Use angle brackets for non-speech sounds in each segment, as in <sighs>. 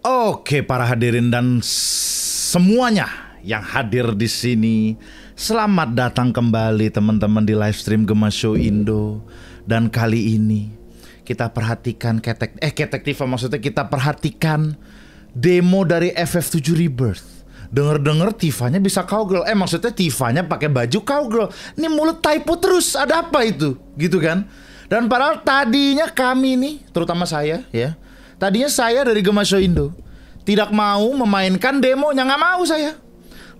Oke, para hadirin dan semuanya yang hadir di sini, selamat datang kembali teman-teman di live stream Gema Show Indo. Dan kali ini kita perhatikan ketek eh ketek Tifa maksudnya kita perhatikan demo dari FF7 Rebirth. Dengar-dengar Tifanya bisa cowgirl. Eh maksudnya Tifanya pakai baju cowgirl. Ini mulut typo terus. Ada apa itu? Gitu kan? Dan padahal tadinya kami nih, terutama saya ya, Tadinya saya dari Gema Show Indo tidak mau memainkan demonya nggak mau saya.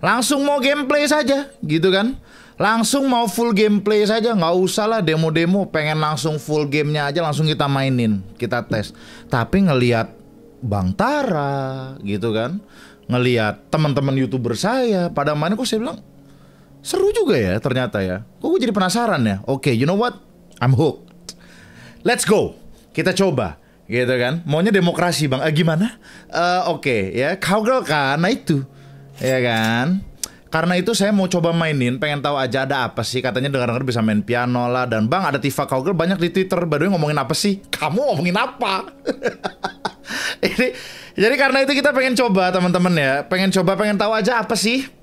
Langsung mau gameplay saja, gitu kan? Langsung mau full gameplay saja, nggak usah lah demo-demo. Pengen langsung full gamenya aja, langsung kita mainin, kita tes. Tapi ngelihat Bang Tara, gitu kan? Ngelihat teman-teman youtuber saya pada main, kok saya bilang seru juga ya ternyata ya. Kok gue jadi penasaran ya? Oke, okay, you know what? I'm hooked. Let's go. Kita coba gitu kan? Maunya demokrasi bang. Eh, gimana? Uh, oke okay, ya. Cowgirl karena itu. Ya kan? Karena itu saya mau coba mainin pengen tahu aja ada apa sih. Katanya dengar-dengar bisa main piano lah. Dan bang ada Tifa Cowgirl banyak di Twitter. Baru ngomongin apa sih? Kamu ngomongin apa? <laughs> Ini jadi karena itu kita pengen coba teman-teman ya. Pengen coba pengen tahu aja apa sih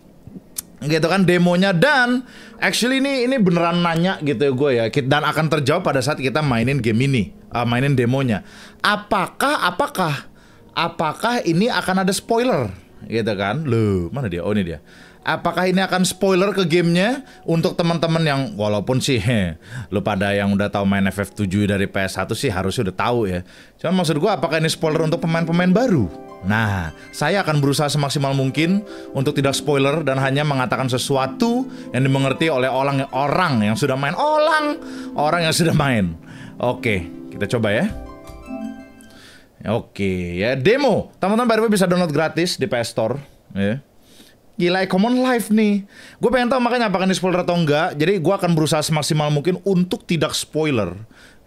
gitu kan demonya. Dan actually ini ini beneran nanya gitu ya gue ya. Dan akan terjawab pada saat kita mainin game ini. Uh, mainin demonya. Apakah apakah apakah ini akan ada spoiler? Gitu kan? Lo mana dia? Oh ini dia. Apakah ini akan spoiler ke gamenya? Untuk teman-teman yang walaupun sih he, lu pada yang udah tahu main FF7 dari PS1 sih harusnya udah tahu ya. Cuman maksud gua apakah ini spoiler untuk pemain-pemain baru? Nah, saya akan berusaha semaksimal mungkin untuk tidak spoiler dan hanya mengatakan sesuatu yang dimengerti oleh orang orang yang sudah main. Orang, orang yang sudah main. Oke, kita coba ya. Oke, ya demo. Teman-teman baru bisa download gratis di PS Store, ya. Gila, Common Life nih. Gue pengen tahu makanya apakah ini spoiler atau enggak. Jadi gue akan berusaha semaksimal mungkin untuk tidak spoiler.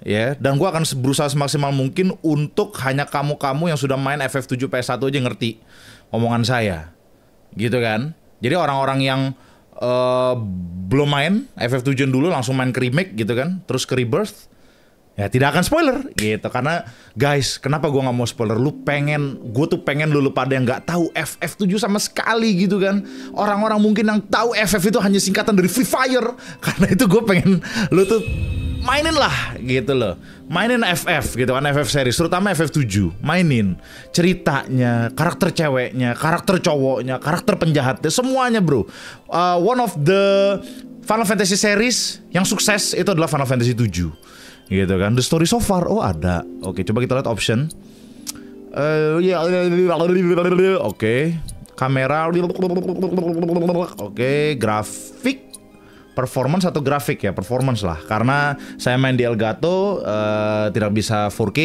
Ya, dan gue akan berusaha semaksimal mungkin untuk hanya kamu-kamu yang sudah main FF7 PS1 aja ngerti omongan saya. Gitu kan? Jadi orang-orang yang uh, belum main FF7 dulu langsung main ke remake gitu kan, terus ke rebirth ya tidak akan spoiler gitu. Karena guys kenapa gue nggak mau spoiler? Lu pengen gue tuh pengen lu, lu pada yang nggak tahu FF7 sama sekali gitu kan. Orang-orang mungkin yang tahu FF itu hanya singkatan dari Free Fire. <laughs> Karena itu gue pengen lu tuh mainin lah gitu loh. Mainin FF gitu kan FF series. Terutama FF7 mainin. Ceritanya karakter ceweknya karakter cowoknya karakter penjahatnya semuanya bro. Uh, one of the Final Fantasy series yang sukses itu adalah Final Fantasy 7 gitu kan. The story so far oh ada. Oke coba kita lihat option. Ya oke. Kamera. Oke grafik. Performance atau grafik ya? Performance lah. Karena saya main di Elgato uh, tidak bisa 4K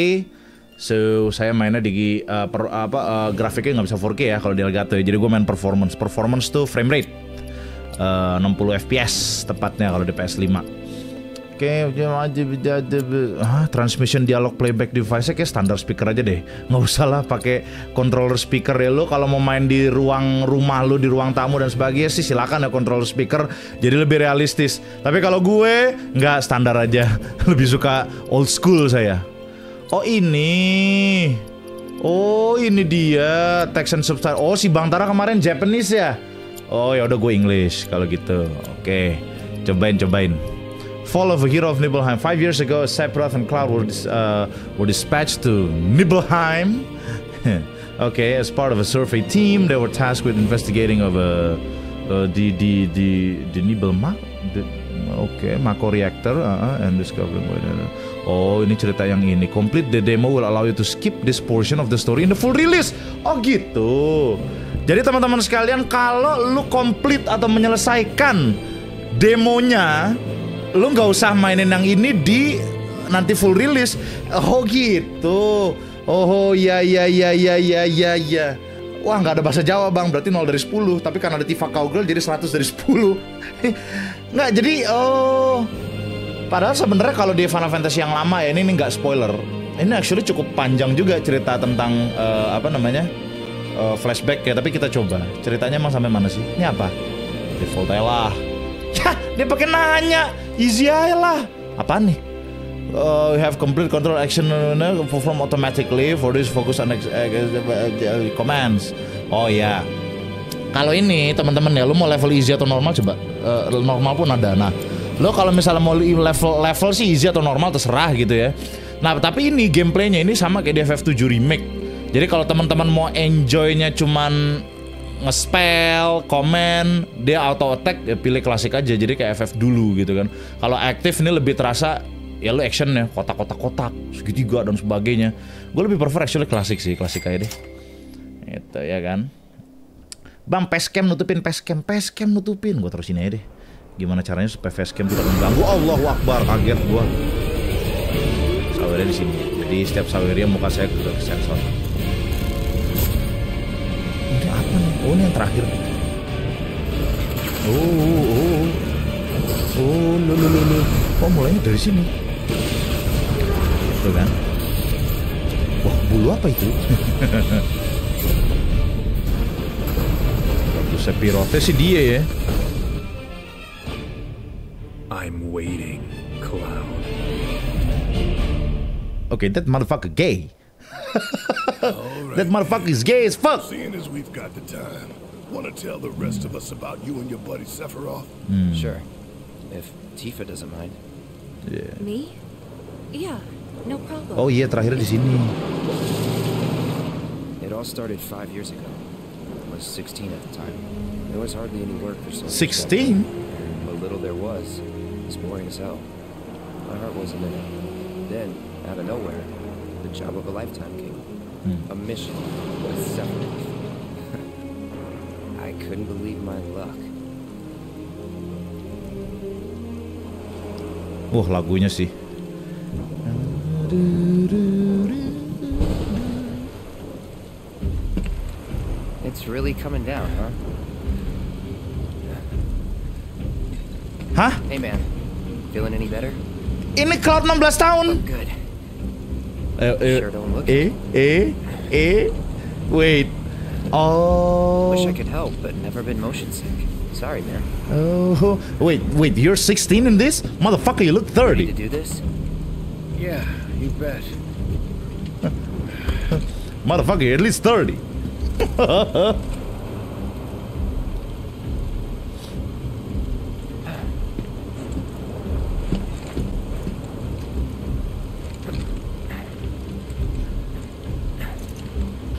so saya mainnya di uh, per, apa uh, grafiknya nggak bisa 4K ya kalau di Elgato ya. Jadi gue main performance. Performance tuh frame rate uh, 60 fps tepatnya kalau di PS5 Oke, ah, transmission dialog playback device kayak standar speaker aja deh. Nggak usah lah pakai controller speaker ya lo. Kalau mau main di ruang rumah lo, di ruang tamu dan sebagainya sih silakan ya controller speaker. Jadi lebih realistis. Tapi kalau gue nggak standar aja. <laughs> Lebih suka old school saya. Oh ini. Oh ini dia text and subtitle. Oh si Bang Tara kemarin Japanese ya. Oh ya udah gue English kalau gitu. Oke, cobain cobain. Fall of a hero of Nibelheim. Five years ago, Sephiroth and Cloud were, uh, were dispatched to Nibelheim. <laughs> okay, as part of a survey team, they were tasked with investigating of a uh, the the the the Nibelma. okay, Mako reactor uh, and discovering. Oh, ini cerita yang ini. Complete the demo will allow you to skip this portion of the story in the full release. Oh gitu. Jadi teman-teman sekalian, kalau lu komplit atau menyelesaikan demonya lu nggak usah mainin yang ini di nanti full release. Oh gitu. Oh ya ya ya ya ya ya ya. Wah nggak ada bahasa Jawa bang, berarti 0 dari 10 Tapi karena ada Tifa Cowgirl jadi 100 dari 10 Nggak, jadi oh Padahal sebenarnya kalau di Final Fantasy yang lama ya, ini nggak spoiler Ini actually cukup panjang juga cerita tentang uh, Apa namanya uh, Flashback ya, tapi kita coba Ceritanya emang sampai mana sih? Ini apa? Default lah Ya, dia pakai nanya. Easy aja lah. Apa nih? uh, have complete control action perform automatically for this focus on ex- uh, uh, commands. Oh ya. Kalau ini teman-teman ya, lu mau level easy atau normal coba. Uh, normal pun ada. Nah, lo kalau misalnya mau level level sih easy atau normal terserah gitu ya. Nah, tapi ini gameplaynya ini sama kayak di FF7 remake. Jadi kalau teman-teman mau enjoynya cuman nge-spell, komen, dia auto attack ya pilih klasik aja. Jadi kayak FF dulu gitu kan. Kalau aktif ini lebih terasa ya lu action ya kotak-kotak kotak segitiga dan sebagainya. Gue lebih prefer actually klasik sih klasik aja deh. Itu ya kan? Bang facecam nutupin facecam facecam nutupin. Gue terusin aja deh. Gimana caranya supaya facecam tidak mengganggu? Allahu Akbar kaget gue sawernya di sini. Jadi setiap sawernya muka saya ke sensor. Ini apa nih oh ini yang terakhir. Nih oh oh oh. Oh lo lo lo lo kok mulainya dari sini? Gitu kan? Wah bulu apa itu? <laughs> Waktu Sephiroth sih dia ya. I'm waiting, Cloud. Okay, that motherfucker gay. That motherfucker is gay as fuck. Seeing as we've got the time, want to tell the rest of us about you and your buddy Sephiroth? Hmm. Sure. If Tifa doesn't mind. Yeah. Me? Yeah, no problem. Oh iya, terakhir di sini. It all started five years ago. I was 16 at the time. There was hardly any work for so 16? What little there was, was boring as hell. My heart wasn't in it. Then, out of nowhere, the job of a lifetime came. A mission with Sephiroth. <laughs> I couldn't believe my luck. Wah, lagunya sih. It's really coming down, huh? Hah? Hey man, feeling any better? Ini Cloud 16 tahun. Oh, good. Eh, eh, Sure don't look eh, eh, eh, wait. Oh. Wish I could help, but never been motion sick. Sorry, man. Oh, wait, wait, you're 16 in this? Motherfucker, you look Ready to 30. do this? Yeah, you bet. <laughs> Motherfucker, you're at least 30. <laughs>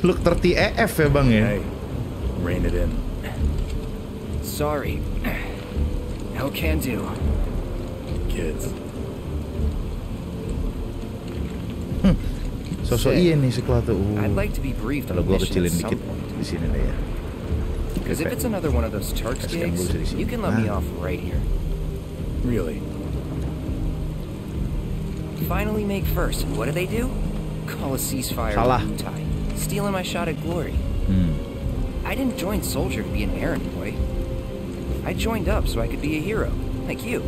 Look 30 EF ya bang ya? Hey, rein it in. Sorry. No can do. Kids. Sosok Say, iya nih si tuh. Uh, I'd like to be briefed on Kalau gua kecilin dikit di sini deh ya. Because if it's another one of those Turks gigs, you can let me Ah. off right here. Really? Finally make first. What do they do? Call a ceasefire Salah. With tie. Stealing my shot at glory. Hmm. I didn't join soldier to be an errand boy. I joined up so I could be a hero, like you.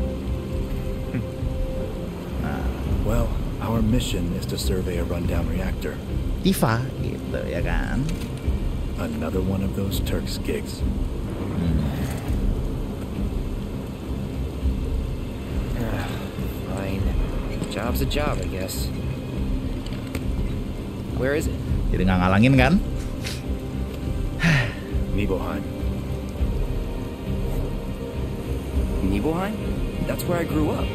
Hmm. Ah, well, our mission is to survey a rundown reactor. Tifa gitu ya kan. Another one of those Turks gigs. Hmm. Ah, fine. Job's a job, I guess. Where is it? Jadi nggak ngalangin kan? <sighs> Nibelheim. Nibelheim? That's where I grew up.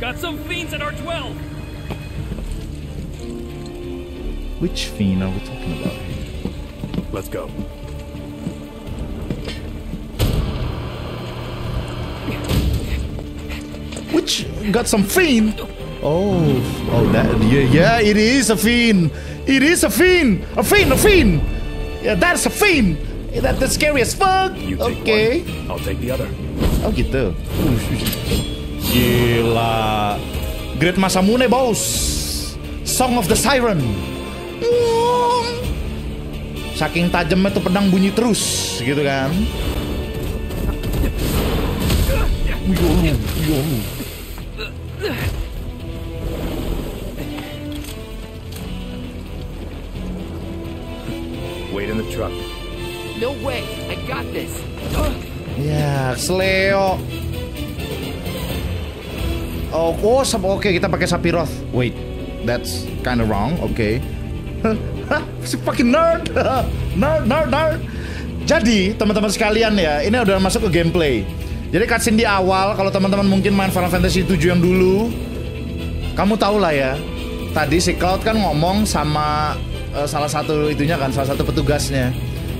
Got some fiends at R12! Which fiend are we talking about? Let's go. Which got some fiend? Oh, oh that yeah, yeah, it is a fiend. It is a fiend. A fiend, a fiend. Yeah, that's a fiend. That the scary as fuck. You take Okay. one. I'll take the other. Oh gitu. Gila. Great Masamune bos. Song of the Siren. Saking tajamnya tuh pedang bunyi terus gitu kan. Yolu, yolu. Wait truck. No way! I got this! Ya, Sleo. Oh, oh oke kita pakai Sapiroth. Wait, that's kind of wrong. Oke. <laughs> si fucking nerd. <laughs> nerd, nerd, nerd. Jadi, teman-teman sekalian ya, ini udah masuk ke gameplay. Jadi cutscene di awal kalau teman-teman mungkin main Final Fantasy 7 yang dulu, kamu tahu lah ya. Tadi si Cloud kan ngomong sama eh, salah satu itunya kan, salah satu petugasnya.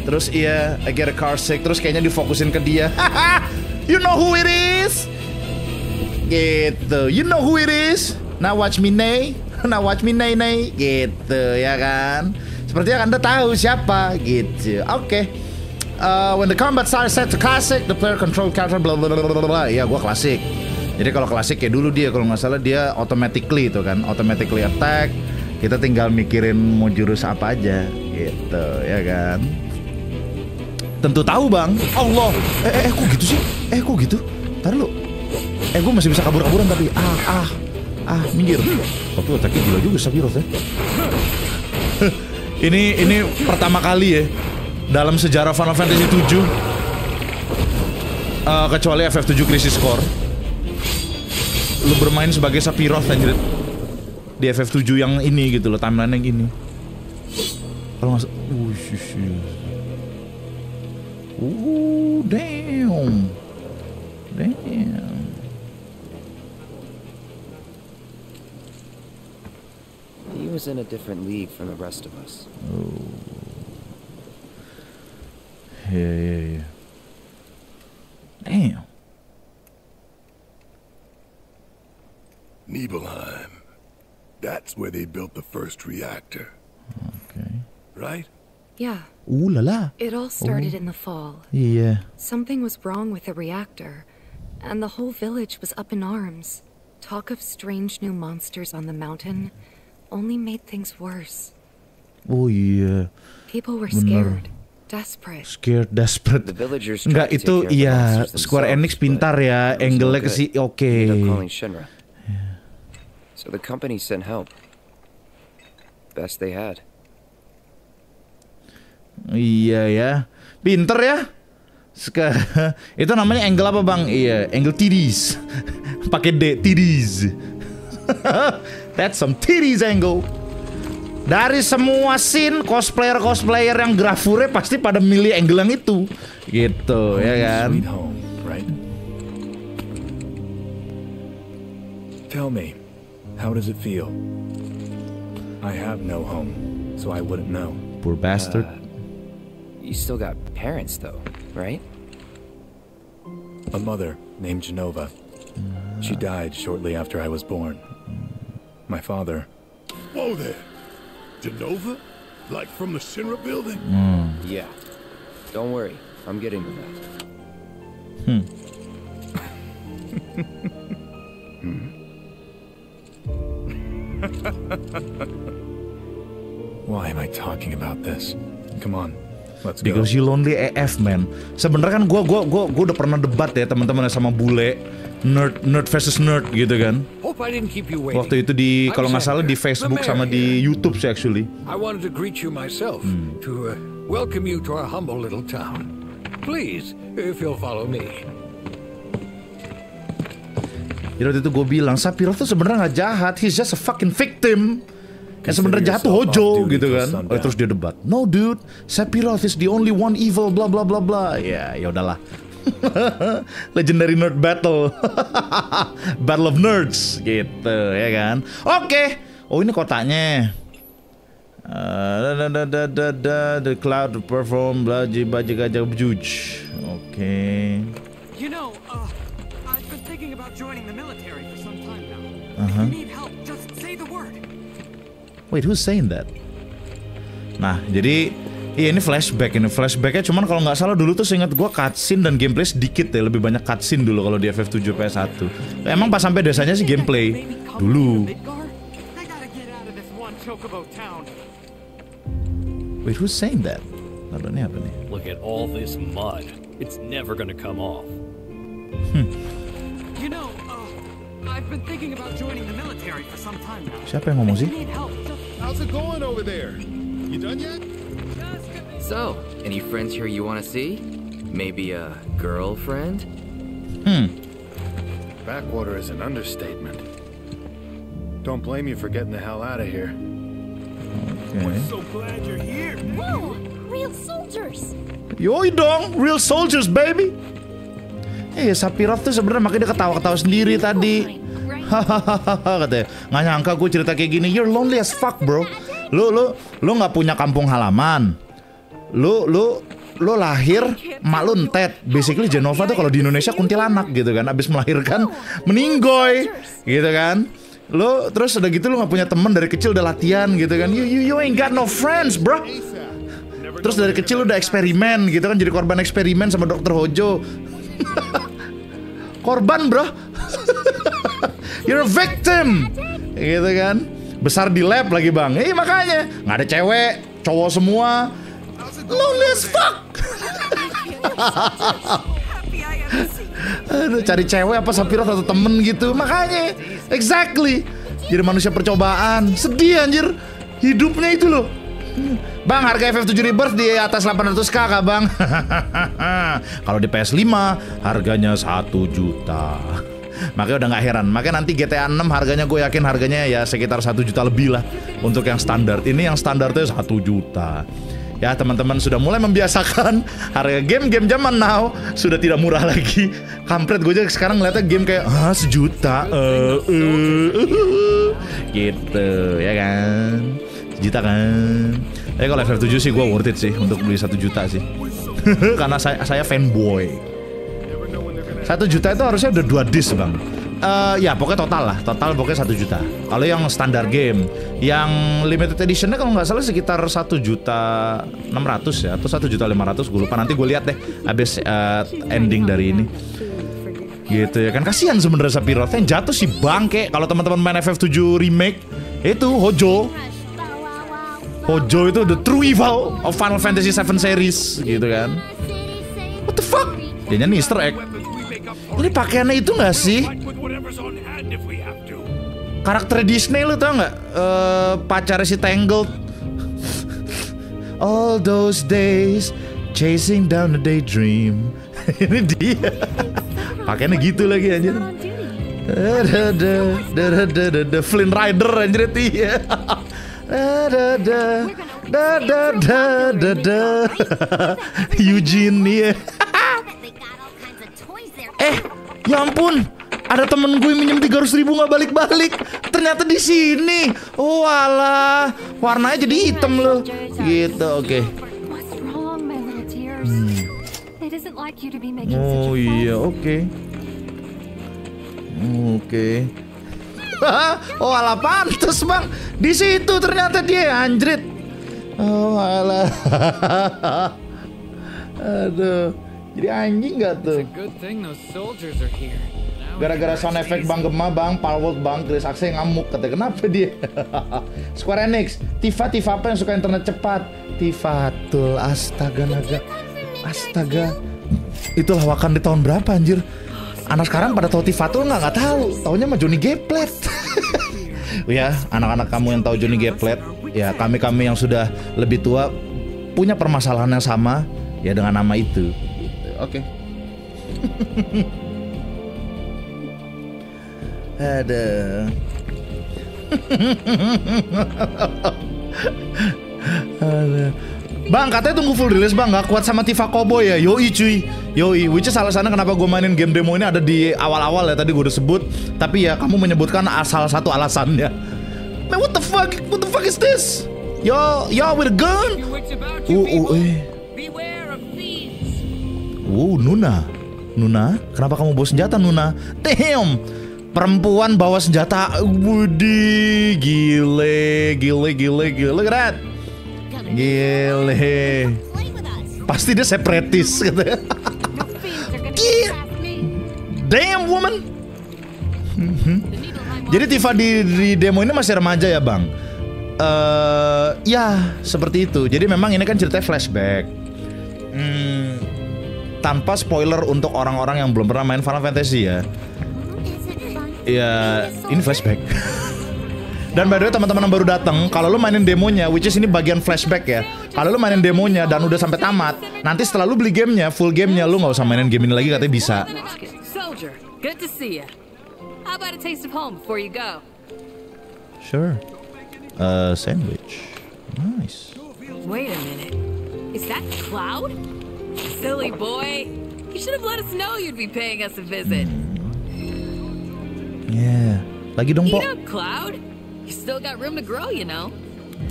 Terus iya, I get a car sick, terus kayaknya difokusin ke dia. <laughs> you know who it is? Gitu. You know who it is? Now watch me nay. <laughs> Now watch me nay nay. Gitu ya kan. Sepertinya Anda tahu siapa gitu. Oke. Uh, when the combat start set to classic, the player control character bla bla bla bla bla. Ya, gua klasik. Jadi kalau klasik kayak dulu dia kalau nggak salah dia automatically itu kan, automatically attack. Kita tinggal mikirin mau jurus apa aja gitu, ya kan. Tentu tahu bang. Allah. Eh, eh, eh, kok gitu sih? Eh, kok gitu? Ntar lu. Eh, gue masih bisa kabur-kaburan tapi ah, ah, ah, minggir. Tapi otaknya gila juga Sabiroth ya. <laughs> ini ini pertama kali ya dalam sejarah Final Fantasy 7 Eh, kecuali FF7 Crisis Core lu bermain sebagai Sephiroth anjir di FF7 yang ini gitu loh timeline yang ini kalau nggak uh, uh damn. Damn. He was in a different league from the rest of us. yeah yeah yeah where they built the first reactor, okay right? Yeah, uh la la it all started in the fall. Yeah. Something was wrong with the reactor, and the whole village was up in arms. Talk of strange new monsters on the mountain only made things worse. oh iya People were Bener. scared, desperate. scared desperate The villagers Enggak itu take care iya Square Enix pintar ya it was no angle-nya ke si oke They ended up calling Shinra. So the company sent help. Best they had. Iya ya pinter ya Seka, <laughs> itu namanya angle apa bang? Iya, angle titties. <laughs> Pakai D, titties. <laughs> That's some titties angle. Dari semua scene cosplayer-cosplayer yang grafure pasti pada milih angle yang itu. Gitu, ya kan? Sweet home, right? Tell me, how does it feel? I have no home, so I wouldn't know. Poor bastard. Uh, you still got parents, though, right? A mother named Genova. She mm. died shortly after I was born. My father, Whoa there. Genova? Like from the Shinra building? Mm. Yeah. Don't worry, I'm getting to that. Hmm. <laughs> <laughs> why am I talking about this? Come on, let's go. Because you lonely AF man. Sebenarnya kan gua gua gua gua udah pernah debat ya teman-teman sama bule nerd nerd versus nerd gitu kan. Hope I didn't keep you waiting. Waktu itu di kalau nggak salah di Facebook sama di. YouTube sih actually. I wanted to greet you myself, to uh, welcome you to our humble little town. Please, if you'll follow me. Jadi waktu itu gue bilang Sephiroth tuh sebenarnya nggak jahat, he's just a fucking victim. Yang sebenarnya jahat tuh yourself Hojo gitu kan. Oh, terus dia debat. No dude, Sephiroth is the only one evil bla bla bla bla. Ya, ya udahlah. <laughs> Legendary nerd battle. <laughs> battle of nerds gitu ya kan. Oke. Oh ini kotanya. Uh, da, da, da, da, da, the cloud perform bla jiba jiga jaga juj. Oke. You know, uh, I've been thinking about joining the military word. Wait, who's saying that? Nah, jadi iya ini flashback ini flashbacknya cuman kalau nggak salah dulu tuh seingat gua cutscene dan gameplay sedikit ya lebih banyak cutscene dulu kalau di FF7 PS1. Emang pas sampai desanya sih gameplay dulu. Wait, who's saying that? Lalu ini apa nih? Look at all this mud. It's never gonna come off. You know, I've been thinking about joining the military for some time now. Siapa yang ngomong sih? need help, How's it going over there? You done yet? So, any friends here you want to see? Maybe a girlfriend? Hmm. Backwater is an understatement. Don't blame you for getting the hell out of here. Oke. So glad you're here. Whoa! Real soldiers! Yoi dong, real soldiers baby. Eh, Sapirov tuh sebenarnya makanya dia ketawa-ketawa sendiri tadi. Hahaha <laughs> katanya. Nggak nyangka gue cerita kayak gini. You're lonely as fuck, bro. Lu lu lu nggak punya kampung halaman. Lu lu lu lahir mak lu entet. Basically Genova tuh kalau di Indonesia kuntilanak gitu kan. Abis melahirkan meninggoy gitu kan. Lu terus udah gitu lu nggak punya temen dari kecil udah latihan gitu kan. You you you ain't got no friends, bro. Terus dari kecil udah eksperimen gitu kan jadi korban eksperimen sama dokter Hojo. <laughs> korban, bro. <laughs> You're a victim. Gitu kan. Besar di lab lagi, Bang. Eh, makanya nggak ada cewek, cowok semua. Lonely as fuck. Aduh, cari cewek apa Sapira atau temen gitu. Makanya, exactly. Jadi manusia percobaan. Sedih anjir. Hidupnya itu loh. Bang, harga FF7 Rebirth di atas 800k kah bang? <laughs> Kalau di PS5 harganya 1 juta. Makanya udah nggak heran. Makanya nanti GTA 6 harganya gue yakin harganya ya sekitar 1 juta lebih lah untuk yang standar. Ini yang standarnya 1 juta. Ya teman-teman sudah mulai membiasakan harga game-game zaman now sudah tidak murah lagi. Kampret gue aja sekarang ngeliatnya game kayak ah sejuta, eh, eh, eh." gitu ya kan, sejuta kan. Tapi kalau FF7 sih gue worth it sih untuk beli satu juta sih, <laughs> karena saya saya fanboy. Satu juta itu harusnya udah dua disc bang. Eh, ya pokoknya total lah, total pokoknya satu juta. Kalau yang standar game, yang limited editionnya kalau nggak salah sekitar satu juta enam ratus ya, atau satu juta lima ratus gue lupa. Nanti gue lihat deh abis eh, ending dari ini. Gitu ya kan kasihan sebenarnya Sephiroth yang jatuh si bangke. Kalau teman-teman main FF7 remake itu Hojo. Hojo itu the true evil of Final Fantasy 7 series gitu kan. What the fuck? Dia nih Easter egg. Ini pakaiannya itu nggak sih? Karakter Disney lu tau nggak? Eh pacarnya si Tangled. All those days chasing down a daydream. <laughs> Ini dia. Pakaiannya gitu lagi anjir. Da da da da da da Flynn Rider anjir dia. Da da da da da da da Eugene nih. Eh, ya ampun. Ada temen gue minjem 300 ribu nggak balik-balik. Ternyata di sini. Oh alah, warnanya jadi hitam loh. Gitu, oke. Be making Oh iya, oke. Oke. <laughs> oh alah pantes bang. Di situ ternyata dia anjrit. Oh alah. <laughs> Aduh. Jadi anjing gak tuh? Gara-gara sound effect Bang Gema, Bang, Palworld, Bang, Chris Akse ngamuk. Katanya, kenapa dia? <laughs> Square Enix, Tifa, Tifa apa yang suka internet cepat? Tifatul, astaga naga. Astaga. Itu lawakan di tahun berapa anjir? Anak sekarang pada tahu Tifatul nggak nggak tahu. Taunya mah Johnny Geplet. <laughs> ya, anak-anak kamu yang tahu Johnny Geplet, ya kami-kami yang sudah lebih tua punya permasalahan yang sama ya dengan nama itu. Oke. Ada. Ada. Bang, katanya tunggu full release bang, nggak kuat sama Tifa Cowboy ya. Yoi cuy, yoi. Which is salah sana kenapa gue mainin game demo ini ada di awal-awal ya tadi gue udah sebut. Tapi ya kamu menyebutkan asal satu alasannya. Man, what the fuck? What the fuck is this? Yo, yo with a gun? Uh, uh, eh. Wow, Nuna. Nuna, kenapa kamu bawa senjata Nuna? Damn. Perempuan bawa senjata. Wudi, gile, gile, gile, gile. That. Gile. Pasti dia separatis me. <laughs> Damn woman. Mhm. Jadi Tifa di, di demo ini masih remaja ya bang? Eh, ya seperti itu. Jadi memang ini kan ceritanya flashback. Hmm, tanpa spoiler untuk orang-orang yang belum pernah main Final Fantasy ya. Ya ini flashback. <laughs> Dan by the way teman-teman yang baru datang, kalau lu mainin demonya, which is ini bagian flashback ya. Kalau lu mainin demonya dan udah sampai tamat, nanti setelah lu beli gamenya, full gamenya, lu nggak usah mainin game ini lagi katanya bisa. Soldier, good to see ya. How about a taste of home before you go? Sure. Uh, sandwich. Nice. Wait a minute. Is that Cloud? Silly boy. You should have let us know you'd be paying us a visit. Yeah. Lagi dong, Eat up, Cloud. You still got room to grow, you know.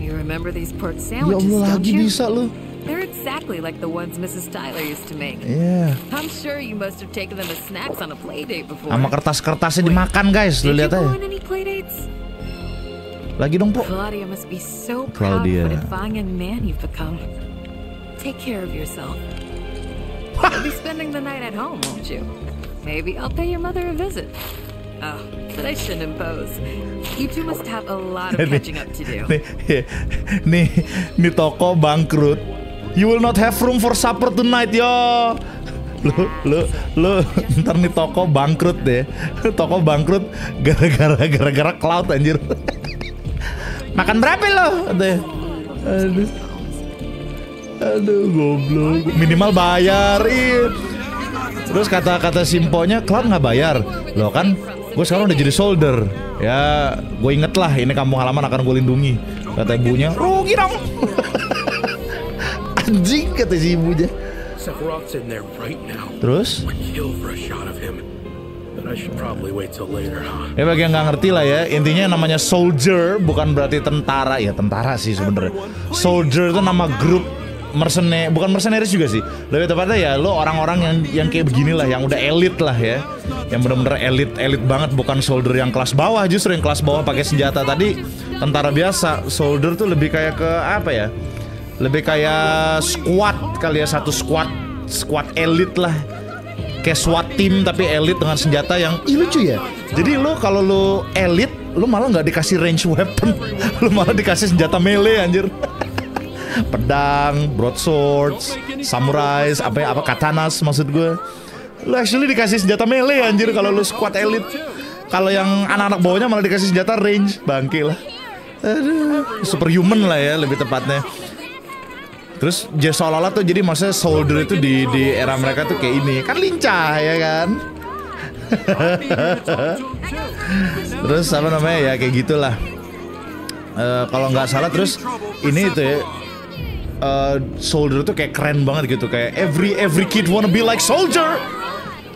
You remember these pork Ya sandwiches, Allah, don't you? bisa lu. They're exactly like the ones Mrs. Tyler used to make. Yeah. I'm sure you must have taken them as snacks on a play date before. Sama kertas-kertasnya dimakan, guys. Lu lihat aja. Lagi dong, Po. Claudia must be so proud Claudia. of what a fine young man you've become. Take care of yourself. You'll be spending the night at home, won't you? Maybe I'll pay your mother a visit. Oh, but I shouldn't impose. You two must have a lot of catching up to do. Nih, nih, nih toko bangkrut. You will not have room for supper tonight, yo. Lu, lu, lu, ntar nih toko bangkrut deh. Toko bangkrut gara-gara gara-gara cloud anjir. Makan berapa lo? Aduh. Aduh, goblok. Minimal bayarin. Terus kata-kata simponya, Cloud nggak bayar. Loh kan, gue sekarang udah jadi soldier. Ya, gue inget lah ini kampung halaman akan gue lindungi. Kata ibunya, rugi dong. <laughs> Anjing kata si ibunya. Terus? Ya bagi yang nggak ngerti lah ya, intinya namanya soldier bukan berarti tentara ya tentara sih sebenarnya. Soldier itu nama grup mercenaries, bukan mercenaries juga sih. Lebih tepatnya ya lo orang-orang yang yang kayak beginilah, yang udah elit lah ya, yang bener-bener elit elit banget, bukan soldier yang kelas bawah justru yang kelas bawah pakai senjata tadi tentara biasa. Soldier tuh lebih kayak ke apa ya? Lebih kayak squad kali ya satu squad squad elit lah kayak SWAT team tapi elit dengan senjata yang Ih, lucu ya. Jadi lo kalau lo elit, lo malah nggak dikasih range weapon, <laughs> lo malah dikasih senjata melee anjir. <laughs> Pedang, broadswords, samurais, apa ya, apa katanas maksud gue. Lo actually dikasih senjata melee anjir kalau lo squad elit. Kalau yang anak-anak bawahnya malah dikasih senjata range, bangke lah. Aduh, superhuman lah ya lebih tepatnya. Terus jadi seolah-olah tuh jadi maksudnya soldier itu di di era mereka tuh kayak ini kan lincah ya kan. <laughs> terus apa namanya ya kayak gitulah. Eh, kalau nggak salah terus ini itu ya eh, soldier tuh kayak keren banget gitu kayak every every kid wanna be like soldier.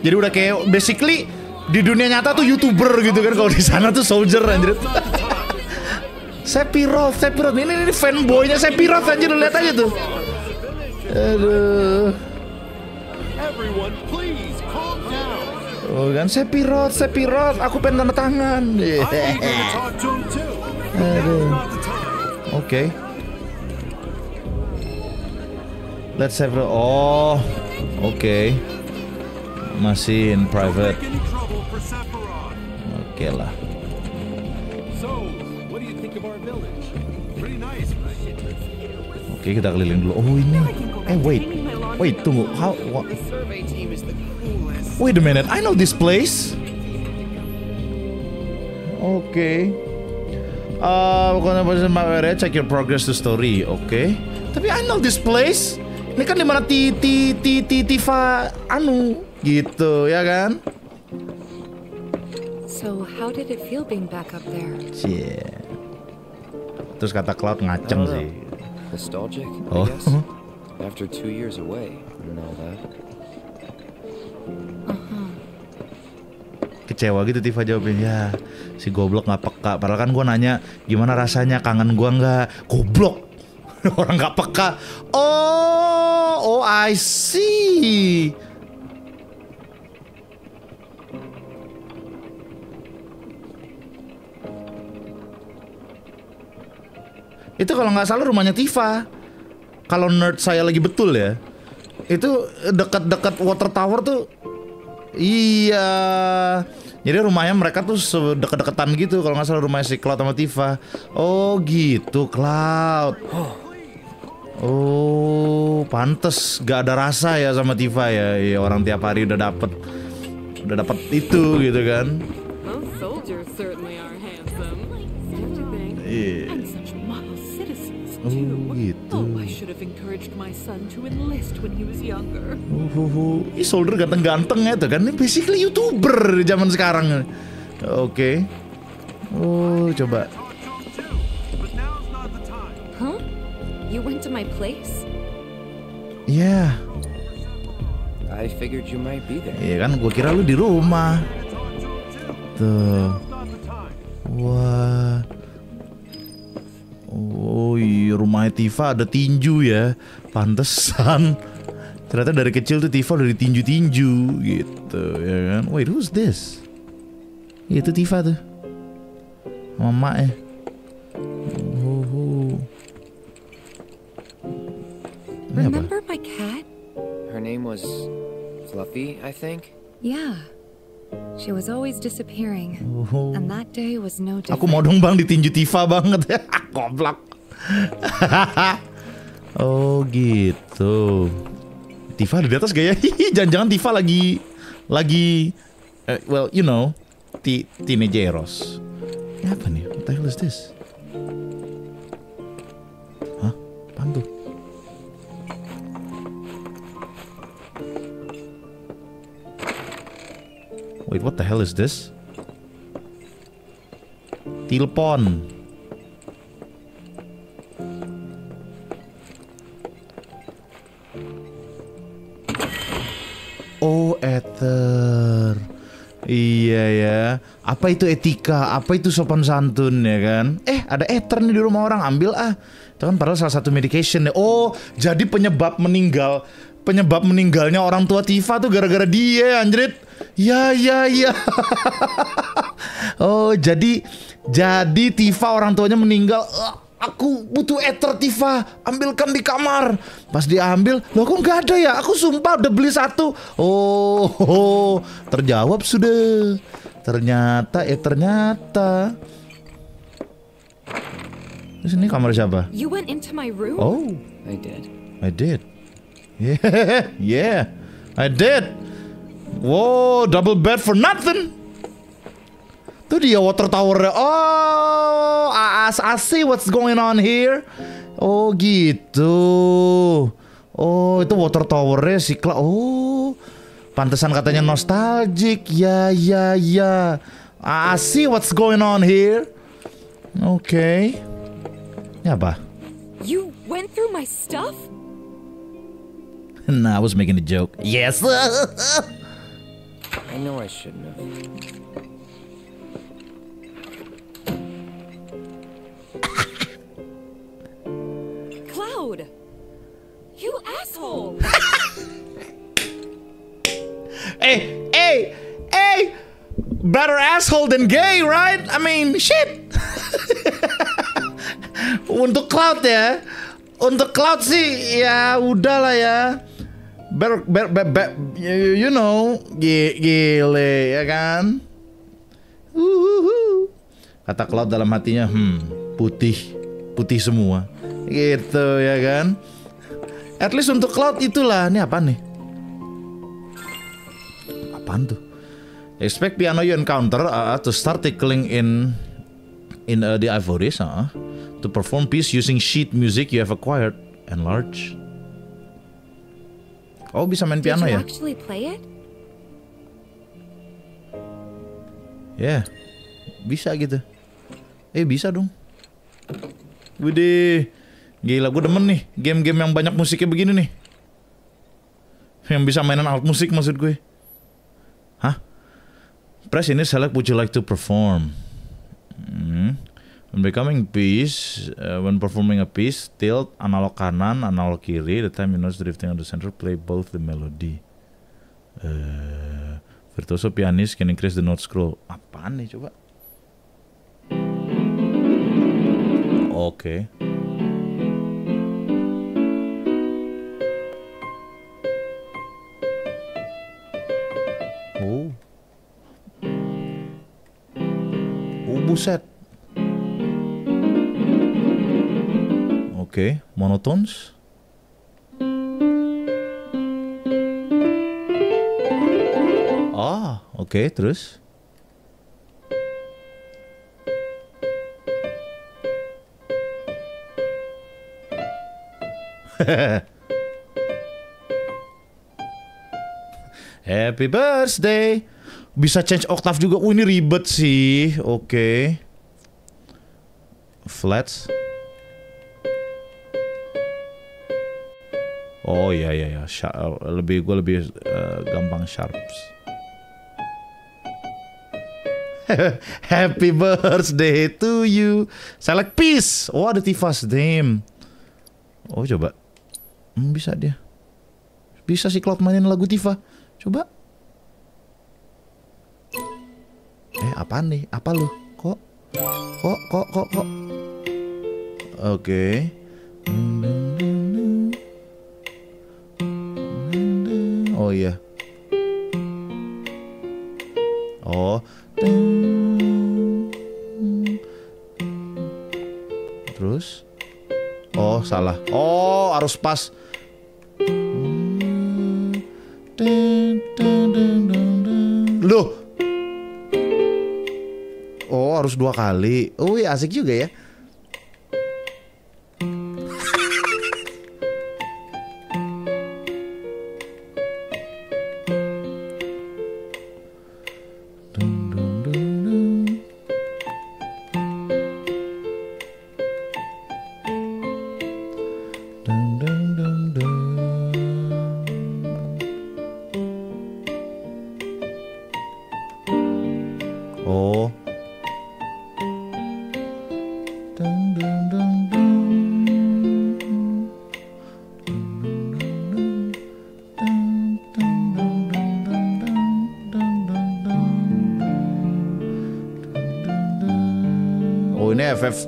Jadi udah kayak basically di dunia nyata tuh youtuber gitu kan kalau di sana tuh soldier anjir. <laughs> Sephiroth, Sephiroth ini ini fanboynya Sephiroth anjir lihat aja tuh. Aduh. Oh kan Sephiroth, Sephiroth, aku pengen tanda tangan. Too. Aduh. Oke. Let's have a Oh, oke. Masih in private. Oke lah. Oke kita keliling dulu. Oh ini. Eh wait, wait tunggu. How? What? Wait a minute. I know this place. Oke. Uh, bukan apa area check your progress to story. Oke. Tapi I know this place. Ini kan di mana ti ti ti ti Tifa anu gitu ya kan? So, how did it feel being back up there? Cie. Terus kata Cloud ngaceng sih. Nostalgic, Oh. I guess. <laughs> After two years away and all that. Kecewa gitu Tifa jawabin ya si goblok nggak peka. Padahal kan gue nanya gimana rasanya kangen gua nggak goblok. <laughs> Orang nggak peka. Oh, oh I see. Itu kalau nggak salah rumahnya Tifa. Kalau nerd saya lagi betul ya. Itu dekat-dekat water tower tuh Iya. Jadi rumahnya mereka tuh deket-deketan gitu kalau nggak salah rumahnya si Cloud sama Tifa. Oh gitu Cloud. Oh pantes gak ada rasa ya sama Tifa ya. Iya orang tiap hari udah dapet udah dapet itu gitu kan. Think? Iya. Oh gitu. Oh. Uhuhu. Ih soldier ganteng-ganteng ya tuh kan Ini basically youtuber zaman sekarang Oke. Oh, coba. You went to my place? Iya. I figured you might be there. Iya kan, gue kira lu di rumah. Tuh. Wah. Oh iya, rumahnya Tifa ada tinju ya. Pantesan. Ternyata dari kecil tuh Tifa udah ditinju-tinju gitu ya kan. Wait, who's this? Iya, itu Tifa tuh. Mama ya. Remember my cat? Her name was Fluffy, I think. Yeah. She was always disappearing. Oh. And that day was no different. Aku mau dong bang ditinju Tifa banget ya. <laughs> Goblok. <laughs> oh gitu. Tifa ada di atas gak ya? <laughs> Jangan-jangan Tifa lagi lagi eh, well you know ti teenageros. Apa nih? What the hell is this? Hah? Apaan Wait, what the hell is this? Telepon. Oh, ether. Iya ya. Apa itu etika? Apa itu sopan santun ya kan? Eh, ada ether nih di rumah orang. Ambil ah. Itu kan padahal salah satu medication ya. Oh, jadi penyebab meninggal penyebab meninggalnya orang tua Tifa tuh gara-gara dia, anjrit. Ya, ya, ya. oh, jadi jadi Tifa orang tuanya meninggal. Eh, aku butuh ether Tifa, ambilkan di kamar. Pas diambil, loh kok nggak ada ya? Aku sumpah udah beli satu. Oh, oh terjawab sudah. Ternyata, eh ternyata. Terus ini kamar siapa? You went into my room? Oh, I did. I did. Yeah, <laughs> yeah, I did. Wow, double bed for nothing. Tuh dia water tower. Oh, I, I see what's going on here. Oh gitu. Oh itu water towernya si Kla. Oh, pantesan katanya nostalgic. Ya ya ya. I see what's going on here. Oke. Okay. Ini apa? You went through my stuff? <laughs> Nah, I was making a joke. Yes. <laughs> I know I shouldn't have. Cloud! You asshole! <laughs> hey, hey, hey! Better asshole than gay, right? I mean, shit. <laughs> Untuk Cloud ya. Untuk Cloud sih ya udahlah ya. Better, better, better, better you, know, gile ya kan. Uhuhu. Kata Cloud dalam hatinya, hmm, putih, putih semua. Gitu ya kan. At least untuk Cloud itulah. Ini apa nih? Apaan tuh? Expect piano you encounter uh, to start tickling in in uh, the ivories uh, to perform piece using sheet music you have acquired. Enlarge. Oh bisa main piano ya? Ya, yeah. bisa gitu. Eh bisa dong. Widih, gila gue demen nih game-game yang banyak musiknya begini nih. Yang bisa mainan alat musik maksud gue. Hah? Press ini select would you like to perform. Hmm. When becoming piece, uh, when performing a piece, tilt analog kanan, analog kiri. The time you notice drifting on the center, play both the melody. Uh, virtuoso pianist can increase the note scroll. Apaan nih coba? Oke. Oh. Oh buset. Oke, monotones. Ah, oke, terus. <laughs> Happy birthday, Bisa change octave juga. Oh ini ribet sih. Oke. Flats. Oh iya iya iya. Sha- lebih gue lebih eh, gampang sharps. <laughs> Happy birthday to you. Select peace. Oh ada Tifas. Damn. Oh coba. Hmm, bisa dia. Bisa si Cloud mainin lagu Tifa. Coba. Eh apaan nih? Apa lu? Kok? Kok? Kok? Kok? Kok? Oke. Oh iya. Oh. Terus? Oh salah. Oh harus pas. Loh. Oh harus dua kali. Oh iya asik juga ya.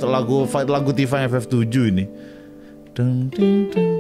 Ini FF lagu lagu Tifa FF7 ini. Dun, dun, dun.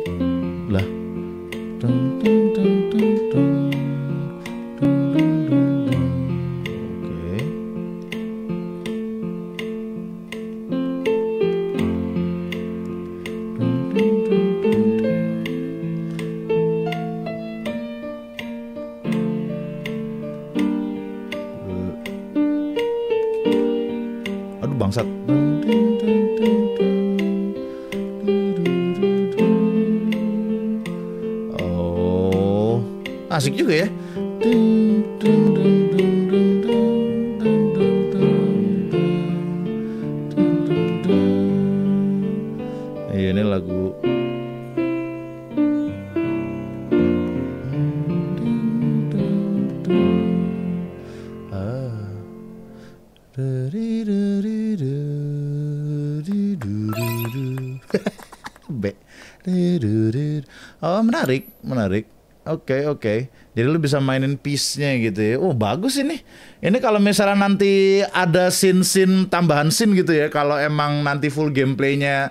Bisa mainin piece-nya gitu ya. Oh bagus ini. Ini kalau misalnya nanti ada scene-scene tambahan scene gitu ya. Kalau emang nanti full gameplaynya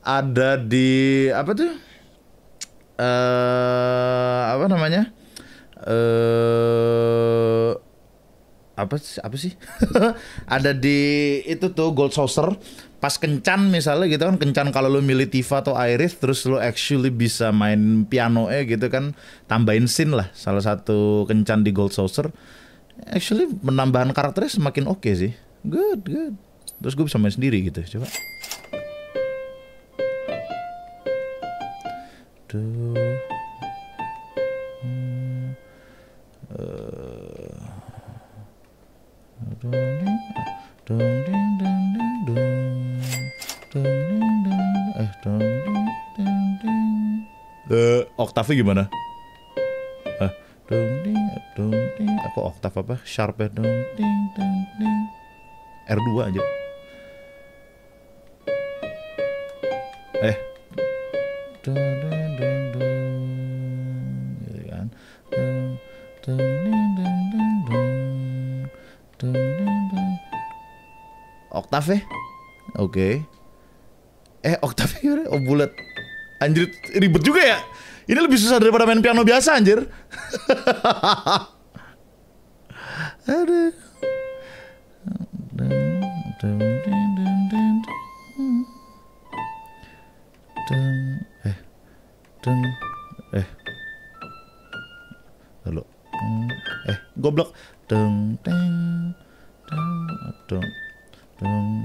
ada di apa tuh? Eh apa namanya? Eh apa sih apa sih <laughs> ada di itu tuh gold saucer pas kencan misalnya gitu kan kencan kalau lu milih Tifa atau Iris terus lu actually bisa main piano eh gitu kan tambahin scene lah. Salah satu kencan di gold saucer actually penambahan karakternya semakin oke sih. Good good. Terus gue bisa main sendiri gitu coba. Tuh Hmm. Eh, Eh, oktavnya gimana? Eh, dong ding, dong ding. Apa oktav apa? Sharp ya? Dong ding, dong ding. R2 aja. Eh. Dong ding, dong dong. Gitu kan. Dong, dong ding, dong ding, dong. Dun, dun, dun. Oktav? Oke. Eh, oktavnya gimana? Oh, bulat. Anjir, ribet juga ya? Ini lebih susah daripada main piano biasa, anjir. <laughs> Eh, eh. Hmm, eh, goblok. Deng, deng, deng, deng,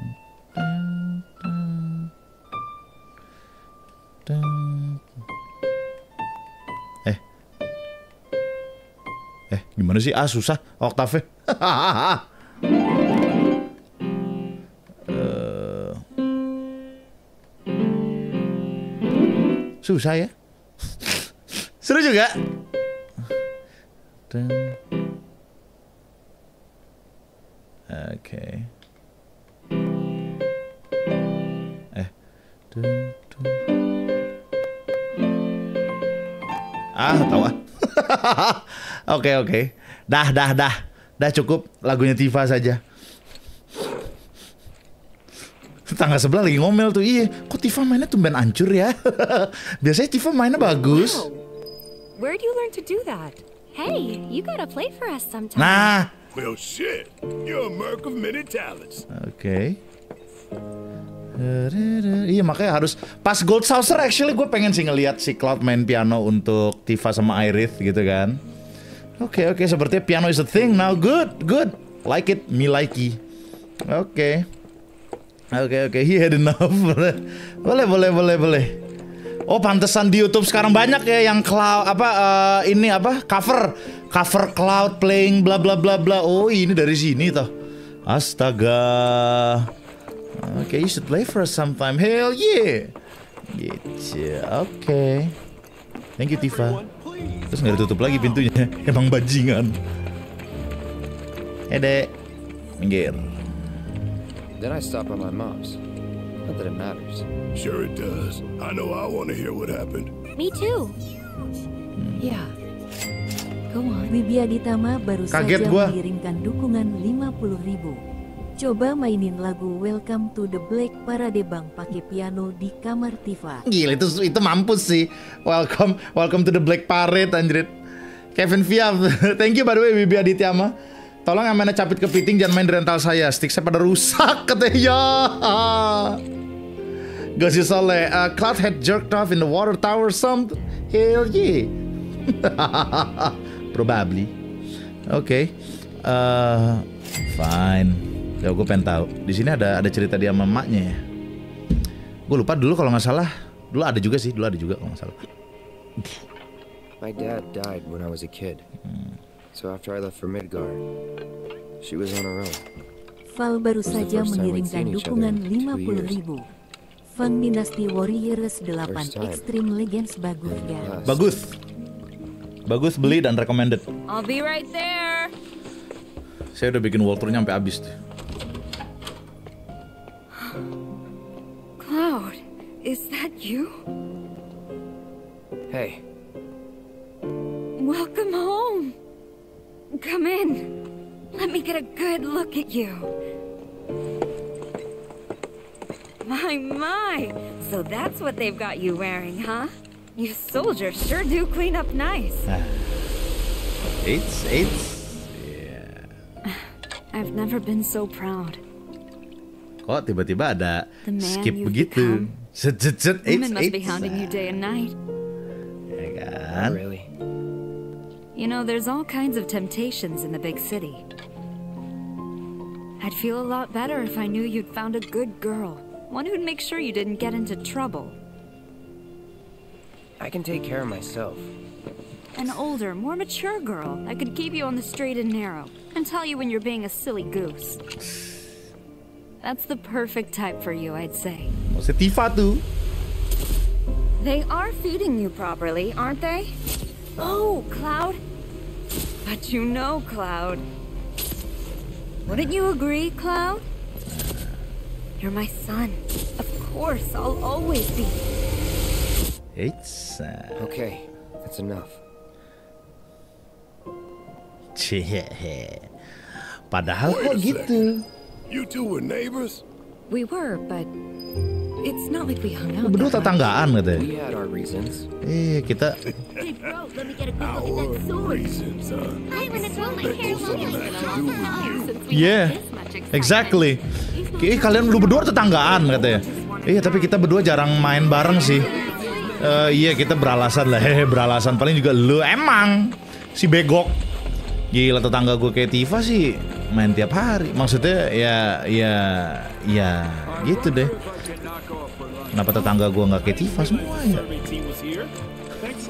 Eh, eh, gimana sih? Ah, susah oktavnya. <laughs> Eh, susah ya. Seru juga. Dun. Oke. Eh. Dun, dun. Ah, tahu ah. <laughs> Oke, oke. Dah, dah, dah. Dah cukup lagunya Tifa saja. Tetangga sebelah lagi ngomel tuh. Iya, kok Tifa mainnya tumben ancur ya? <laughs> Biasanya Tifa mainnya bagus. Where do you learn to do that? Hey, you gotta play for us sometime. Nah, Well, shit. You're a merc of many talents. Oke. Iya makanya harus pas Gold Saucer actually gue pengen sih ngeliat si Cloud main piano untuk Tifa sama Irith gitu kan. Oke oke sepertinya piano is a thing now good good like it me likey. Oke. Oke oke he had enough. <laughs> boleh boleh boleh boleh. Oh pantesan di YouTube sekarang banyak ya yang cloud apa eh, ini apa cover cover cloud playing bla bla bla bla. Oh ini dari sini toh. Astaga. Oke, you should play for us sometime. Hell yeah. Gitu. Oke. Thank you Tifa. Terus nggak ditutup lagi pintunya. <laughs> Emang bajingan. Dek. Minggir. Then I stop by my mom's. Not that it matters. Sure it does. I know I want to hear what happened. Me too. Yeah. Go on. Baru Kaget saja gua. mengirimkan dukungan 50 ribu. Coba mainin lagu Welcome to the Black Parade Bang pakai piano di kamar Tifa. Gila itu itu mampus sih. Welcome welcome to the Black Parade anjrit. Kevin Fiaf. <laughs> Thank you by the way Bibi Adityama. Tolong yang mainnya capit kepiting jangan main di rental saya. Stick saya pada rusak <laughs> katanya. Ya. Gosip Soleh. Uh, Cloud had jerked off in the water tower some. Hell yeah. <laughs> Probably. Oke. Eh, fine. Ya gue pengen tahu. Di sini ada ada cerita dia sama emaknya ya. Gue lupa dulu kalau nggak salah. Dulu ada juga sih. Dulu ada juga kalau nggak salah. My dad died when I was a kid. So after I left for Midgard, she was on her own. Val baru saja mengirimkan dukungan in two 50 years. ribu. Fang Dynasty Warriors 8 First time. Extreme Legends bagus guys. Bagus. Bagus beli dan recommended. I'll be right there. Saya udah bikin walkthrough-nya sampai habis tuh. Cloud, is that you? Hey, Welcome home. Come in. Let me get a good look at you. My, my. So that's what they've got you wearing, huh? You soldiers sure do clean up nice. Uh, it's it's yeah. I've never been so proud. Kok tiba-tiba ada skip begitu. Set set set it's Women must be it's. hounding you day and night. Ya kan? Oh, really? You know, there's all kinds of temptations in the big city. I'd feel a lot better if I knew you'd found a good girl. One who'd make sure you didn't get into trouble. I can take care of myself. An older, more mature girl that could keep you on the straight and narrow and tell you when you're being a silly goose. That's the perfect type for you, I'd say. Si Tifa tuh. They are feeding you properly, aren't they? Oh, Cloud. But you know, Cloud. Wouldn't you agree, Cloud? You're my son. Of course, I'll always be. It's uh, Okay, that's enough. cie. Padahal kok gitu. You two were neighbors? We were, but it's not like we hung out. berdua tetanggaan katanya. We had our reasons. Eh, kita Our reasons, huh? I my hair you. Yeah, exactly. Eh, kalian lu berdua tetanggaan katanya. Iya, tapi kita berdua jarang main bareng sih. Eh, iya, kita beralasan lah. <laughs> Hehe, beralasan paling juga lu emang si begok. Gila tetangga gue kayak Tifa sih main tiap hari. Maksudnya ya ya ya gitu deh. Kenapa tetangga gue nggak kayak Tifa semuanya?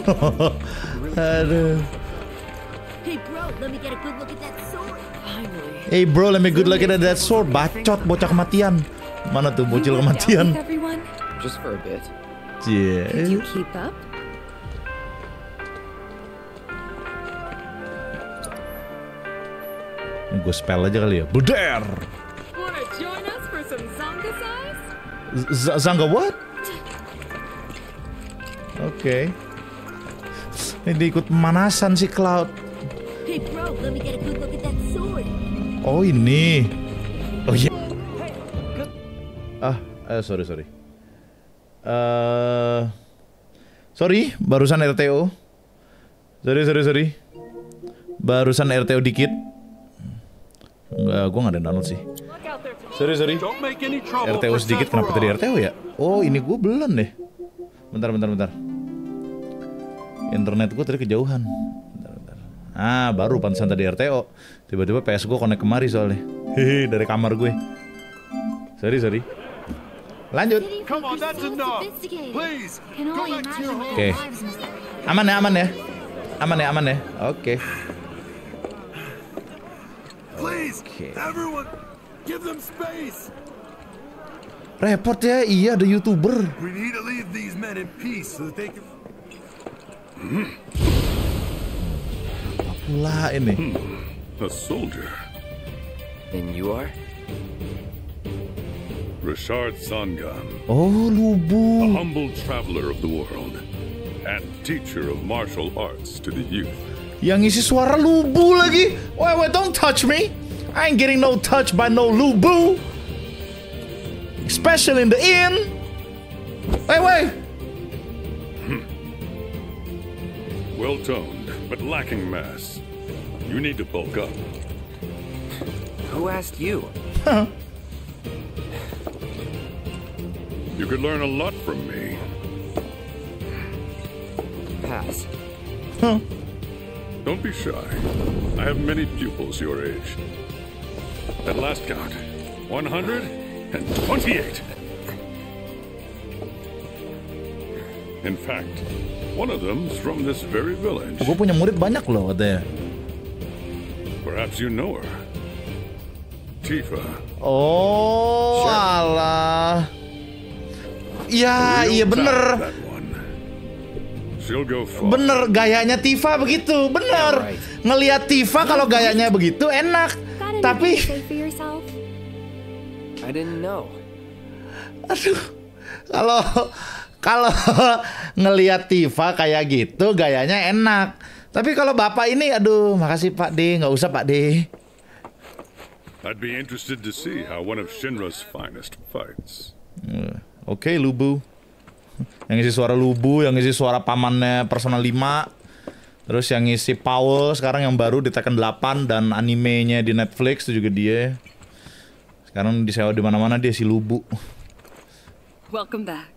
<laughs> Aduh. Hey bro, let me get a good look at that sword. Hey bro, let me good look at that sword. Bacot, bocah kematian. Mana tuh bocil kematian? Just for a bit. Cie. Could you keep up? Gue spell aja kali ya. Beder. Wanna join us for some zonga size? Z- Zangga what? Oke. Ini ikut pemanasan si Cloud. Hey bro, let me get a good look at that sword. Oh ini. Oh iya. Ah, eh, sorry sorry. Eh, sorry, barusan RTO. Sorry sorry sorry. Barusan RTO dikit. Enggak, gua nggak ada download sih. Sorry sorry. RTO sedikit kenapa tadi RTO ya? Oh ini gue belum deh. Bentar bentar bentar. Internet gue tadi kejauhan. Bentar, bentar. Ah baru pantesan tadi RTO. Tiba-tiba PS gue connect kemari soalnya. Hehe dari kamar gue. Sorry sorry. Lanjut. Oke. must Aman ya aman ya. Aman ya aman ya. Oke. Please, everyone, give them space. Repot ya, iya ada youtuber. We need to leave these men in peace so that they can. Pula ini. Hmm, a soldier. And you are? Richard Sangan. Oh A humble traveler of the world. And teacher of martial arts to the youth. Yang ngisi suara lubu lagi. Wait wait don't touch me. I ain't getting no touch by no lubu. Especially in the inn. Wait wait. Hmm. Well toned, but lacking mass. You need to bulk up. Who asked you? Huh. you could learn a lot from me. Pass. Don't be shy. I have many pupils your age. At last count, 128. In fact, one of them's from this very village. Gue punya murid banyak loh katanya. Perhaps you know her. Tifa. Oh, alah. Ya, iya bener. Bener gayanya Tifa begitu, bener. Ngelihat Tifa kalau gayanya begitu enak. Tapi aduh. Kalau kalau ngelihat Tifa kayak gitu gayanya enak. Tapi kalau bapak ini aduh, makasih Pak D, nggak usah Pak D. I'd be interested to see how one of Shinra's finest fights. Eh, Oke, Lubu. Yang ngisi suara Lubu, yang ngisi suara pamannya Persona 5. Terus yang ngisi Powell sekarang yang baru di Tekken 8 dan animenya di Netflix itu juga dia. Sekarang disewa di mana-mana dia si Lubu. Welcome back.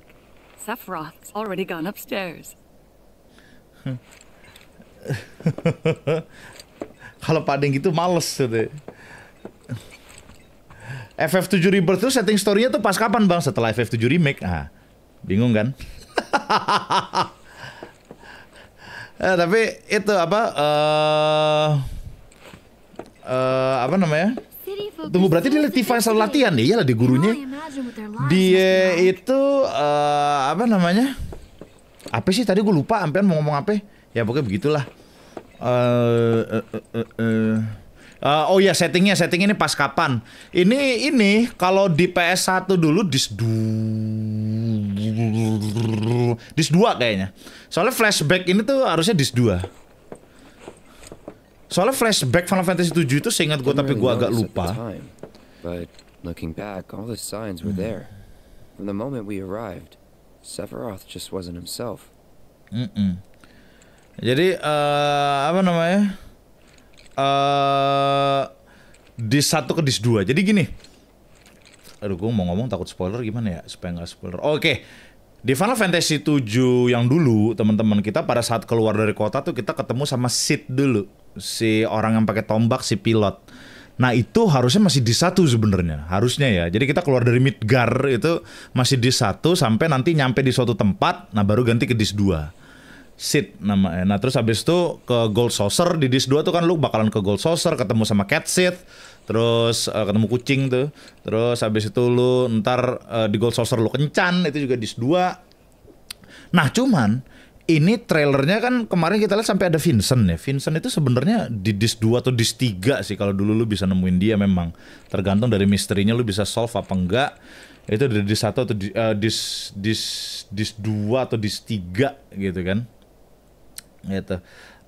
Sephiroth's already gone upstairs. <laughs> Kalau Padeng gitu males gitu. FF7 Rebirth itu setting story-nya tuh pas kapan bang? Setelah FF7 Remake? Ah, bingung kan? <laughs> eh, tapi itu apa? eh eh, apa namanya? Tunggu berarti dia Tifa selalu latihan nih? Iyalah di gurunya. Dia itu eh, apa namanya? Apa sih tadi gue lupa. Ampean mau ngomong apa? Ya pokoknya begitulah. Eh, eh, eh, eh, eh. Eh, oh ya settingnya setting ini pas kapan? Ini ini kalau di PS1 dulu dis du dis 2 kayaknya. Soalnya flashback ini tuh harusnya dis 2. Soalnya flashback Final Fantasy 7 itu seingat gue tapi gue agak lupa. But looking back, all the signs were there. From the moment we arrived, Sephiroth just wasn't himself. Mm-mm. Jadi eh apa namanya? eh dis satu ke dis 2. Jadi gini. Aduh, gue mau ngomong takut spoiler gimana ya supaya nggak spoiler. Oke. Di Final Fantasy 7 yang dulu, teman-teman kita pada saat keluar dari kota tuh kita ketemu sama Sid dulu. Si orang yang pakai tombak, si pilot. Nah itu harusnya masih di satu sebenarnya, harusnya ya. Jadi kita keluar dari Midgar itu masih di satu sampai nanti nyampe di suatu tempat, nah baru ganti ke dis 2. Sid namanya. Nah terus habis itu ke Gold Saucer di Dis 2 tuh kan lu bakalan ke Gold Saucer ketemu sama Cat Sid. Terus uh, ketemu kucing tuh. Terus habis itu lu ntar uh, di Gold Saucer lu kencan itu juga Dis 2. Nah cuman ini trailernya kan kemarin kita lihat sampai ada Vincent ya. Vincent itu sebenarnya di dis 2 atau dis 3 sih kalau dulu lu bisa nemuin dia memang. Tergantung dari misterinya lu bisa solve apa enggak. Itu dari dis 1 atau di, uh, dis dis dis 2 atau dis 3 gitu kan. Gitu.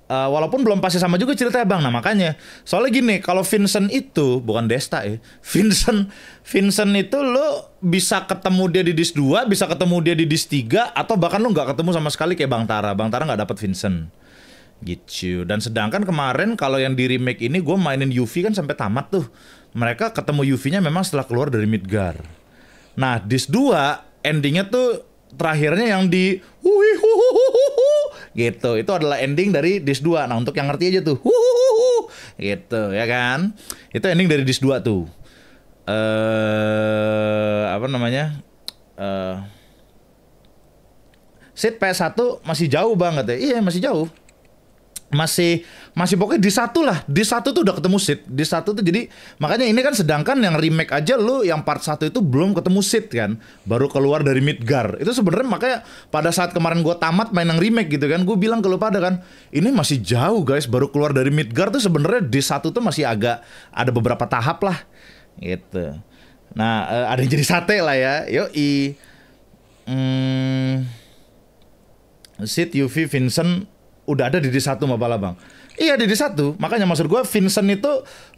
Uh, walaupun belum pasti sama juga ceritanya bang, nah makanya soalnya gini kalau Vincent itu bukan Desta ya, <laughs> Vincent Vincent itu lo bisa ketemu dia di dis 2, bisa ketemu dia di dis 3 atau bahkan lo nggak ketemu sama sekali kayak Bang Tara, Bang Tara nggak dapet Vincent. Gitu. Dan sedangkan kemarin kalau yang di remake ini gue mainin UV kan sampai tamat tuh, mereka ketemu UV-nya memang setelah keluar dari Midgar. Nah dis 2 endingnya tuh terakhirnya yang di gitu. Itu adalah ending dari dis 2 nah untuk yang ngerti aja tuh. Hu hu hu hu gitu ya kan? Itu ending dari dis 2 tuh. Eh uh, apa namanya? Uh, Sid PS1 masih jauh banget ya. Iya masih jauh masih masih pokoknya di satu lah. Di satu tuh udah ketemu Sid. Di satu tuh jadi makanya ini kan sedangkan yang remake aja lu yang part satu itu belum ketemu Sid kan. Baru keluar dari Midgar. Itu sebenarnya makanya pada saat kemarin gue tamat main yang remake gitu kan gue bilang ke lu pada kan ini masih jauh guys. Baru keluar dari Midgar tuh sebenarnya di satu tuh masih agak ada beberapa tahap lah. Gitu. Nah uh, ada yang jadi sate lah ya. Yo i hmm, Sid UV Vincent udah ada di D1 malah bang. Iya di D1, makanya maksud gue Vincent itu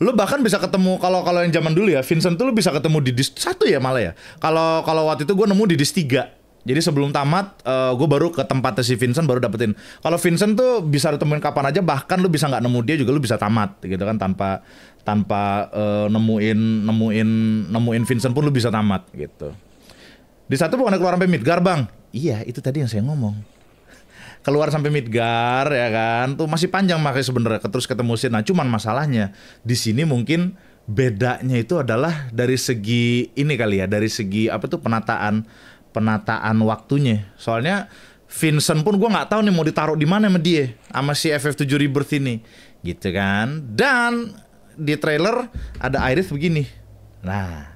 lu bahkan bisa ketemu kalau kalau yang zaman dulu ya Vincent tuh lu bisa ketemu di dis 1 ya malah ya. Kalau kalau waktu itu gue nemu di dis 3. Jadi sebelum tamat uh, gue baru ke tempatnya si Vincent baru dapetin. Kalau Vincent tuh bisa ditemuin kapan aja bahkan lu bisa nggak nemu dia juga lu bisa tamat gitu kan tanpa tanpa uh, nemuin nemuin nemuin Vincent pun lu bisa tamat gitu. Di satu bukan keluar sampai Midgar bang. Iya itu tadi yang saya ngomong keluar sampai Midgar ya kan? Tuh masih panjang makanya sebenarnya terus ketemu sih nah cuman masalahnya di sini mungkin bedanya itu adalah dari segi ini kali ya dari segi apa tuh penataan penataan waktunya. Soalnya Vincent pun gue nggak tahu nih mau ditaruh di mana sama dia sama si FF7 Rebirth ini. Gitu kan? Dan di trailer ada Iris begini. Nah.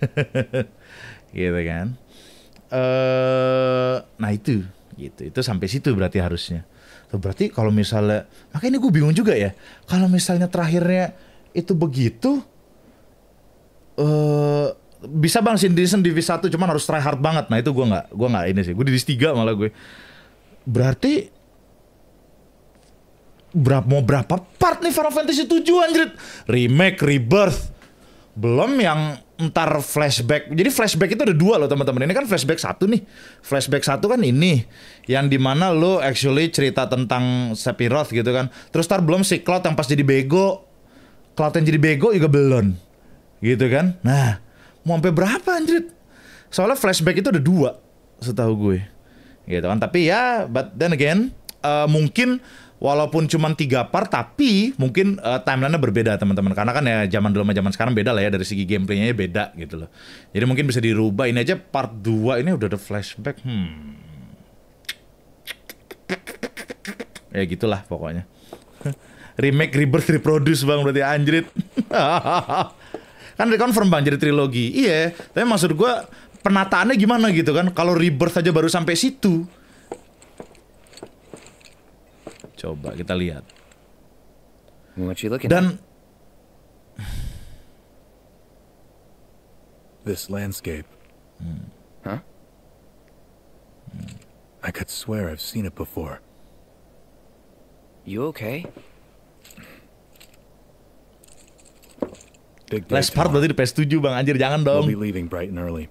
<laughs> Gitu kan? Uh, nah itu gitu. Itu sampai situ berarti harusnya. So, berarti kalau misalnya makanya ini gue bingung juga ya. Kalau misalnya terakhirnya itu begitu uh, bisa bang Sindisan di V1 cuman harus try hard banget. Nah itu gue nggak gue nggak ini sih. Gue di dis 3 malah gue. Berarti berapa mau berapa part nih Final Fantasy 7 anjir remake rebirth. Belum yang ntar flashback. Jadi flashback itu ada dua loh teman-teman. Ini kan flashback satu nih. Flashback satu kan ini yang di mana lo actually cerita tentang Sephiroth gitu kan. Terus ntar belum si Cloud yang pas jadi bego. Cloud yang jadi bego juga belum. Gitu kan. Nah, mau sampai berapa anjir? Soalnya flashback itu ada dua setahu gue. Gitu kan. Tapi ya, but then again, uh, mungkin walaupun cuma tiga part tapi mungkin uh, timelinenya berbeda teman-teman. Karena kan ya zaman dulu sama zaman sekarang beda lah ya. Dari segi gameplaynya beda gitu loh. Jadi mungkin bisa dirubah. Ini aja part 2 ini udah ada flashback. Hmm. Ya gitulah pokoknya. <laughs> Remake rebirth reproduce bang. Berarti anjrit. <laughs> Kan reconfirm bang jadi trilogi. Iya tapi maksud gue penataannya gimana gitu kan? Kalau rebirth aja baru sampai situ Coba kita lihat. Dan This landscape. Hmm. Huh? I could swear I've seen it before. You okay? Big Last part berarti di PS7 bang, anjir jangan dong. We'll be leaving bright and early.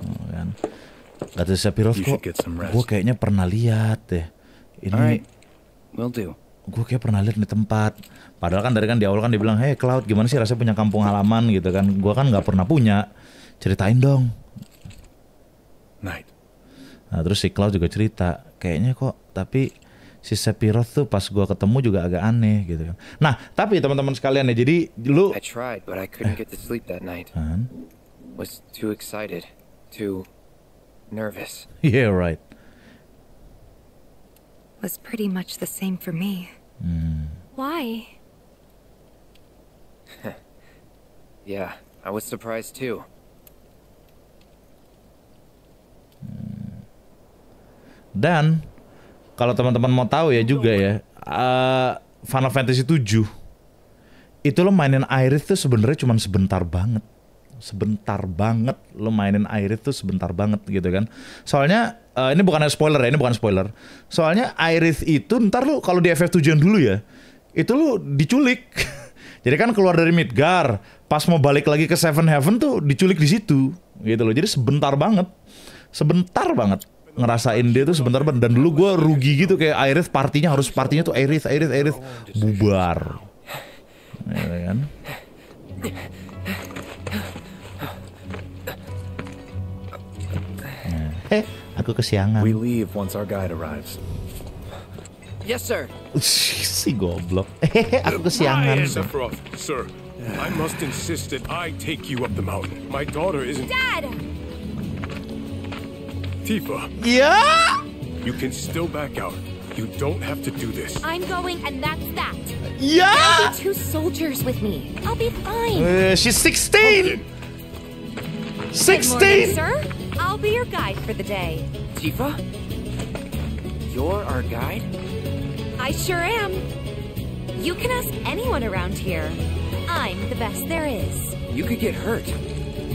Oh, kan. Kata Sephiroth kok, gue kayaknya pernah lihat deh. Ini Alright. Will do. gue kayak pernah lihat di tempat. Padahal kan dari kan di awal kan dibilang, hey Cloud gimana sih rasanya punya kampung halaman gitu kan. Gue kan nggak pernah punya. Ceritain dong. Night. Nah terus si Cloud juga cerita, kayaknya kok tapi si Sephiroth tuh pas gue ketemu juga agak aneh gitu kan. Nah tapi teman-teman sekalian ya, jadi lu I tried, but I couldn't get to sleep that night. Kan? Was too excited, too nervous. <laughs> Yeah right. Was pretty much the same for me. Why? <laughs> Yeah, I was surprised too. Dan kalau teman-teman mau tahu ya juga ya, eh, Final Fantasy 7 itu lo mainin Aerith tuh sebenarnya cuma sebentar banget. Sebentar banget lo mainin Aerith tuh sebentar banget gitu kan. Soalnya eh, ini bukan spoiler ya, ini bukan spoiler. Soalnya Aerith itu ntar lo kalau di FF7 yang dulu ya, itu lo diculik. <laughs> Jadi kan keluar dari Midgar, pas mau balik lagi ke Seven Heaven tuh diculik di situ, gitu loh. Jadi sebentar banget, sebentar banget ngerasain dia tuh sebentar banget. Dan dulu gue rugi gitu kayak Aerith partinya harus partinya tuh Aerith, Aerith, Aerith bubar, ya kan? Eh, aku kesiangan. We leave once our guide arrives. Yes, sir. <laughs> si goblok. <laughs> Aku kesiangan. Sephiroth, sir, I must insist that I take you up the mountain. My daughter isn't. Dad! Tifa, Yeah! you can still back out. You don't have to do this. I'm going, and that's that. Yeah! There'll be two soldiers with me. I'll be fine. Uh, she's 16! Good morning, 16! sir. I'll be your guide for the day. Tifa? You're our guide? I sure am. You can ask anyone around here. I'm the best there is. You could get hurt.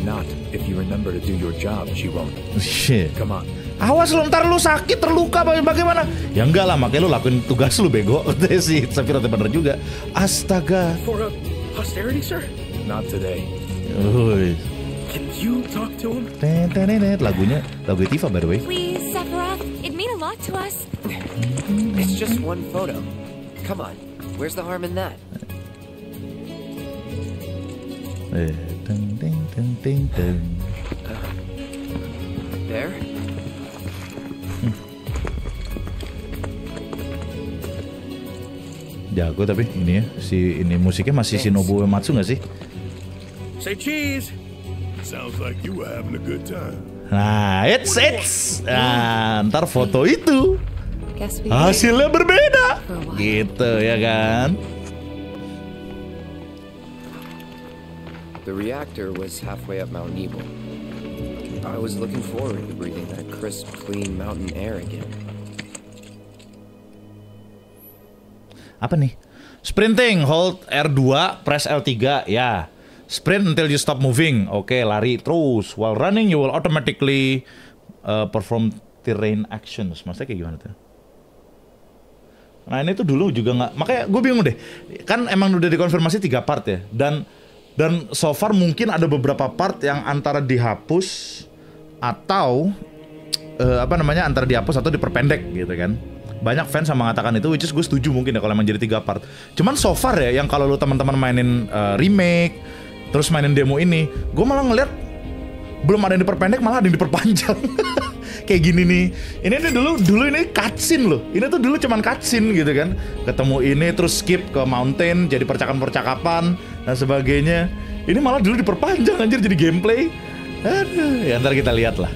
Not if you remember to do your job, she won't. Shit. Come on. Awas lu ntar lu sakit, terluka baga- bagaimana? Ya enggak lah, makanya lu lakuin tugas lu bego. <laughs> si Sephiroth bener juga. Astaga. For a posterity, sir? Not today. Uy. Can you talk to him? Ten, ten, ten, ten. Lagunya, lagu Tifa by the way. Please, Sephiroth. It'd mean a lot to us. It's just one photo. Come on. Where's the harm in that? Teng, teng, teng, teng, teng. There? Jago tapi ini ya, si ini musiknya masih Shinobu Uematsu nggak sih? Say cheese. Nah, it's it's. Nah, ntar foto itu hasilnya berbeda, gitu ya kan? The reactor was halfway up Mount Nebel. I was looking forward to breathing that crisp, clean mountain air again. Apa nih? Sprinting, hold R2, press L3, ya. Sprint until you stop moving. Oke, lari terus. While running, you will automatically uh, perform terrain actions. Maksudnya kayak gimana tuh? Nah ini tuh dulu juga nggak, makanya gue bingung deh. Kan emang udah dikonfirmasi tiga part ya, dan dan so far mungkin ada beberapa part yang antara dihapus atau eh, apa namanya antara dihapus atau diperpendek gitu kan. Banyak fans yang mengatakan itu, which is gue setuju mungkin ya kalau emang jadi tiga part. Cuman so far ya, yang kalau lu teman-teman mainin eh, remake, terus mainin demo ini, gue malah ngeliat belum ada yang diperpendek, malah ada yang diperpanjang. <laughs> Kayak gini nih, ini nih dulu dulu ini cutscene loh. Ini tuh dulu cuman cutscene gitu kan. Ketemu ini terus skip ke mountain, jadi percakapan-percakapan dan sebagainya. Ini malah dulu diperpanjang anjir jadi gameplay. Aduh, ya ntar kita lihat lah.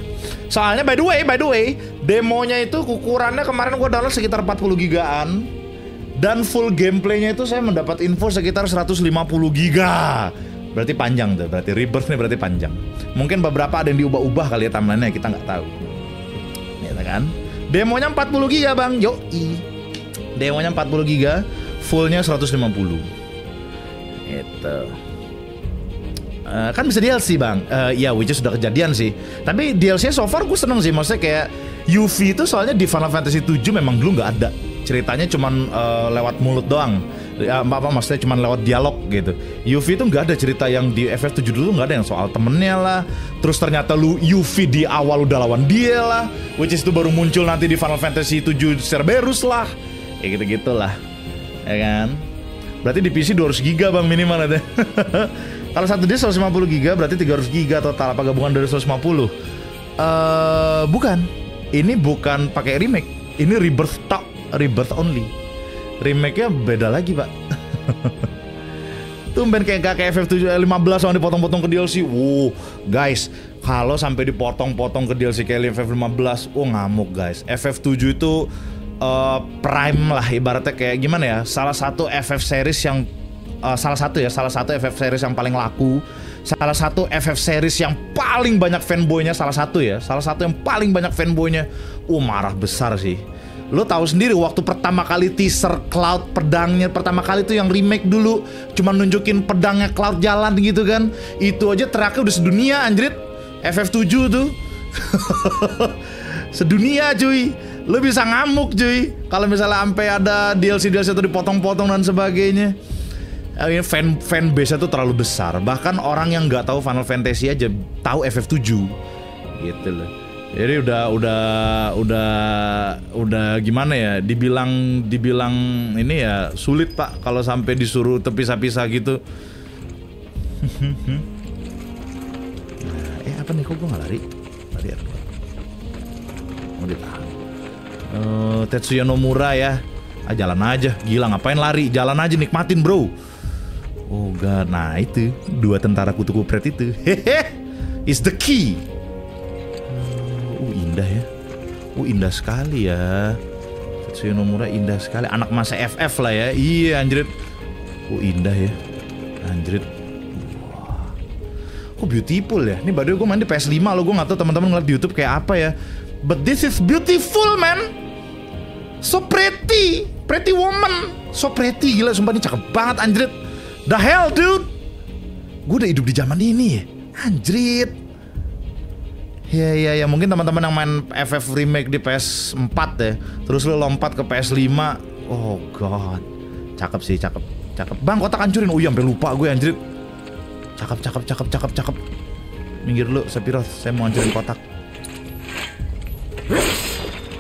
Soalnya by the way, by the way, demonya itu ukurannya kemarin gua download sekitar 40 gigaan dan full gameplaynya itu saya mendapat info sekitar 150 giga. Berarti panjang tuh, berarti rebirth nih berarti panjang. Mungkin beberapa ada yang diubah-ubah kali ya timelinenya kita nggak tahu. Ya kan? Demonya 40 giga bang, yoi. Demonya 40 giga, fullnya 150. Itu. Eh, kan bisa DLC bang, Eh, ya which is sudah kejadian sih. Tapi DLC so far gue seneng sih, maksudnya kayak UV itu soalnya di Final Fantasy 7 memang dulu nggak ada. Ceritanya cuman eh, lewat mulut doang. Ya, maksudnya cuman lewat dialog gitu. UV itu nggak ada cerita yang di FF7 dulu nggak ada yang soal temennya lah. Terus ternyata lu UV di awal udah lawan dia lah, which is itu baru muncul nanti di Final Fantasy 7 Cerberus lah. Kayak gitu gitulah, ya kan? Berarti di PC 200 giga bang minimal ada. <laughs> Kalau satu dia 150 giga berarti 300 giga total apa gabungan dari 150? Eh bukan. Ini bukan pakai remake. Ini rebirth tok, rebirth only. Remake-nya beda lagi, Pak. Tumben kayak kayak FF7 15 sama dipotong-potong ke DLC. Wow, guys, kalau sampai dipotong-potong ke DLC kayak FF15, oh ngamuk guys. FF7 itu eh, prime lah ibaratnya kayak gimana ya salah satu FF series yang eh, salah satu ya salah satu FF series yang paling laku salah satu FF series yang paling banyak fanboynya salah satu ya salah satu yang paling banyak fanboynya uh marah besar sih lo tahu sendiri waktu pertama kali teaser Cloud pedangnya pertama kali itu yang remake dulu cuma nunjukin pedangnya Cloud jalan gitu kan. Itu aja teriaknya udah sedunia anjrit. FF7 tuh. <laughs> Sedunia cuy. Lu bisa ngamuk cuy. Kalau misalnya sampai ada DLC DLC itu dipotong-potong dan sebagainya. Eh, ini fan fan base itu terlalu besar. Bahkan orang yang nggak tahu Final Fantasy aja tahu FF7 gitu loh jadi udah udah udah udah gimana ya dibilang dibilang ini ya sulit pak. Kalau sampai disuruh terpisah-pisah gitu. <laughs> Nah, eh apa nih? Kok gue nggak lari? Lari ya mau ditahan. Eh, Tetsuya Nomura ya. Ah jalan aja. Gila ngapain lari? Jalan aja nikmatin bro. Oh god. Nah itu. Dua tentara kutu kupret itu. <laughs> Hehe. Is the key uh indah ya. Uh indah sekali ya. Tetsuya Nomura indah sekali. Anak masa FF lah ya. Iya anjrit uh indah ya. Anjrit Wah. Kok beautiful ya? Ini baru gue main di PS5 lo Gue gak tau teman-teman ngeliat di Youtube kayak apa ya. But this is beautiful man. So pretty. Pretty woman. So pretty. Gila sumpah ini cakep banget anjrit The hell dude. Gue udah hidup di zaman ini. Ya Anjrit Ya ya ya mungkin teman-teman yang main FF remake di PS4 ya. Terus lu lompat ke PS5 Oh god. Cakep sih cakep. Cakep. Bang kotak hancurin. Oh iya sampai lupa gue anjrit Cakep cakep cakep cakep cakep. Minggir dulu Sephiroth Saya mau hancurin kotak.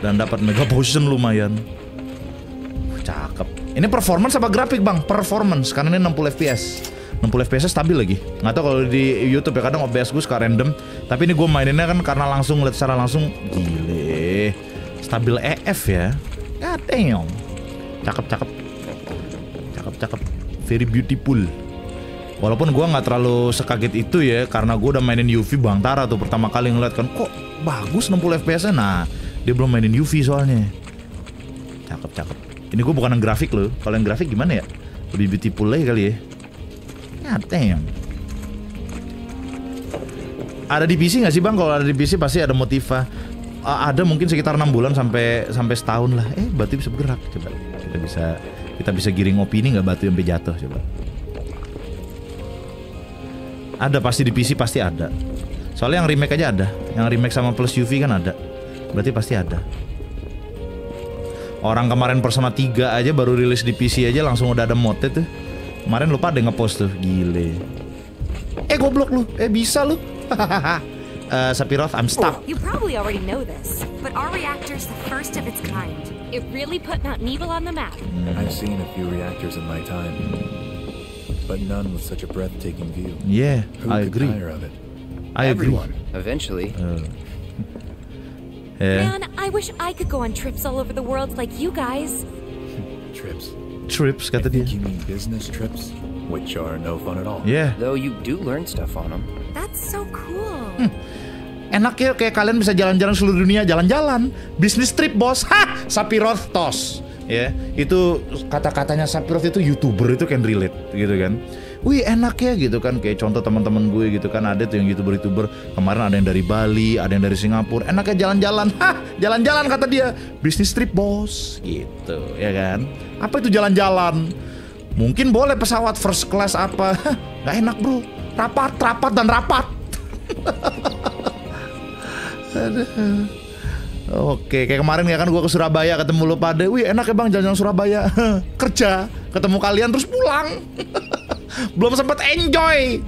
Dan dapat mega potion lumayan. Cakep. Ini performance apa grafik bang? Performance. Karena ini 60 fps. 60 fps stabil lagi. Nggak tahu kalau di YouTube ya kadang OBS gue suka random. Tapi ini gue maininnya kan karena langsung lihat secara langsung gile. Stabil EF ya. God damn. Cakep cakep. Cakep cakep. Very beautiful. Walaupun gue nggak terlalu sekaget itu ya karena gue udah mainin UV Bang Tara tuh pertama kali ngeliat kan kok bagus 60 fps nya nah dia belum mainin UV soalnya cakep cakep ini gue bukan yang grafik loh kalau yang grafik gimana ya lebih beautiful lagi kali ya God damn ada di PC nggak sih bang? Kalau ada di PC pasti ada motiva. A- ada mungkin sekitar enam bulan sampai sampai setahun lah. Eh batu bisa bergerak. Coba kita bisa kita bisa giring opini nggak batu sampai jatuh coba. Ada pasti di PC pasti ada. Soalnya yang remake aja ada. Yang remake sama plus UV kan ada. Berarti pasti ada. Orang kemarin Persona 3 aja baru rilis di PC aja langsung udah ada modnya tuh kemarin lupa ada ngepost tuh gile eh goblok lu eh bisa lu <laughs> Eh, Sephiroth I'm stuck You probably already know this, but our reactor's the first of its kind. It really put Mount Nebel on the map. I've seen a few reactors in my time, but none with such a breathtaking view. Yeah, Who I could agree. tire of it? I agree. Everyone, eventually. Eh, Man, I wish I could go on trips all over the world like you guys. <laughs> Trips. Trips kata dia You mean business trips, which are no fun at all. Yeah. Though you do learn stuff on them. That's so cool. Enak ya kayak kalian bisa jalan-jalan seluruh dunia jalan-jalan bisnis trip bos <laughs> hah Sapiroth tos ya itu kata-katanya Sapiroth itu youtuber itu can relate gitu kan wih enak ya gitu kan. Kayak contoh teman-teman gue gitu kan ada tuh yang youtuber youtuber kemarin ada yang dari Bali ada yang dari Singapura. Enaknya jalan-jalan. <laughs> Hah jalan-jalan kata dia. Bisnis trip bos gitu ya kan. Apa itu jalan-jalan? Mungkin boleh pesawat first class apa. <laughs> Nggak enak bro. Rapat rapat dan rapat. <laughs> Oke, kayak kemarin ya kan gua ke Surabaya ketemu lu pada. Wih, enak ya Bang jalan-jalan Surabaya. Kerja, ketemu kalian terus pulang. Belum sempat enjoy.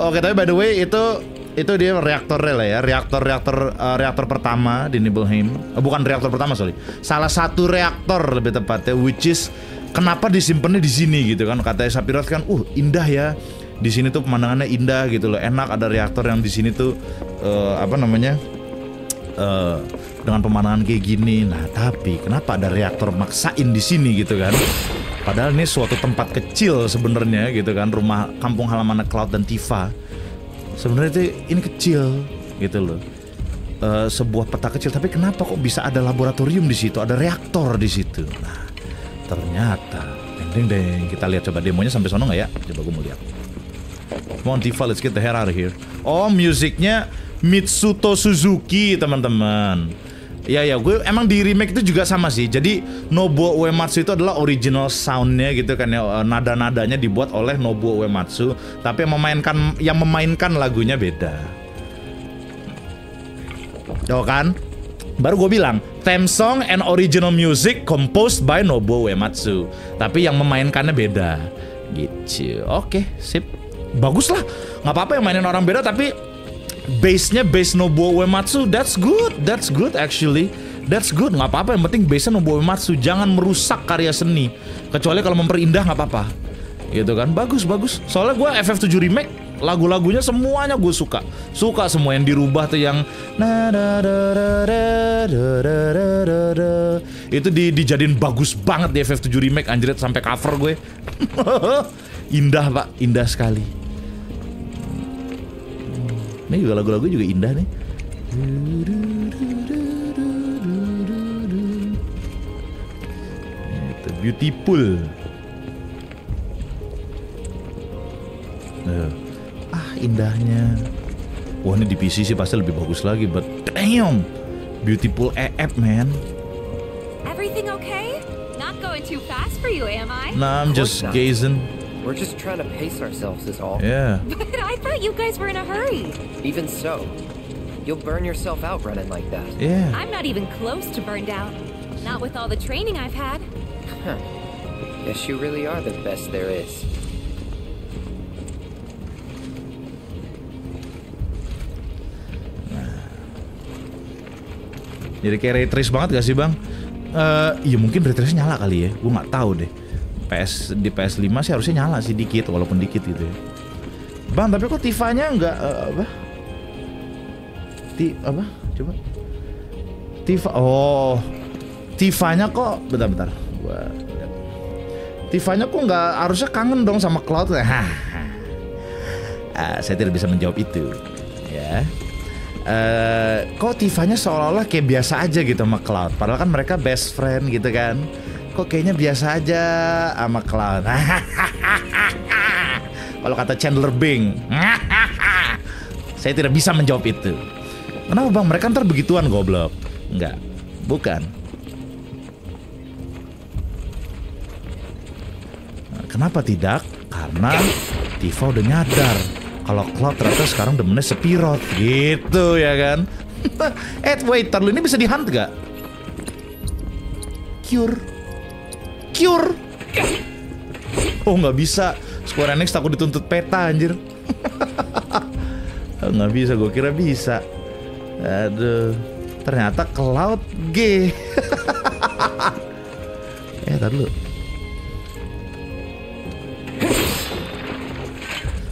Oke tapi by the way itu itu dia reaktornya lah ya, reaktor-reaktor eh, reaktor pertama di Nibelheim. Eh, bukan reaktor pertama, sorry. Salah satu reaktor lebih tepatnya which is kenapa disimpannya di sini gitu kan. Katanya Sapiroth kan, "Uh, indah ya." Di sini tuh pemandangannya indah gitu loh. Enak ada reaktor yang di sini tuh eh, apa namanya? eh, dengan pemandangan kayak gini. Nah, tapi kenapa ada reaktor maksain di sini gitu kan? Padahal ini suatu tempat kecil sebenarnya gitu kan, rumah kampung halaman Cloud dan Tifa. Sebenarnya itu ini kecil gitu loh. eh, sebuah peta kecil, tapi kenapa kok bisa ada laboratorium di situ, ada reaktor di situ? Nah, ternyata, deng deng kita lihat coba demonya sampai sono nggak ya? Coba gue mau lihat. Come on Tifa, let's get the hell out of here. Oh, musiknya Mitsuto Suzuki, teman-teman. Ya ya, gue emang di remake itu juga sama sih. Jadi Nobuo Uematsu itu adalah original soundnya gitu kan ya. Eh, Nada-nadanya dibuat oleh Nobuo Uematsu, tapi yang memainkan yang memainkan lagunya beda. Tuh kan? Baru gue bilang, theme song and original music composed by Nobuo Uematsu. Tapi yang memainkannya beda. Gitu. Oke, sip. Bagus lah. Nggak apa-apa yang mainin orang beda tapi base-nya base Nobuo Uematsu. That's good. That's good actually. That's good. Nggak apa-apa. Yang penting base-nya Nobuo Uematsu. Jangan merusak karya seni. Kecuali kalau memperindah nggak apa-apa. Gitu kan. Bagus, bagus. Soalnya gue FF7 remake lagu-lagunya semuanya gue suka suka semua yang dirubah tuh yang itu di, dijadiin bagus banget di FF7 remake anjir sampai cover gue <laughs> indah pak indah sekali ini juga lagu-lagu juga indah nih. Itu beautiful. Ah indahnya. Wah ini di PC sih pasti lebih bagus lagi but damn beautiful EF man. Everything okay? Not going too fast for you, am I? nah I'm just gazing We're just trying to pace ourselves is all. yeah <laughs> But I thought you guys were in a hurry. Even so, you'll burn yourself out running like that. yeah I'm not even close to burned out. Not with all the training I've had. Huh. Guess you really are the best there is. jadi kayak ray trace banget gak sih bang Eh, iya mungkin ray trace nyala kali ya gue nggak tahu deh PS di PS5 sih harusnya nyala sih dikit walaupun dikit gitu ya. Bang tapi kok Tifanya nggak eh, apa? Ti apa? Coba. Tifa oh. Tifanya kok bentar-bentar gua lihat. Tifanya kok nggak harusnya kangen dong sama Cloud. Hah. <laughs> Ah, saya tidak bisa menjawab itu ya. Eh kok Tifanya seolah-olah kayak biasa aja gitu sama Cloud? Padahal kan mereka best friend gitu kan kok kayaknya biasa aja sama Cloud <laughs> kalau kata Chandler Bing <laughs> saya tidak bisa menjawab itu kenapa bang mereka ntar begituan goblok enggak bukan Kenapa tidak? Karena Tifa udah nyadar kalau Cloud ternyata sekarang demennya Sephiroth gitu ya kan. <laughs> eh wait, tar ini bisa dihunt gak? Cure. Cure. Oh nggak bisa. Square Enix takut dituntut peta anjir. <laughs> Nggak bisa, gue kira bisa. Aduh, ternyata Cloud G. <laughs> eh, tar dulu.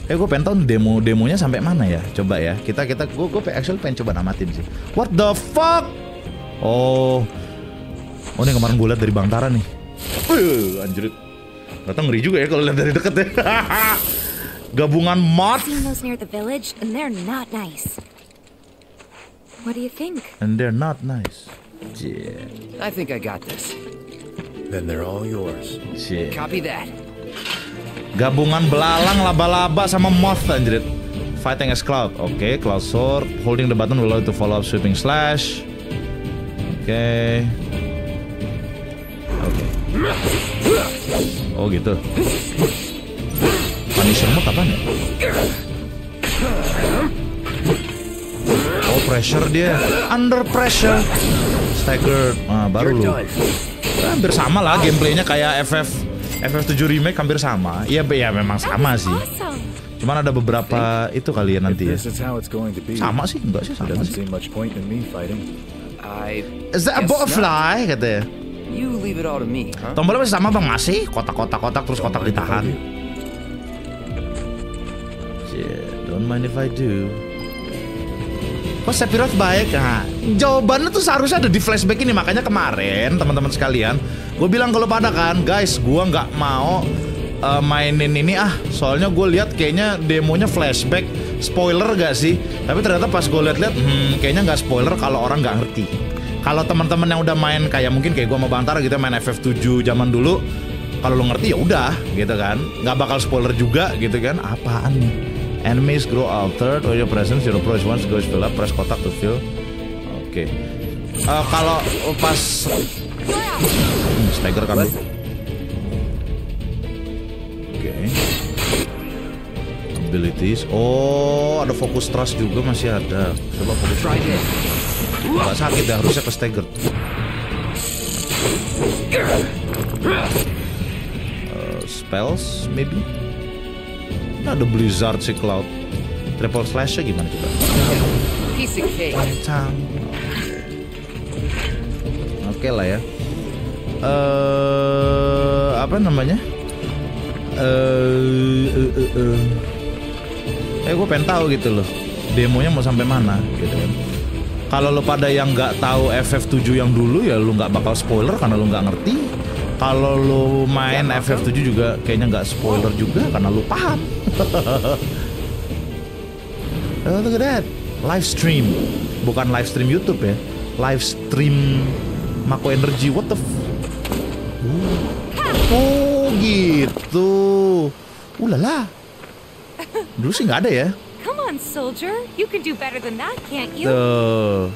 Eh gue pengen tahu demo demonya sampai mana ya? Coba ya. Kita kita gue gue actually pengen coba namatin sih. What the fuck? Oh. Oh ini kemarin gue liat dari Bang Tara nih. Wih, anjrit. Ternyata ngeri juga ya kalau lihat dari deket ya. <laughs> Gabungan mod. What do you think? and they're not nice. Yeah. I think I got this. Then they're all yours. Shit. Copy that. Gabungan belalang, laba-laba sama moth anjrit. Fighting as cloud. Oke, cloud sword. Holding the button will allow you to follow up sweeping slash. Oke. Oke. Oh gitu. Punisher mode kapan ya? Oh pressure dia. Under pressure. Staggered. Ah, baru lu. Hampir sama lah gameplaynya kayak FF FF7 remake hampir sama. Iya, be- ya memang sama sih. Cuman ada beberapa itu kali ya nanti ya. Sama sih, enggak sih sama sih. seem much point in me fighting. I. Is that a butterfly? Katanya. You leave it all to me, huh? Tombolnya masih sama bang masih kotak-kotak kotak terus kotak ditahan. Yeah, don't mind if I do. Kok Sephiroth baik? Nah, jawabannya tuh seharusnya ada di flashback ini makanya kemarin teman-teman sekalian, gue bilang kalau pada kan, guys, gue nggak mau uh, mainin ini ah, soalnya gue lihat kayaknya demonya flashback spoiler gak sih? Tapi ternyata pas gue liat-liat, hmm, kayaknya nggak spoiler kalau orang nggak ngerti. Kalau teman-teman yang udah main kayak mungkin kayak gue sama Bantara gitu main FF7 zaman dulu, kalau lo ngerti ya udah gitu kan, nggak bakal spoiler juga gitu kan. Apaan nih? Enemies grow altered or your presence your approach once goes fill up press kotak to fill. Oke. Eh, kalau pas hmm, stagger kan. Oke. Abilities. Oh, ada fokus trust juga masih ada. Coba fokus trust. Gak sakit ya, harusnya ke stagger. Eh, spells, maybe? Nah, ada blizzard si Cloud. Triple slash gimana coba? Oke lah ya. Eh apa namanya? Eh eh eh, eh. Eh gue pengen tahu gitu loh. Demonya mau sampai mana gitu kan. Kalau lo pada yang nggak tahu FF7 yang dulu ya lo nggak bakal spoiler karena lo nggak ngerti. Kalau lo main FF7 juga kayaknya nggak spoiler juga karena lo paham. oh, <laughs> look at that. Live stream. Bukan live stream YouTube ya. Live stream Mako Energy. What the f... Oh gitu. Ulala. Dulu sih nggak ada ya. Come on, soldier. You can do better than that, can't you? Tuh.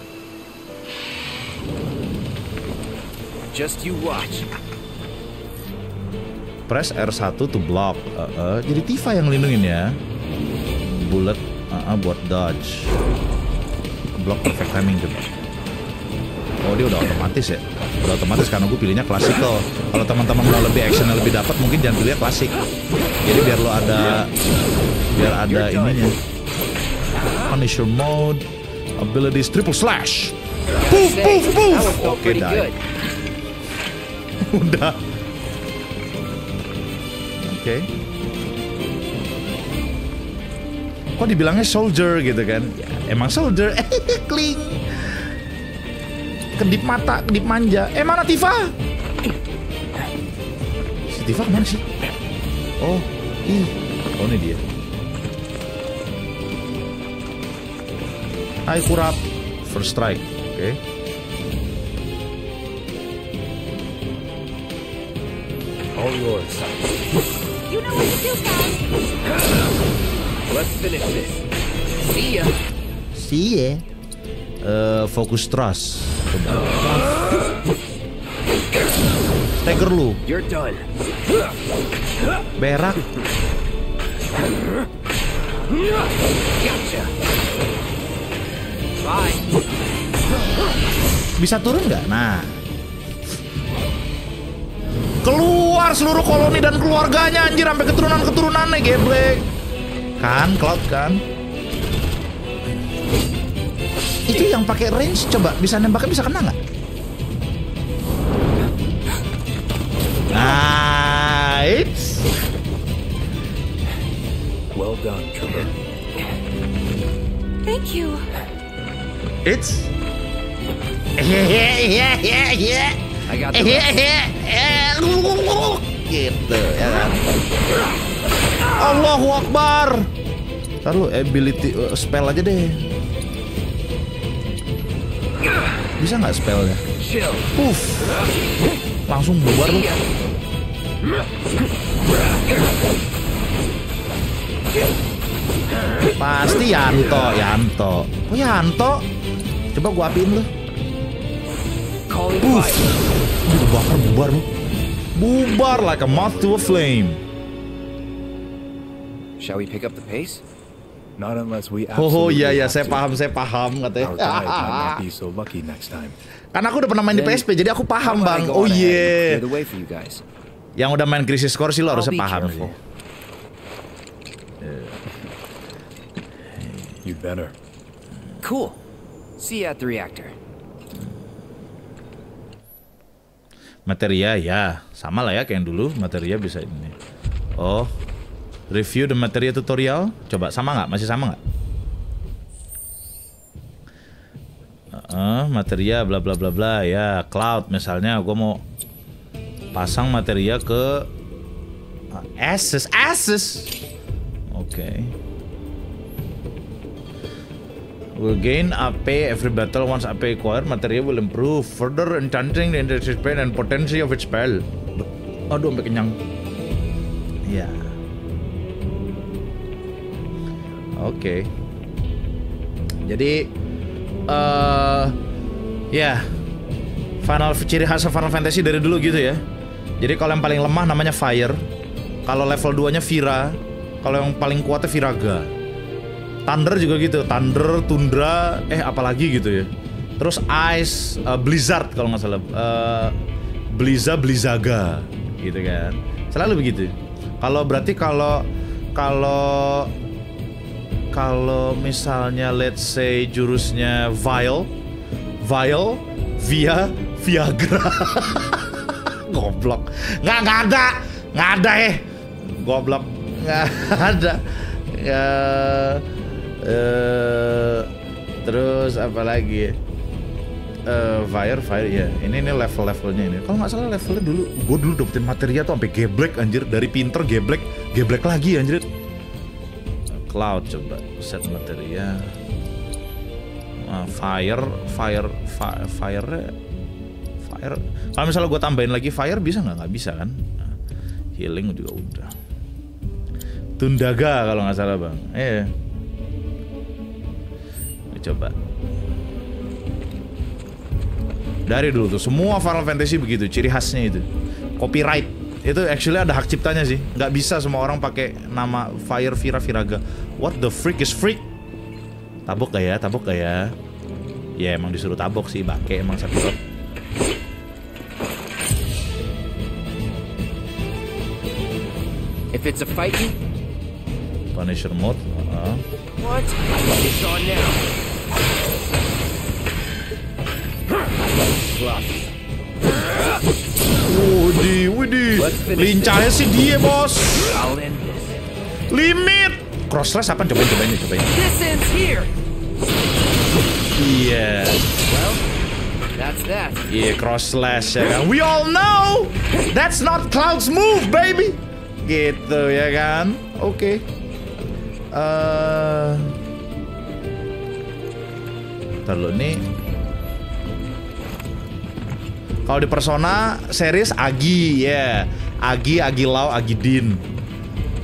Just you watch. Press R1 to block. Uh, uh, Jadi Tifa yang lindungin ya. Bullet uh, uh, buat dodge. Block perfect timing coba. Oh dia udah otomatis ya. Udah otomatis karena gue pilihnya classical. Kalau teman-teman mau lebih actionnya lebih dapat mungkin jangan pilih klasik. Jadi biar lo ada biar ada ininya. Punisher mode, abilities triple slash. Poof poof poof. Oke die. <laughs> Udah. Oke. Kok dibilangnya soldier gitu kan? Ya, emang soldier. <laughs> Kling. Kedip mata, kedip manja. Eh mana Tifa? Si Tifa ke mana sih? Oh, ih. Oh ini dia. Hai kurap. First strike. Oke. All yours. You know what to do, guys. Let's finish this. See ya. See ya. Eh, fokus trust. Stagger lu. You're done. Berak. Gotcha. Bisa turun nggak? Nah. Keluar seluruh koloni dan keluarganya anjir sampai keturunan-keturunannya geblek. Kan, Cloud kan. Itu yang pakai range coba bisa nembaknya bisa kena nggak? Nice. Well done, Trooper. Thank you. Rest. gitu ya kan. Allahu Akbar. Ntar lu ability uh, spell aja deh. Bisa nggak spellnya? Puff. Langsung bubar lu. Pasti Yanto, Yanto. Oh Yanto. Coba gua apiin lu. Calling Puff. fire. Aduh, bakar bubar lu. Bubar like a moth to a flame. Shall we pick up the pace? Not unless we Oh iya iya have saya to. paham saya paham katanya. <laughs> so lucky next time. Karena aku udah pernah main di PSP jadi aku paham bang. Oh iya. You guys. Yang udah main Crisis Core sih lo harusnya paham. You'd better. Cool. See you at the reactor. Materia ya. Sama lah ya kayak yang dulu. Materia bisa ini. Oh. Review the materia tutorial. Coba sama nggak? Masih sama nggak? Heeh, materia bla bla bla bla. Ya cloud misalnya. Gue mau pasang materia ke uh, Asus. Oke will gain AP every battle once AP acquired material will improve further enhancing the anticipation and potency of its spell. Aduh sampai kenyang. Ya. Oke. Jadi eh ya. Final ciri khas Final Fantasy dari dulu gitu ya. Jadi kalau yang paling lemah namanya Fire. Kalau level 2 nya Vira kalau yang paling kuatnya Viraga Thunder juga gitu, Thunder, Tundra, eh apalagi gitu ya. Terus Ice, uh, Blizzard kalau nggak salah, uh, Bliza, Blizzaga, gitu kan. Selalu begitu. Kalau berarti kalau kalau kalau misalnya let's say jurusnya Vile, Vile, Via, Viagra. <laughs> Goblok. Nggak nggak ada, nggak ada eh. Goblok. Nggak <laughs> ada. Ya, eh terus apa lagi? Eh fire, fire ya. Ini ini level-levelnya ini. Kalau nggak salah levelnya dulu, gue dulu dapetin material tuh sampai geblek anjir. Dari pinter geblek, geblek lagi anjir. Cloud coba set material. Ah, fire, fire, fire, fire, fire. Kalau misalnya gue tambahin lagi fire bisa nggak? Nggak bisa kan? Healing juga udah. Tundaga kalau nggak salah bang. Eh. Coba. Dari dulu tuh semua Final Fantasy begitu, ciri khasnya itu. Copyright itu actually ada hak ciptanya sih. Nggak bisa semua orang pakai nama Fire Vira Viraga. What the freak is freak? Tabok gak ya? Tabok gak ya? Ya emang disuruh tabok sih, bangke emang Sephiroth. If it's a fight. Punisher mode. Uh What? It's on now. Widih, widih. Lincahnya sih dia, bos. Limit. Cross slash apa? Cobain, cobain, cobain. Iya. Well, that's that. Iya, cross slash ya kan. We all know that's not Cloud's move, baby. Gitu ya kan. Oke. Eh Ntar dulu nih Kalau di Persona series Agi ya. Agi, Agi Lau, Agi Din.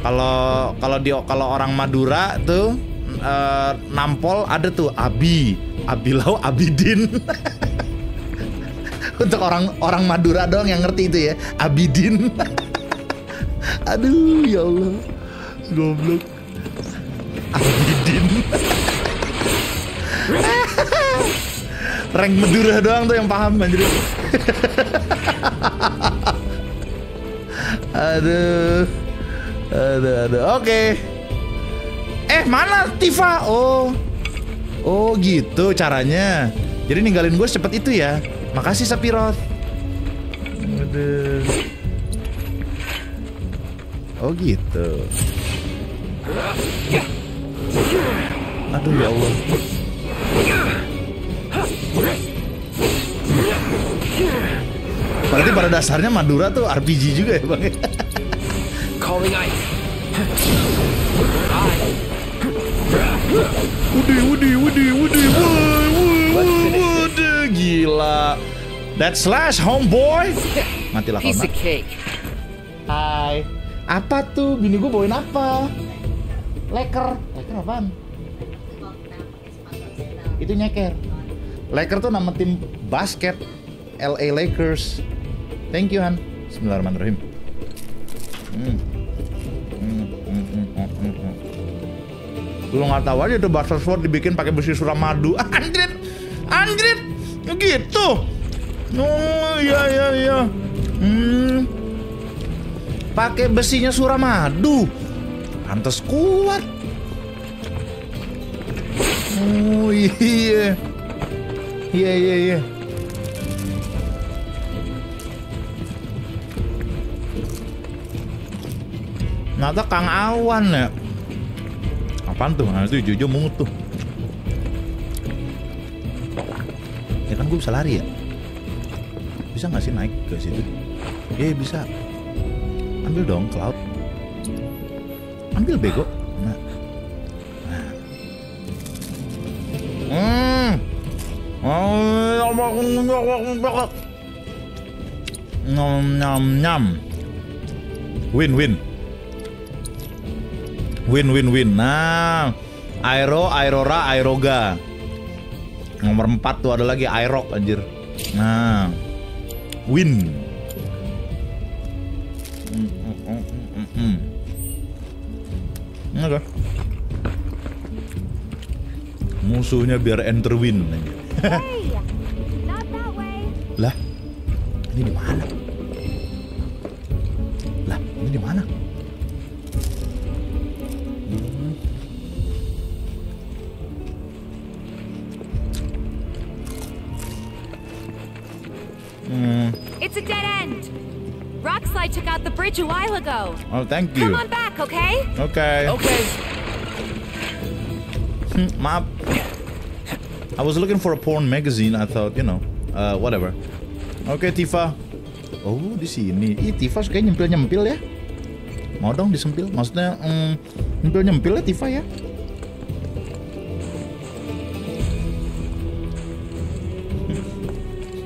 Kalau kalau di kalau orang Madura tuh eh, nampol ada tuh Abi. Abi Lau, Abi Din. <laughs> Untuk orang orang Madura doang yang ngerti itu ya. Abidin <laughs> Aduh ya Allah. Goblok Rank Madura doang tuh yang paham anjir. <laughs> Aduh. Aduh aduh. Oke. Eh mana Tifa? Oh. Oh gitu caranya. Jadi ninggalin gue secepat itu ya. Makasih Sephiroth Aduh. Oh gitu. Aduh ya Allah Berarti pada dasarnya Madura tuh RPG juga ya bang Calling ice. Wudi, wudi, wudi, wudi, wudi, gila. That slash homeboy. Matilah kau Piece nak. of cake. Hai. Apa tuh? Bini gue bawain apa? Leker. Leker apaan? Itu nyeker. Laker tuh nama tim basket LA Lakers. Thank you Han. Bismillahirrahmanirrahim. Hmm. Hmm, hmm, hmm. Lu nggak tahu aja tuh Buster Sword dibikin pakai besi suramadu. Anjrit, anjrit, gitu. Oh iya iya iya. Hmm. Pakai besinya suramadu. Pantes kuat. Oh iya. Iya iya iya. Nada Kang Awan ya. Apaan tuh? Nah, itu Jojo mungut tuh. Ya kan gue bisa lari ya. Bisa nggak sih naik ke situ? Iya bisa. Ambil dong Cloud. Ambil bego. Nyam nyam nyam. Win win. Win win win. Nah, Aero, Aerora, Aeroga. Nomor 4 tuh ada lagi Aerox anjir. Nah. Win. Mm, mm, mm, mm, mm. Oke. Musuhnya biar enter win. Hey, <laughs> ini di mana? Lah, ini di mana? Hmm. Hmm. It's a dead end. Rockslide took out the bridge a while ago. Oh, thank you. Come on back, okay? Okay. Okay. Hmm, Maaf. I was looking for a porn magazine. I thought, you know, uh, whatever. Oke, Tifa. Oh, di sini. Ih, Tifa suka nyempil-nyempil ya. Mau dong disempil? Maksudnya, mm, nyempil-nyempil ya Tifa ya.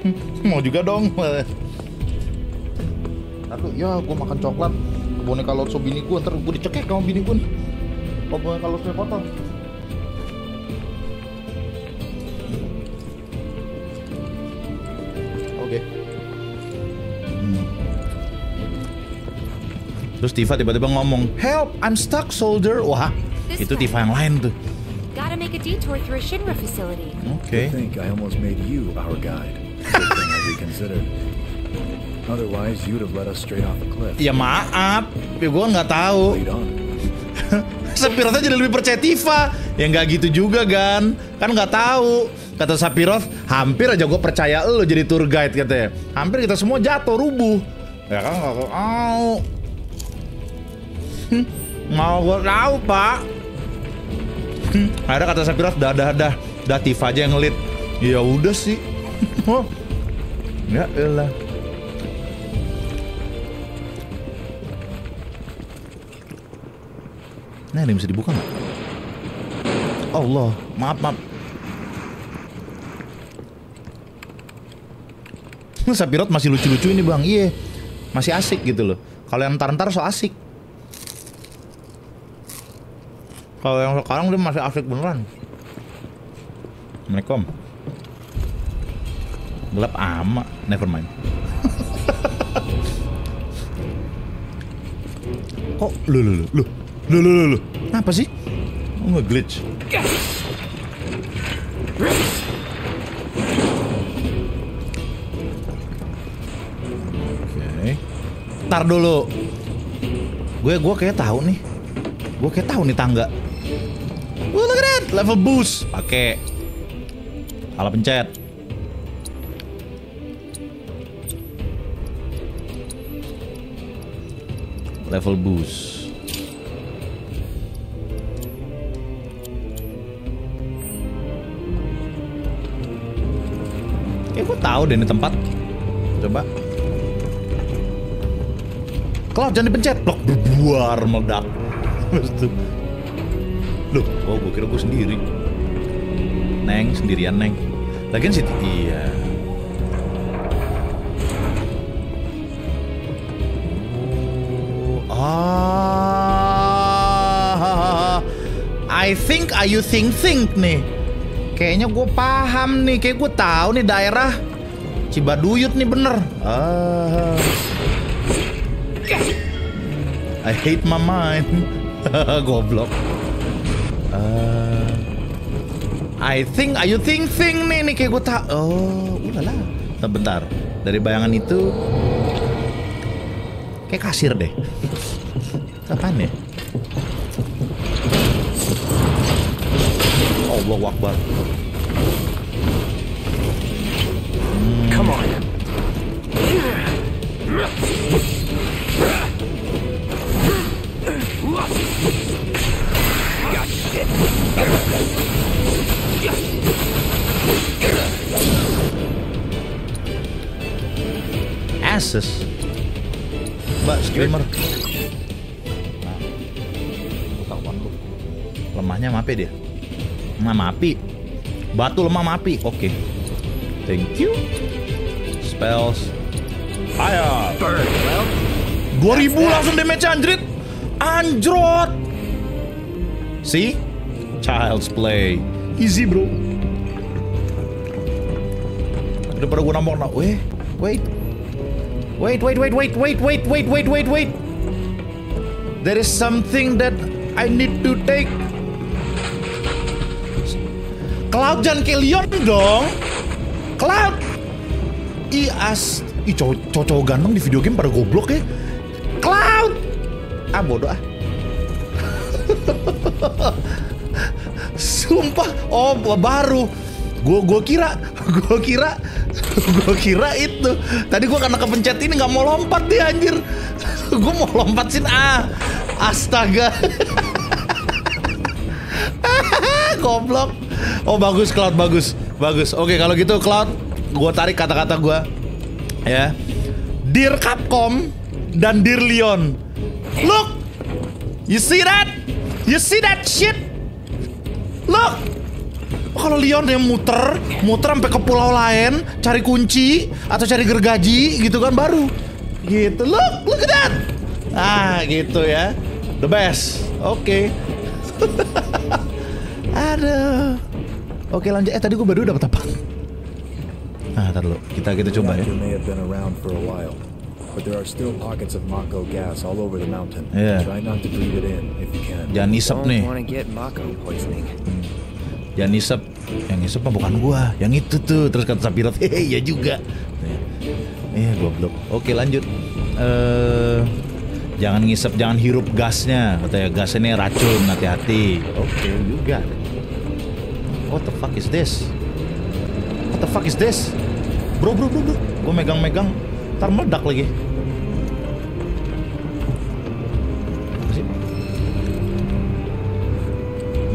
<laughs> Mau juga dong. <laughs> Lalu, ya gue makan coklat. Boneka Lotso bini gue, ntar gue dicekek sama bini gue. Oh, boneka Lotso potong. Terus Tifa tiba-tiba ngomong, Help, I'm stuck soldier. Wah, This itu. Tifa yang lain tuh. Gotta make a detour through a Shinra facility. Okay. I think I almost made you our guide. Good thing I reconsidered. Otherwise, you'd have led us straight off a cliff. Ya maaf, ya gue nggak tahu. Sephiroth <laughs> jadi lebih percaya Tifa. Ya nggak gitu juga kan, kan nggak tahu. Kata Sephiroth, hampir aja gue percaya lo jadi tour guide katanya. Hampir kita semua jatuh rubuh. Ya kan nggak tahu. Mau gue tahu pak. Ada kata Sephiroth, dah dah dah, dah Tifa aja yang ngelit. Ya udah sih. <laughs> Oh, ya elah. Nah, ini bisa dibuka nggak? Allah, maaf maaf. <laughs> Sapirot masih lucu-lucu ini bang, iya, masih asik gitu loh. Kalau yang ntar-ntar so asik. Kalau yang sekarang dia masih asik beneran. Assalamualaikum. Gelap amat, never mind. <laughs> Kok lu lu lu lu lu lu lu lu apa sih? Oh nggak glitch. Oke. Ntar dulu. Gue gue kayak tahu nih. Gue kayak tahu nih tangga. Level boost. Pakai. Salah pencet. Level boost. Kayak gue tahu deh ini tempat. Coba. Cloud jangan dipencet. Blok berbuar meledak. <laughs> Terus. Loh, oh gue kira gue sendiri. Neng, sendirian Neng. Lagian sih, iya. Ah, I think Ayu Think Think nih. Kayaknya gue paham nih, kayak gue tahu nih daerah Cibaduyut nih bener. Ah. I hate my mind. <laughs> Goblok. Ah. I think Ayu Think Think nih, nih kayak gue tahu. Oh, ulala. Bentar, bentar. Dari bayangan itu kayak kasir deh. Kapan ya? Allah Akbar. Mapi. Batu lemah mapi. Oke. Thank you. Spells. Ayo. Burn. Well, 2000 langsung damage anjrit. Anjrot. See? Child's play. Easy, bro. Daripada gue nambah nak. Wait, wait. Wait, wait, wait, wait, wait, wait, wait, wait, wait, wait. There is something that I need to take. Cloud jangan Leon dong. Cloud. Ih as, ih cowok ganteng di video game pada goblok ya. Cloud. Ah bodoh ah. <laughs> Sumpah, oh baru. Gue gue kira, <laughs> gue kira, <laughs> gue kira itu. Tadi gue karena kepencet ini nggak mau lompat dia anjir. gue mau lompat sih ah. Astaga. Goblok. Oh bagus Cloud bagus bagus. Oke kalau gitu Cloud, gue tarik kata-kata gue ya. Dear Capcom dan Dear Leon, look, you see that? You see that shit? Look, Oh, kalau Leon yang muter, muter sampai ke pulau lain, cari kunci atau cari gergaji gitu kan baru. Gitu. Look, look at that. Ah, gitu ya. The best. Oke. <laughs> Aduh. Oke lanjut. Eh tadi gue baru dapat apa? Nah, tar dulu. Kita kita coba ya. but there are still pockets of Mako gas all over the mountain. Yeah. Try not to breathe it in if you can. Jangan isep don't nih. want to get Mako poisoning. Jangan isep. Yang isep mah bukan gua, yang itu tuh. Terus kata Sapirot, <laughs> hehe, ya juga. Iya, goblok. Oke, lanjut. Eh jangan ngisep, jangan hirup gasnya. Katanya gas ini racun, hati-hati. Oke, juga. What the fuck is this? What the fuck is this? Bro, bro, bro, bro. Gue megang-megang, ntar meledak lagi.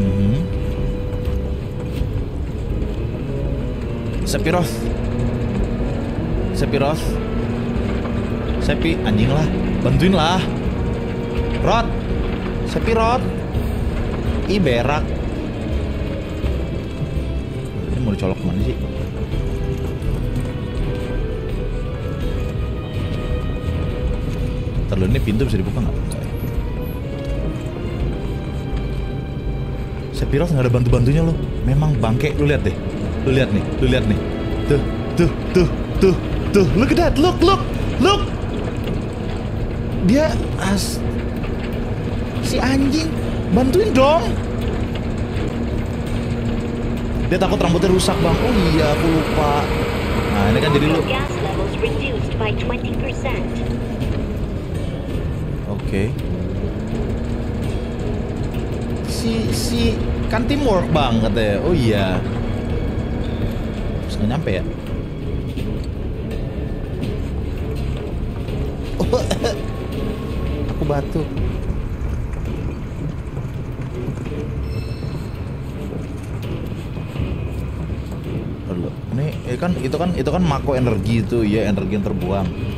Mhm. Sephiroth Sephiroth Sepi anjing lah Bantuin lah Rod Sephiroth Ih Ntar ini pintu bisa dibuka nggak? Ya. Sephiroth nggak ada bantu-bantunya loh Memang bangke, lu lihat deh. Lu lihat nih, lu lihat nih. Tuh, tuh, tuh, tuh, tuh. Look at that, look, look, look. Dia as Si anjing. Bantuin dong. Dia takut rambutnya rusak bang. Oh iya, aku lupa. Nah ini kan jadi lu Gas levels reduced by 20%. Oke. Si si kan teamwork bang katanya. Oh iya. Terus nggak nyampe ya? Oh, <laughs> aku batuk. Ini eh, kan itu kan itu kan mako energi itu ya energi yang terbuang.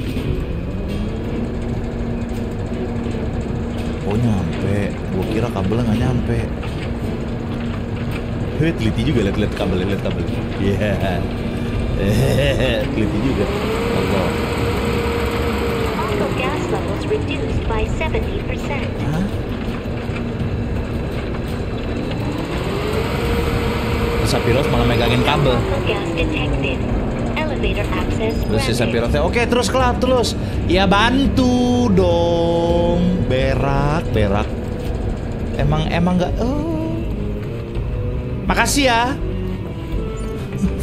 Nyampe, gua kira kabelnya nggak nyampe. Hei, teliti juga lihat-lihat kabel, lihat kabel. Iya. Yeah. <laughs> teliti juga. Allah. Gas levels reduced by 70%. Terus Sephiroth malah megangin kabel. Mako gas detected. Terus si granted. Sephirothnya, oke terus kelap terus. Ya bantu dong. Berak, berak. Emang emang nggak. Oh. Makasih ya.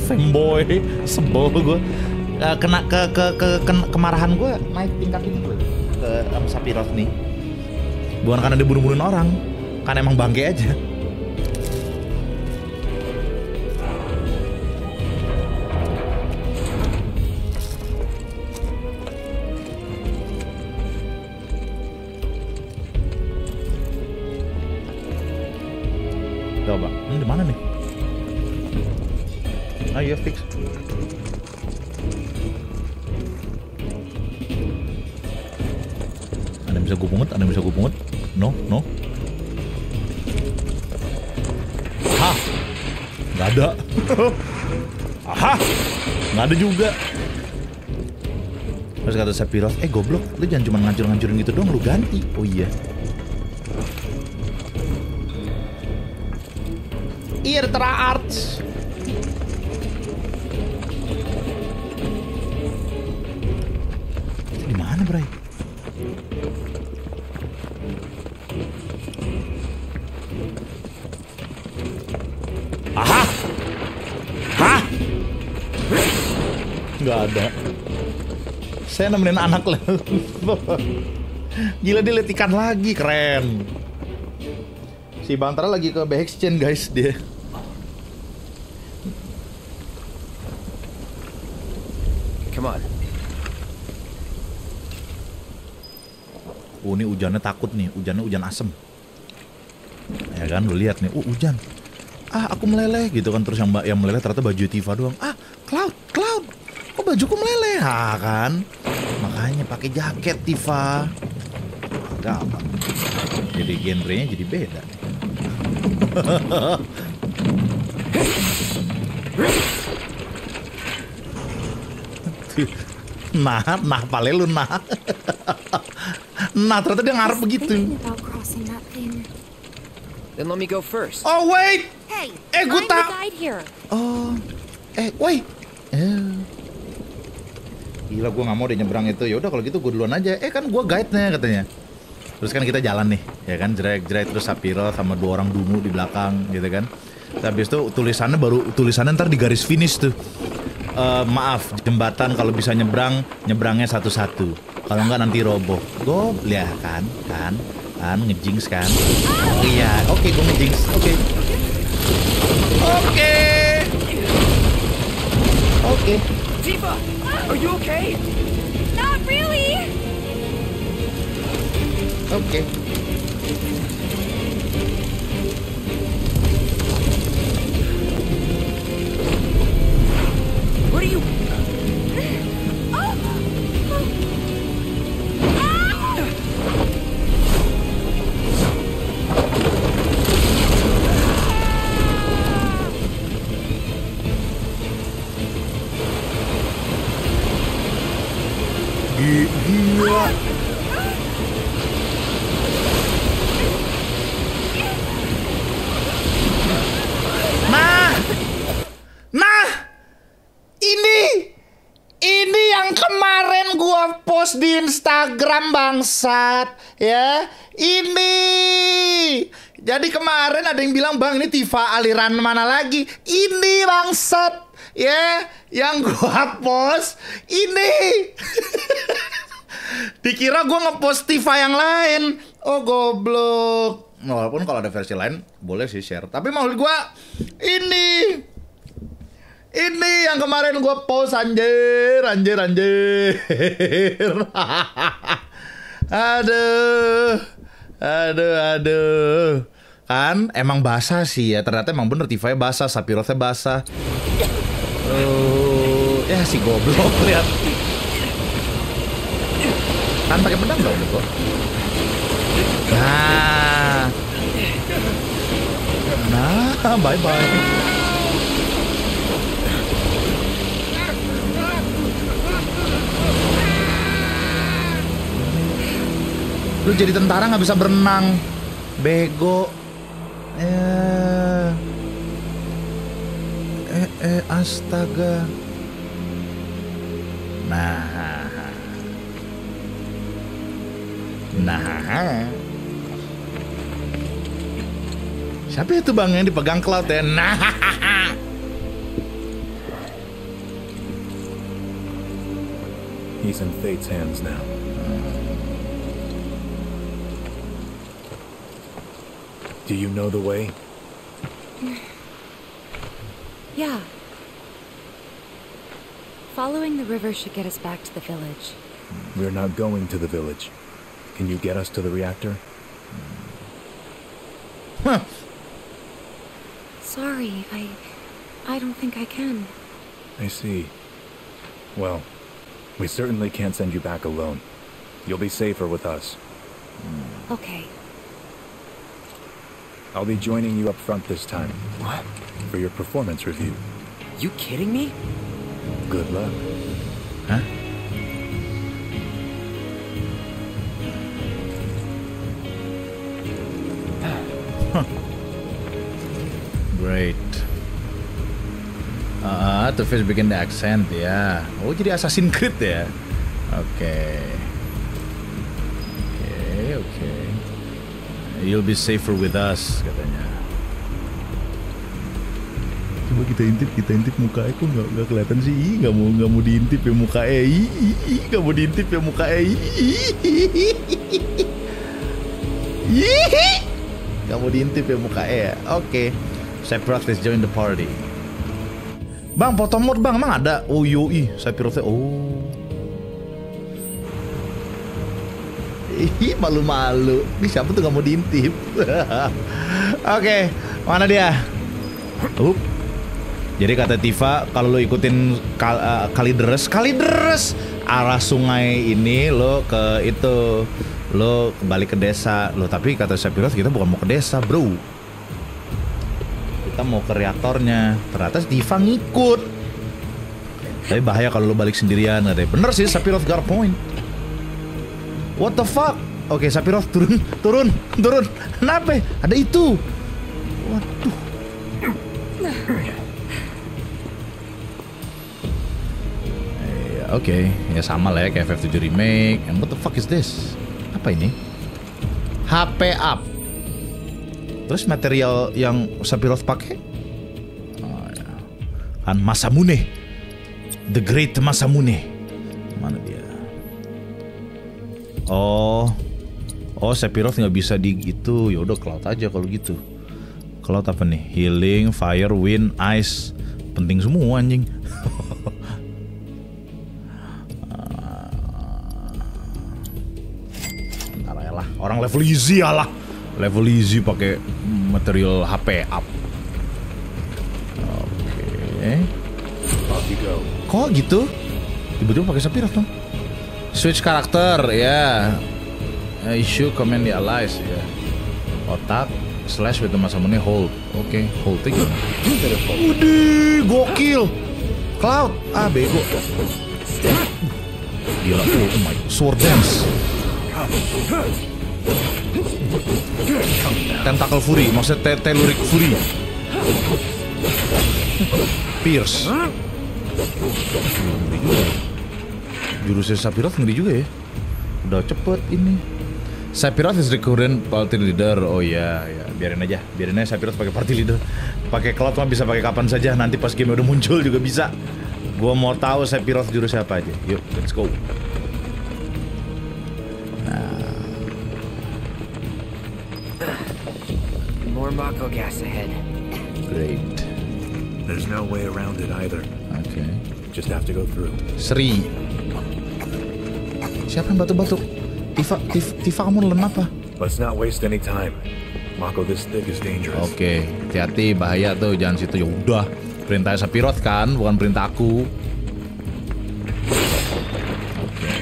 Fanboy, sebel gue. Eh, kena ke ke ke, ke- kemarahan gue naik tingkat ini gue ke sama Sephiroth nih. Bukan karena dia bunuh-bunuhin orang, kan emang bangke aja. Ada juga. Terus kata Sephiroth, eh goblok, lu jangan cuma ngancur-ngancurin gitu dong, lu ganti. Oh iya. Nemenin anak lah. Gila dia liat ikan lagi, keren. Si Bantara lagi ke Exchange guys dia. Come on. Oh ini hujannya takut nih, hujannya hujan asem. Ya kan, lu lihat nih, oh hujan. Ah aku meleleh gitu kan terus yang mbak yang meleleh ternyata baju Tifa doang. Ah Cloud, Cloud, kok bajuku meleleh? Ah kan, makanya pakai jaket Tifa. Gampang. Jadi genrenya jadi beda. <laughs> nah, nah pale lu nah. nah ternyata dia ngarep begitu. About crossing that thing. Then let me go first. Oh wait, Hey, Eh, the tak-. Oh, eh, woi. Gila, gue nggak mau deh nyebrang itu. Ya udah kalau gitu gue duluan aja. Eh kan gue guide-nya katanya. Terus kan kita jalan nih, ya kan jerak-jerak terus Sapiro sama dua orang dungu di belakang, gitu kan. Habis itu tulisannya baru tulisannya ntar di garis finish tuh. Eh, maaf, jembatan kalau bisa nyebrang, nyebrangnya satu-satu. Kalau nggak nanti roboh. Gue lihat kan, kan, kan ngejinx kan. Iya, oke gue ngejinx, oke. Oke. Oke. Tifa, are you okay? Not really. Oke. Bangsat, ya. Ini. Jadi kemarin ada yang bilang, "Bang, ini Tifa aliran mana lagi?" Ini bangsat. Ya, yang gua post ini. <laughs> Dikira gue ngepost Tifa yang lain. Oh goblok. Walaupun kalau ada versi lain boleh sih share. Tapi maksud gue ini. Ini yang kemarin gue post anjir, anjir, anjir. <laughs> aduh. Aduh, aduh. Kan emang basah sih ya. Ternyata emang bener Tifa basah, Sapirotnya basah. Oh, ya si goblok lihat. Kan pakai pedang dong kok. Nah. Nah, bye bye. Lu jadi tentara nggak bisa berenang. Bego. Eh. Eh, eh, astaga. Nah. Nah. Siapa itu bang yang dipegang cloud ya? Nah. He's in fate's hands now. Do you know the way? Yeah. Following the river should get us back to the village. We're not going to the village. Can you get us to the reactor? Sorry, I... I don't think I can. I see. Well, we certainly can't send you back alone. You'll be safer with us. Okay. I'll be joining you up front this time. What? For your performance review. You kidding me? Good luck. Huh? Great. Ah, uh, Face bikin the accent ya. Oh, jadi Assassin's Creed ya. Oke. Oke, oke. You'll be safer with us katanya. Coba kita intip, kita intip mukanya kok nggak nggak kelihatan sih? Ih, nggak mau nggak mau diintip ya mukanya. Ih, ih, nggak mau diintip ya mukanya. Ih, nggak mau diintip ya mukanya ya. Oke. Sephiroth is join the party. Bang, foto mod bang, emang ada? Oh yoi, Sephiroth Oh. Ih, malu-malu. Ini siapa tuh nggak mau diintip? <laughs> Oke, mana dia? Up. Jadi kata Tifa, kalau lo ikutin kal uh, deres, kali deres arah sungai ini lo ke itu, lo kembali ke desa. Lo tapi kata Sephiroth kita bukan mau ke desa, bro. Kita mau ke reaktornya. Ternyata Tifa ngikut. Tapi bahaya kalau lo balik sendirian, ada. Bener sih, Sephiroth got a point. What the fuck? Oke, Sephiroth turun, turun, turun. Kenapa? Ada itu. Waduh. Eh, Oke, ya sama lah ya kayak FF7 Remake. And what the fuck is this? Apa ini? HP up. Terus material yang Sephiroth pakai? Oh, ya. Masamune. The Great Masamune. Mana dia? Oh, oh Sephiroth nggak bisa di gitu. Ya udah cloud aja kalau gitu. Cloud apa nih? Healing, fire, wind, ice. Penting semua anjing. <laughs> Ntar ya lah. Orang level easy ya lah. Level easy pakai material HP up. Oke. Go. Kok gitu? Tiba-tiba pakai Sephiroth dong. Switch karakter ya. Yeah. Issue command the allies ya. Otak slash with the Masamune hold. Oke, okay, hold aja. Udih, gokil. Cloud, ah bego. Gila, oh my, sword dance. Tentacle Fury, maksudnya Telluric Fury. Pierce. Jurusnya Sephiroth ngeri juga ya. Udah cepet ini. Sephiroth is recurrent party leader. Oh iya, ya biarin aja. Biarin aja Sephiroth pakai party leader. Pakai cloud mah bisa pakai kapan saja. Nanti pas game udah muncul juga bisa. Gua mau tahu Sephiroth jurusnya apa aja. Yuk, let's go. More Mako gas ahead. Great. There's no way around it either. Okay. Just have to go through. Sri. Siapa yang batuk-batuk? Tifa, Tifa, Tifa kamu nelen apa? Let's not waste any time. Mako this thick is dangerous. Oke, okay. hati-hati bahaya tuh jangan situ ya udah. Perintah Sephiroth kan, bukan perintah aku. Oke. Okay.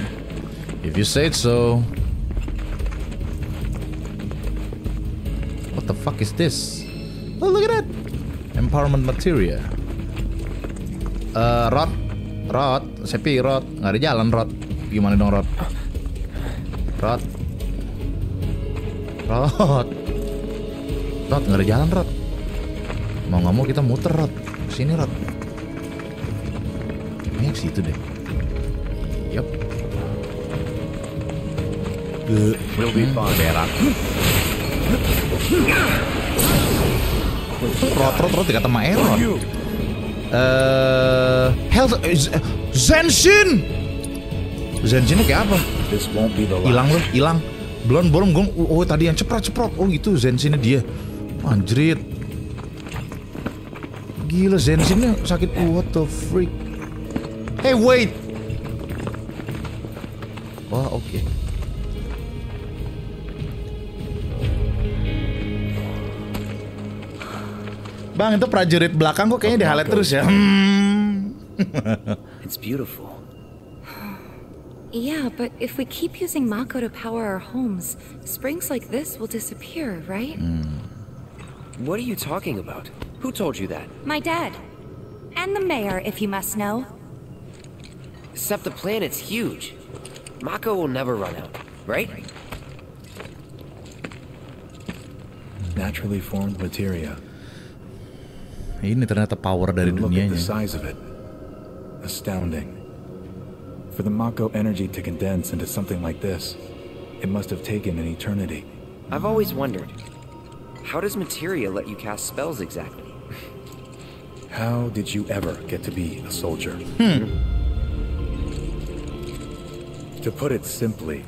If you say so. What the fuck is this? Oh look at that. Empowerment material. Uh, Rod, Rod, Sepi, Rod, nggak ada jalan Rod. Gimana dong Rod? Rod, Rod, Rod nggak ada jalan Rod. Mau nggak mau kita muter Rod. Sini Rod. Ini ke situ deh. Yup. We'll be fine. Berak. Rod, Rod, Rod dikata sama Erod. Eh, health Zenshin. Zenshin kayak apa? Hilang loh, hilang. Belum, belum, belum. Oh tadi yang ceprot, ceprot. Oh gitu, Zenshinnya dia. Anjrit. Gila, Zenshinnya sakit. What the freak? Hey, wait. Wah, oke. Okay. Bang, itu prajurit belakang kok kayaknya di highlight terus ya. Hmm. It's beautiful. Yeah, but if we keep using Mako to power our homes, springs like this will disappear, right? Hmm. What are you talking about? Who told you that? My dad. And the mayor, if you must know. Except the planet's huge. Mako will never run out, right? Naturally formed materia. Ini ternyata power dari Look at the size of it. Astounding. For the Mako energy to condense into something like this, it must have taken an eternity. I've always wondered. How does materia let you cast spells exactly? How did you ever get to be a soldier? Hmm. To put it simply,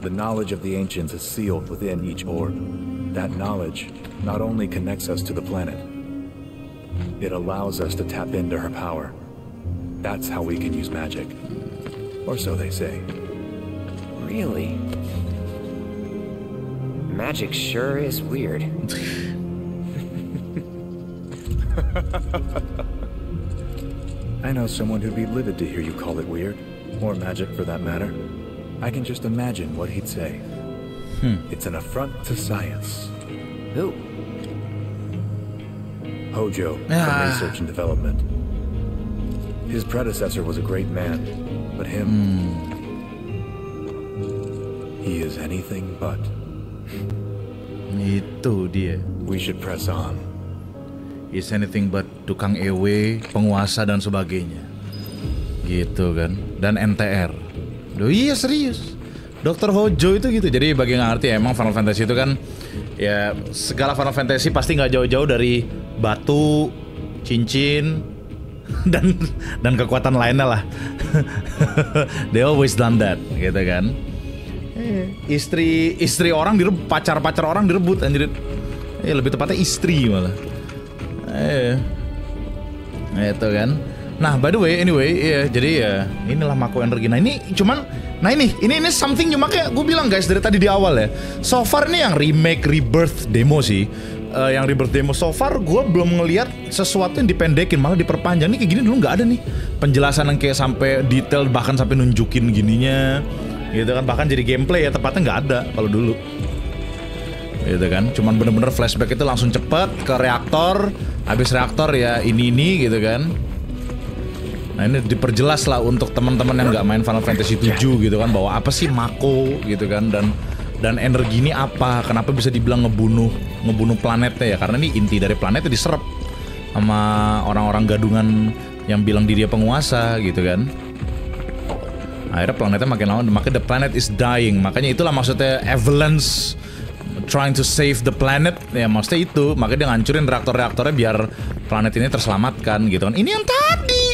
the knowledge of the ancients is sealed within each orb. That knowledge not only connects us to the planet, it allows us to tap into her power. That's how we can use magic. Or so they say. Really? Magic sure is weird. <laughs> I know someone who'd be livid to hear you call it weird, or magic for that matter. I can just imagine what he'd say. Hmm. It's an affront to science. Who? Hojo Ah. from Research and Development. His predecessor was a great man, but him. He is anything but. Itu dia. We should press on. Is anything but tukang EW, penguasa dan sebagainya. Gitu kan. Dan NTR. Loh iya serius. Dr. Hojo itu gitu. Jadi bagi yang ngerti emang Final Fantasy itu kan ya segala Final Fantasy pasti nggak jauh-jauh dari batu, cincin <laughs> dan dan kekuatan lainnya lah. <laughs> They always done that, gitu kan. Istri istri orang direbut, pacar-pacar orang direbut anjir. Eh lebih tepatnya istri malah. Eh. Itu kan. Nah, by the way, anyway, ya jadi ya inilah Mako energi. Nah, ini cuman nah ini ini ini something new makanya gue bilang guys dari tadi di awal ya. So far ini yang remake rebirth demo sih. Eh, yang rebirth demo. So far gue belum ngelihat sesuatu yang dipendekin. Malah diperpanjang. Nih kayak gini dulu nggak ada nih. Penjelasan yang kayak sampai detail bahkan sampai nunjukin gininya. Gitu kan. Bahkan jadi gameplay ya tepatnya nggak ada kalau dulu. Gitu kan. Cuman bener-bener flashback itu langsung cepet ke reaktor. Habis reaktor ya ini ini gitu kan. Nah ini diperjelas lah untuk teman-teman yang nggak main Final Fantasy 7 gitu kan. Bahwa apa sih Mako gitu kan. Dan dan energi ini apa? Kenapa bisa dibilang ngebunuh ngebunuh planetnya ya. Karena ini inti dari planetnya diserap sama orang-orang gadungan yang bilang diri dia penguasa gitu kan. Akhirnya planetnya makin lama makanya the planet is dying. Makanya itulah maksudnya Avalanche trying to save the planet. Ya maksudnya itu. Makanya dia ngancurin reaktor-reaktornya biar planet ini terselamatkan gitu kan. Ini yang tadi!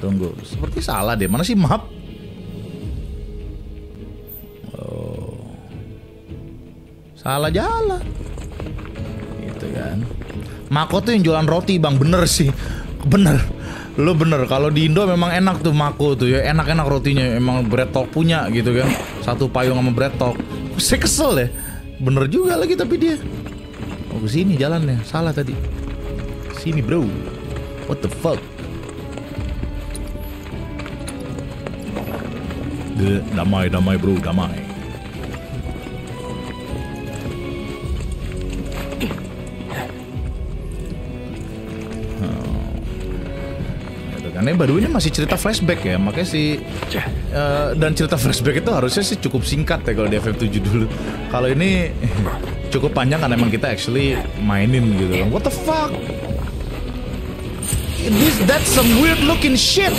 Tunggu seperti salah deh. Mana sih map salah jalan. Gitu kan. Mako tuh yang jualan roti bang. Bener sih. Bener. Lo bener. Kalau di Indo memang enak tuh Mako tuh ya. Enak-enak rotinya. Emang bread talk punya gitu kan. Satu payung sama bread talk. Saya kesel deh bener juga lagi tapi dia. Oh sini jalannya. Salah tadi. Sini bro. What the fuck? Damai damai bro. Damai Ini baru ini masih cerita flashback ya makanya si eh, dan cerita flashback itu harusnya sih cukup singkat ya kalau di FF7 dulu. Kalau ini cukup panjang karena emang kita actually mainin gitu. Kan what the fuck? This, that's some weird looking shit.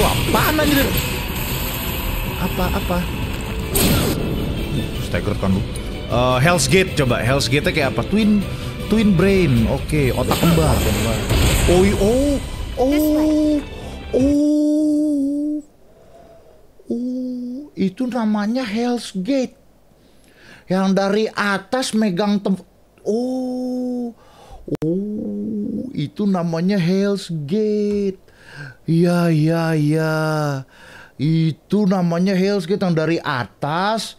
Wah apaan anjir? Apa apa? Staggered kan lu? Eh, Hell's Gate coba. Hell's Gate kayak apa? Twin Twin brain. Oke otak kembar. Oh oh Oh Oh Oh Itu namanya Hell's Gate Yang dari atas megang tem Oh Oh, itu namanya Hell's Gate. Iya, iya, iya. Itu namanya Hell's Gate yang dari atas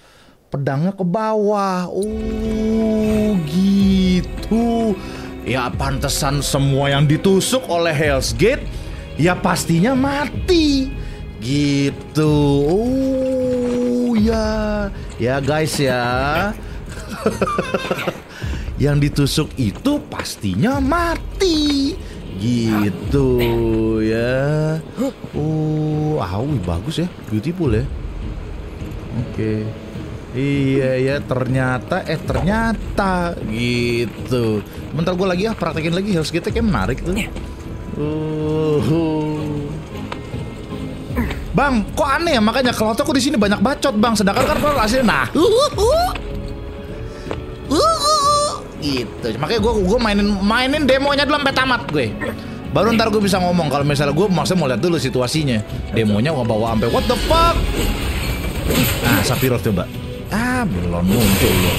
pedangnya ke bawah. Oh, gitu. Ya pantesan semua yang ditusuk oleh Hell's Gate ya pastinya mati. Gitu. Oh, ya. Ya guys ya. <laughs> yang ditusuk itu pastinya mati gitu ya. Oh, wih, bagus ya, beautiful ya. Oke. Iya ya ternyata eh ternyata gitu. Bentar gue lagi ah praktekin lagi Hell's Gate kayak menarik tuh. Uh. Bang, kok aneh ya makanya kalau aku di sini banyak bacot bang, sedangkan kan kalau asli nah. Uh, uh, uh, uh, gitu. Makanya gue gue mainin mainin demonya dulu sampai tamat gue. Baru ntar gue bisa ngomong kalau misalnya gue maksudnya mau lihat dulu situasinya. Demonya nggak bawa sampai what the fuck. Nah, Sephiroth coba. Ah, belum muncul loh.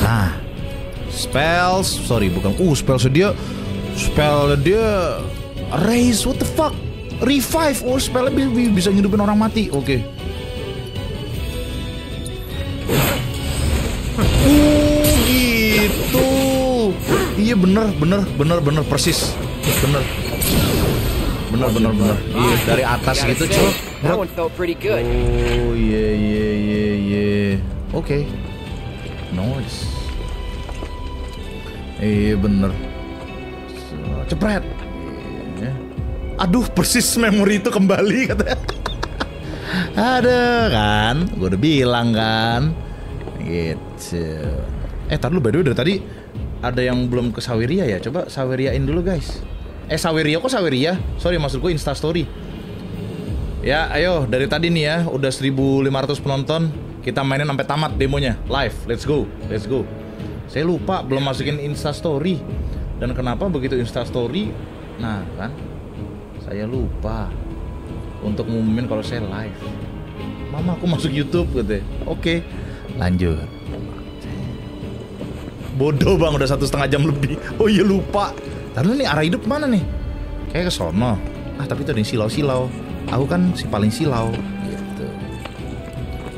Nah, spells, sorry bukan. Uh, spell dia, spell dia raise, what the fuck? Revive, oh spellnya bi- bi- bisa ngidupin orang mati. Oke. Uh, gitu. Iya bener, bener, bener, bener persis, bener. Bener, bener, bener. Iya dari atas gitu, cuy. Oh iya iya iya iya. Oke. Nice. Iya bener. Cepret. Iya. Aduh persis memori itu kembali katanya. Ada kan, gue udah bilang kan. Gitu. Eh, tar dulu by the way dari tadi ada yang belum ke Saweria ya. Coba Saweriain dulu guys. Eh Saweria kok Saweria? Sorry maksud gue Insta Story. Ya, ayo dari tadi nih ya, udah 1500 penonton, kita mainin sampai tamat demonya live. Let's go. Let's go. Saya lupa belum masukin Insta story. Dan kenapa begitu Insta story? Nah, kan saya lupa untuk ngumumin kalau saya live. Mama aku masuk YouTube gitu. Oke, lanjut. Bodoh bang, udah satu setengah jam lebih. Oh iya lupa. Taruh nih arah hidup mana nih? Kayak ke sono. Ah tapi yang silau-silau. Aku kan si paling silau. Gitu.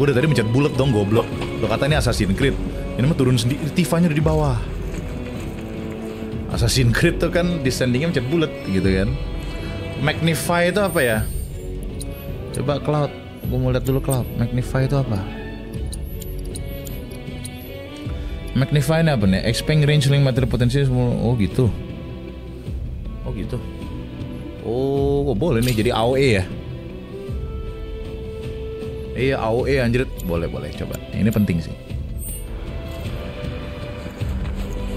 Gue udah tadi mencet bulat dong goblok. Lo kata ini Assassin's Creed. Ini mah turun sendiri. Tifa-nya udah di bawah. Assassin's Creed tuh kan descendingnya mencet bulat gitu kan. Magnify itu apa ya? Coba Cloud. Gue mau lihat dulu Cloud. Magnify itu apa? Magnify ini apa nih? Expand range link material potensi semua. Oh gitu. Oh gitu. Oh, oh, boleh nih jadi AOE ya. Iya AOE anjir. Boleh boleh coba. Ini penting sih.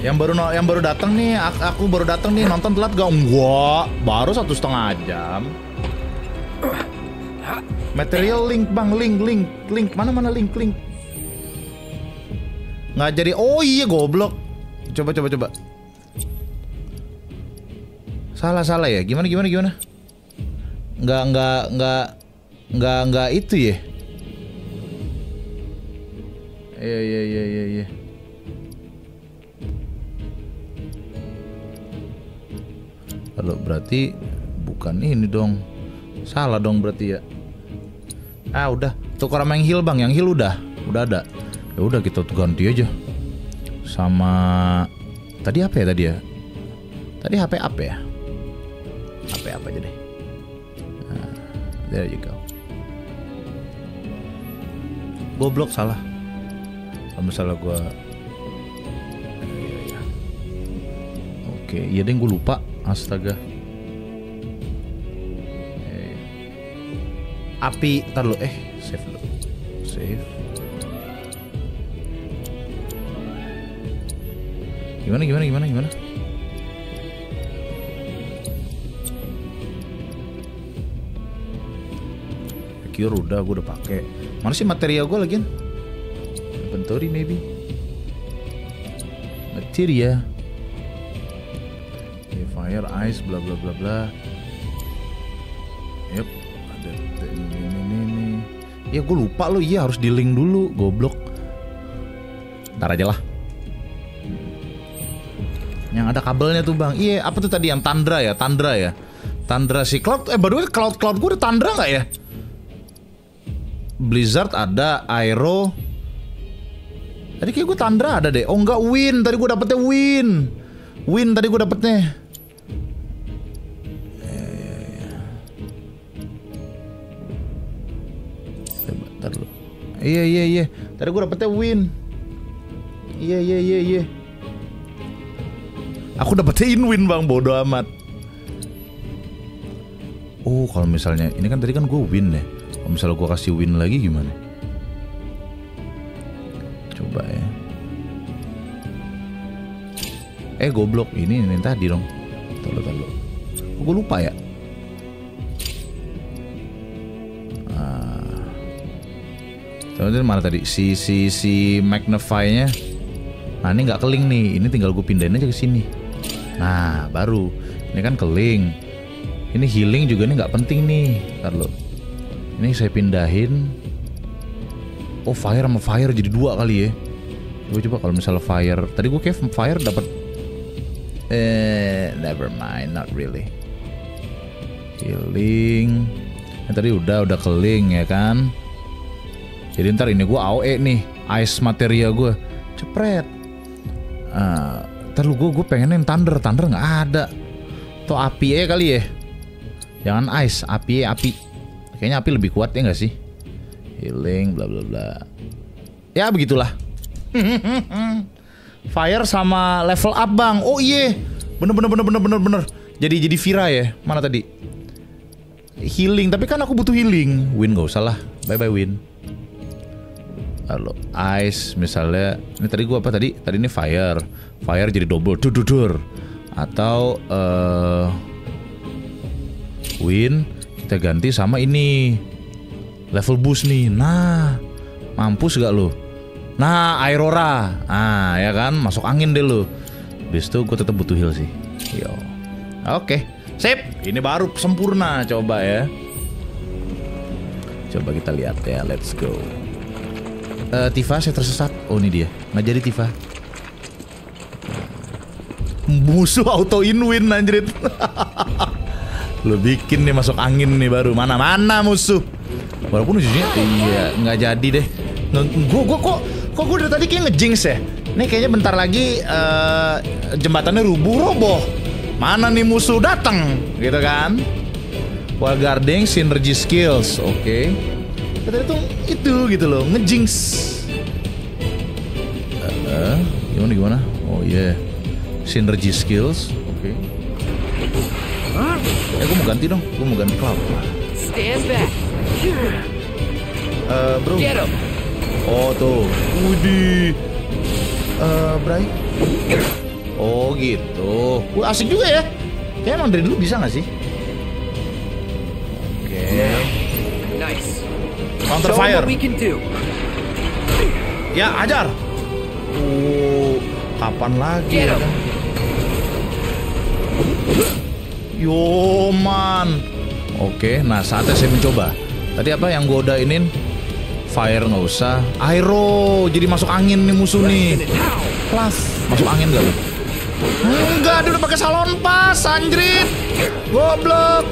Yang baru yang baru datang nih, ak- aku baru datang nih nonton telat gak? Enggak, baru satu setengah jam. Material link bang, link, link, link, mana mana link, link. Nggak jadi, oh iya goblok. Coba coba coba. Salah salah ya, gimana gimana gimana? Nggak nggak nggak nggak nggak itu ya? Iya iya iya iya iya. Kalau berarti bukan ini dong. Salah dong berarti ya. Ah udah, tukar sama yang heal bang, yang heal udah, udah ada. Ya udah kita ganti aja. Sama tadi apa ya tadi ya? Tadi HP apa ya? HP apa aja deh. Nah, there you go. Goblok salah. Kalau misalnya gua Iya, iya. Oke, iya deh gue lupa. Astaga. Eh, Api, tar lu. Eh, save dulu. Save. Gimana, gimana, gimana, gimana? Cure udah, gue udah pakai. Mana sih material gue lagian? Inventory maybe. Materia. Fire, ice, bla bla bla bla. Yep, ada ada ini ini ini. ini. Ya gue lupa lo, iya harus di link dulu, goblok. Ntar aja lah. Yang ada kabelnya tuh bang. Iya, apa tuh tadi yang Tundra ya? Tundra ya? Tundra si Cloud. Eh, way, Cloud Cloud gue udah Tundra nggak ya? Blizzard ada, Aero. Tadi kayak gue Tundra ada deh. Oh enggak, Win. Tadi gue dapetnya Win. Win tadi gue dapetnya. Iya, iya, iya. Tadi gue dapetnya Win. Iya, iya, iya, iya. Aku dapetnya in win bang, bodo amat. Oh, kalau misalnya ini kan tadi kan gue win ya. Kalau misalnya gue kasih win lagi gimana? Coba ya. Eh goblok ini ini tadi dong. Tunggu tunggu. Gue lupa ya. Tadi mana tadi? Si si si magnify-nya. Nah ini nggak keling nih. Ini tinggal gue pindahin aja ke sini. Nah baru. Ini kan keling. Ini healing juga nih nggak penting nih. Ntar lo. Ini saya pindahin. Oh fire sama fire jadi dua kali ya. Gue coba kalau misalnya fire. Tadi gue kayak fire dapat. Eh, never mind, not really. Healing. Yang tadi udah udah keling ya kan. Jadi ntar ini gue AOE nih, ice materia gue, cepret. Uh, ntar lu gue gue pengenin thunder, thunder nggak ada. Atau api ya kali ya. Jangan ice, api api. Kayaknya api lebih kuat ya nggak sih? Healing, bla bla bla. Ya begitulah. <laughs> Fire sama level up bang. Oh iya, bener bener bener bener bener bener. Jadi jadi Vira ya. Mana tadi? Healing, tapi kan aku butuh healing. Win gak usah lah. Bye bye Win. Lalu ice misalnya. Ini tadi gua apa tadi? Tadi ini fire. Fire jadi double dududur. Atau uh, win kita ganti sama ini level boost nih. Nah, mampus gak lu? Nah, Aurora. Ah, ya kan? Masuk angin deh lu. Habis itu gue tetap butuh heal sih. Yo. Oke. Sip. Ini baru sempurna coba ya. Coba kita lihat ya. Let's go. Uh, Tifa saya tersesat. Oh, ini dia. Nggak jadi Tifa. Musuh auto in win anjrit. <laughs> lu bikin nih masuk angin nih baru. Mana-mana musuh. Walaupun ujungnya iya nggak jadi deh. Gue gue kok kok gue dari tadi kayak ngejinx ya. Nih kayaknya bentar lagi uh, jembatannya rubuh roboh. Mana nih musuh datang, gitu kan? While guarding synergy skills, oke. Okay. Tadi itu itu gitu loh, ngejinx. Uh, gimana gimana? Oh iya, yeah. synergy skills, oke. Okay. Eh, gue mau ganti dong, gue mau ganti cloud. Stand back. Uh, bro. Get him. Oh tuh, Wudi. Uh, Bray. Oh gitu. Wah, asik juga ya. Kayak emang dari dulu bisa gak sih? Counter Show fire. What we can do. Ya, ajar. Oh, kapan lagi ya kan? Yo man. Oke, nah saatnya saya mencoba. Tadi apa yang gue udainin? Fire nggak usah. Aero, jadi masuk angin nih musuh nih. Plus, masuk angin gak lu? Enggak, dia udah pakai salon pas, anjrit. Goblok.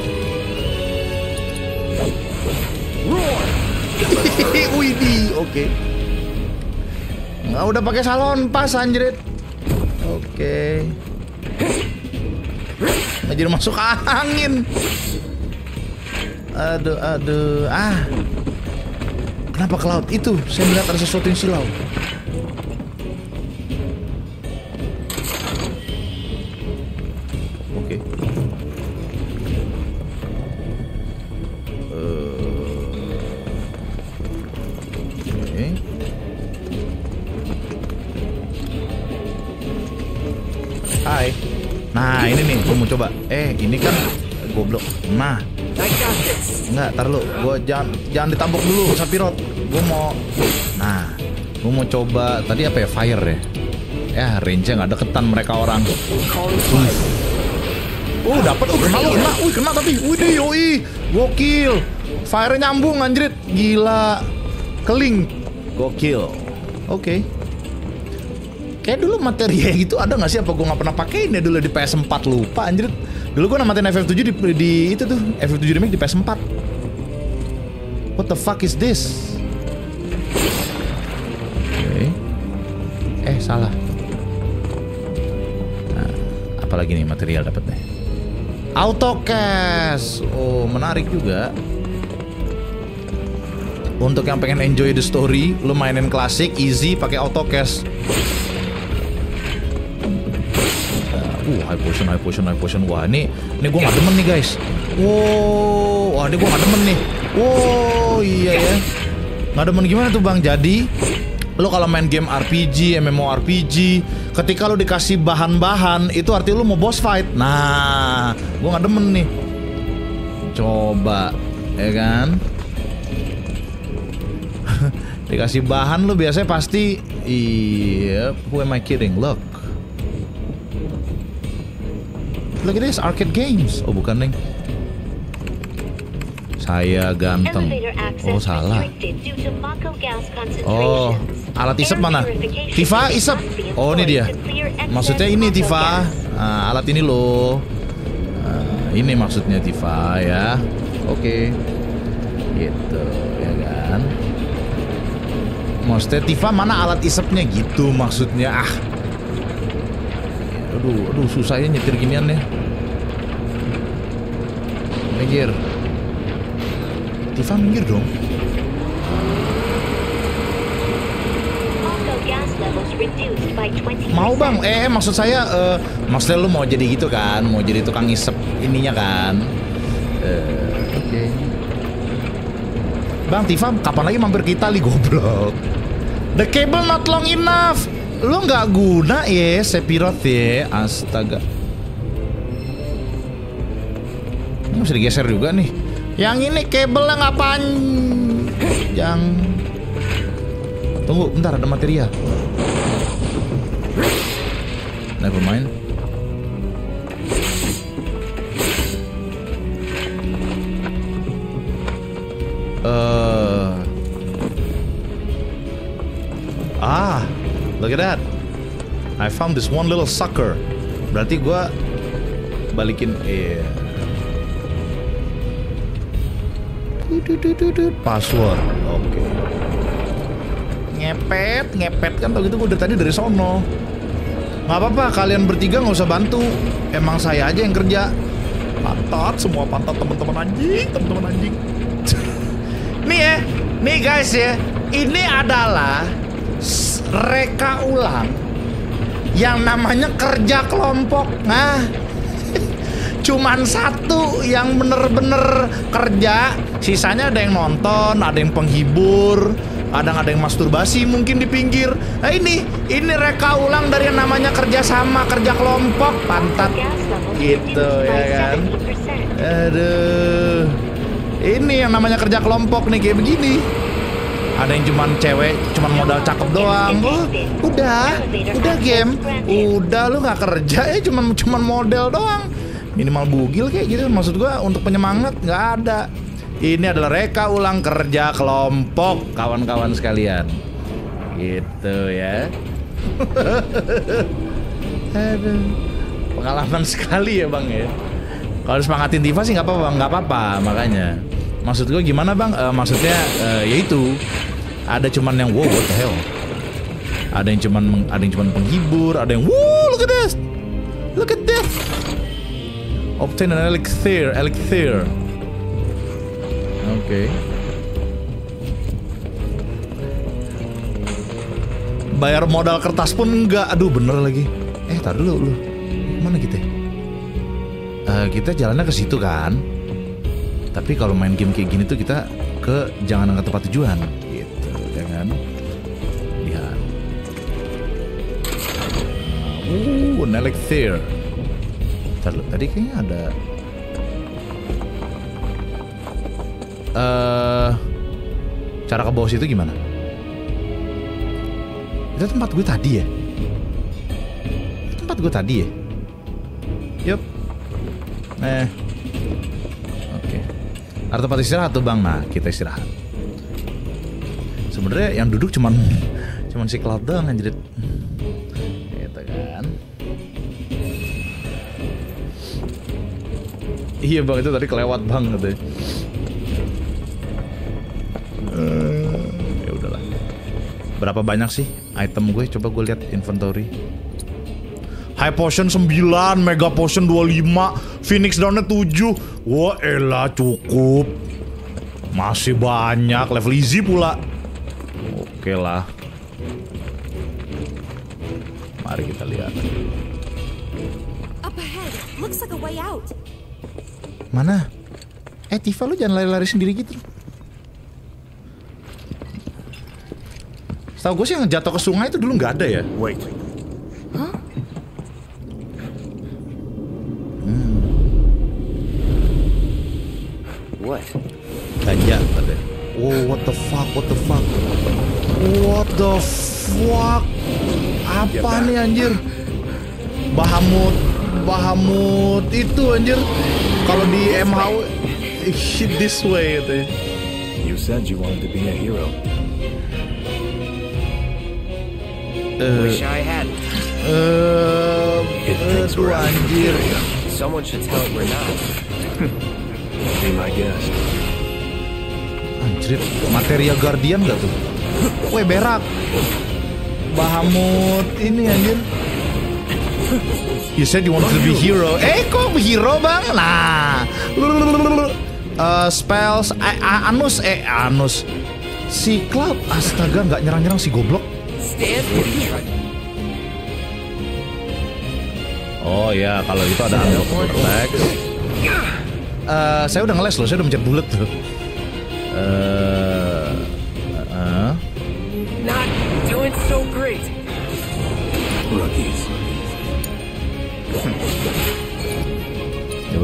<laughs> Widih, oke. Nggak udah pakai salon pas, anjrit. Oke. Nggak jadi masuk angin. Aduh, aduh, ah. Kenapa ke laut itu? Saya melihat ada sesuatu yang silau. Nah. Enggak, tar lu. Gua jangan jangan ditabok dulu Sapirot. Gua mau Nah, gua mau coba tadi apa ya? Fire ya. Ya, range-nya nggak deketan mereka orang. Oh, dapat. Oh, kena lu, kena. Wih, kena tapi. Wih, deh, yoi. Gokil. Fire nyambung anjrit. Gila. Keling. Gokil. Oke. Kayak dulu materi <laughs> gitu ada gak sih apa gue gak pernah pakein ya dulu di PS4 lupa anjir. Dulu gue namatin FF7 di, di itu tuh FF7 remake di PS4. What the fuck is this? Oke. Eh salah. Nah, apalagi nih material dapat deh. Autocast. Oh menarik juga. Untuk yang pengen enjoy the story, lu mainin klasik, easy, pakai autocast. Uh, high potion, high potion, high potion. Wah, ini ini gue gak demen nih guys. Wow, wah ini gue gak demen nih. Wow, iya ya. Gak demen gimana tuh bang? Jadi lo kalau main game RPG, MMORPG, ketika lo dikasih bahan-bahan, itu artinya lo mau boss fight. Nah, gue gak demen nih. Coba, ya kan? <laughs> dikasih bahan lo biasanya pasti, iya, who am I kidding? Look. Look at this, arcade games. Oh bukan, Neng. Saya ganteng. Oh salah. Oh, alat isep mana? Tifa isep. Oh ini dia. Maksudnya ini Tifa. gas. Ah, alat ini loh. Ah, ini maksudnya Tifa ya. Oke. Gitu ya kan. Maksudnya Tifa mana alat isepnya gitu maksudnya ah. Aduh, aduh susah ya nyetir ginian ya. Minggir. Tifa minggir dong. Mako gas levels reduced by 20%. Mau bang, eh maksud saya, eh, maksudnya lu mau jadi gitu kan, mau jadi tukang isep ininya kan? Eh, Oke. Bang Tifa, kapan lagi mampir ke Itali goblok? The cable not long enough. Lu nggak guna ya, Sephiroth ya, astaga. Ini bisa digeser juga nih. Yang ini kabelnya nggak panjang. Tunggu, bentar ada material. Never mind. At that. I found this one little sucker. Berarti gua balikin eh password. Oke. Ngepet, ngepet kan tau gitu gue dari tadi dari sono. Nggak apa-apa, kalian bertiga nggak usah bantu. Emang saya aja yang kerja. Pantat, semua pantat teman-teman anjing, teman-teman anjing. <laughs> nih ya, nih guys ya, ini adalah reka ulang yang namanya kerja kelompok. Nah, cuman satu yang bener-bener kerja, sisanya ada yang nonton, ada yang penghibur, kadang ada yang masturbasi mungkin di pinggir. Nah ini, ini reka ulang dari yang namanya kerja sama, kerja kelompok, pantat gitu ya kan. Aduh, ini yang namanya kerja kelompok nih kayak begini. Ada yang cuman cewek, cuman modal cakep doang. Oh, udah, udah game, udah lu nggak kerja ya cuman cuman model doang. Minimal bugil kayak gitu. Maksud gua untuk penyemangat nggak ada. Ini adalah reka ulang kerja kelompok kawan-kawan sekalian. Gitu ya. <laughs> Aduh, pengalaman sekali ya bang ya. Kalau semangatin Tifa sih nggak apa-apa, nggak apa-apa makanya. Maksud gue gimana bang? Eh, maksudnya eh, ya itu ada cuman yang wow what the hell. Ada yang cuman ada yang cuman penghibur, ada yang wow look at this, look at this. Obtain an elixir, elixir. Oke. Bayar modal kertas pun enggak. Aduh bener lagi. Eh tar dulu lu. Mana kita? Eh, kita jalannya ke situ kan. Tapi kalau main game kayak gini tuh kita ke jangan ke tempat tujuan gitu, ya kan? Lihat. Uh, an elixir. Tadi kayaknya ada eh cara ke bawah situ gimana? Itu tempat gue tadi ya? Itu tempat gue tadi ya? Yup. Eh. Ada tempat istirahat tuh bang. Nah kita istirahat. Sebenarnya yang duduk cuman cuman si Cloud doang anjir. Gitu kan. Iya bang itu tadi kelewat bang katanya. Eh, ya udahlah. Berapa banyak sih item gue? Coba gue lihat inventory. High potion 9, mega potion 25, phoenix downnya 7. Wah, elah cukup. Masih banyak level easy pula. Oke lah. Mari kita lihat. Looks like a way out. Mana? Eh Tifa lu jangan lari-lari sendiri gitu. Setahu gue sih yang jatuh ke sungai itu dulu nggak ada ya. Wait. Anjir? Bahamut, Bahamut itu anjir. Kalau di MHW hit this way katanya. You said you wanted to be a hero. Eh, Wish I had. eh, aduh anjir. Someone should tell it we're not. <laughs> Be my guest. Anjir, materia Guardian gak tuh? Weh berak. Bahamut ini anjir. You said you wanted to be hero. Eh kok hero bang? Nah. Eh, spells eh, Anus eh Anus. Si Cloud astaga nggak nyerang-nyerang si goblok. Oh ya, kalau itu ada unlock Vortex. Eh, saya udah ngeles loh, saya udah mencet bullet tuh. Eh,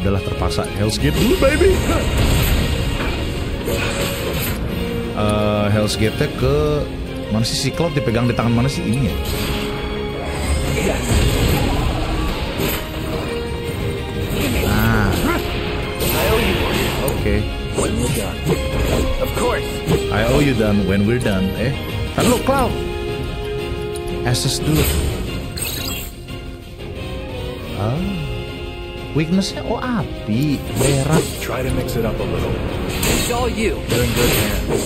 udahlah terpaksa Hell's Gate dulu baby. Eh, Hell's Gate ke mana sih si Cloud dipegang di tangan mana sih ini ya? Ah, I owe you one. oke. Done. Of course. I owe you done when we're done. Eh, kan lu Cloud. Access dulu. Ah, weaknessnya oh api, berat. Try to mix it up a little. It's all you. You're in good hands.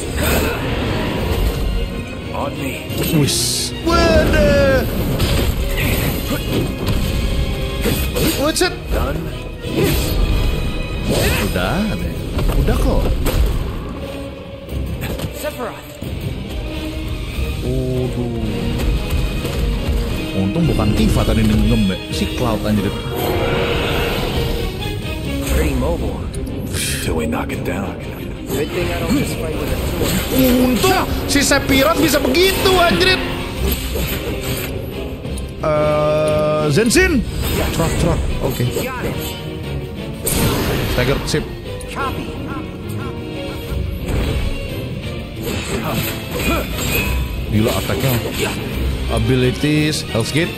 On me. Wis. What's it? Done. Udah, deh. udah kok. Sephiroth. Waduh. Untung bukan Tifa tadi nenggem ya. Si Cloud anjir. Pretty mobile. Till we knock it down. Good thing I don't just fight with a sword. Untung si Sephiroth bisa begitu anjir. Eh, Zenshin. Trot trot. Oke. It. Stagger sip. Copy. Gila attack-nya. Abilities, Hell's Gate.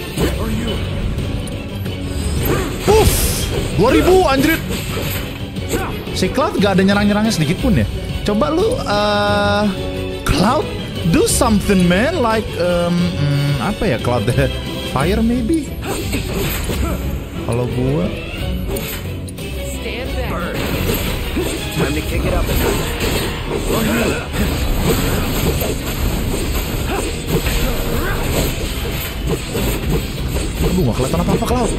Puff! 2000 anjrit. Si Cloud gak ada nyerang-nyerangnya sedikit pun ya. Coba lu eh Cloud do something man like um, hmm, apa ya Cloud Fire maybe? Kalau gua Stand back. Time to kick it up. Aduh gak kelihatan apa-apa Cloud.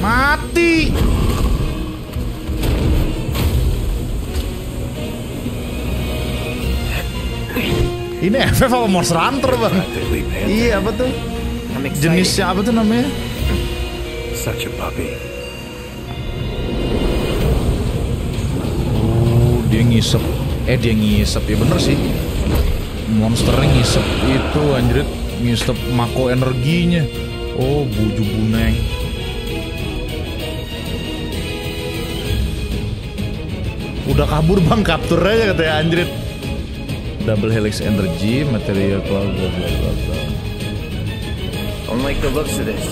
Mati. Ini FF apa Monster Hunter bang? Iya apa tuh? Jenisnya apa tuh namanya? Such a puppy. Oh, dia ngisep. Eh dia ngisep ya bener sih. Monsternya ngisep itu anjir ngisep mako energinya. Oh, buju buneng. Udah kabur bang, kaptur aja katanya anjrit. Double helix energy, material cloud, bla bla bla bla. Don't like the looks of this.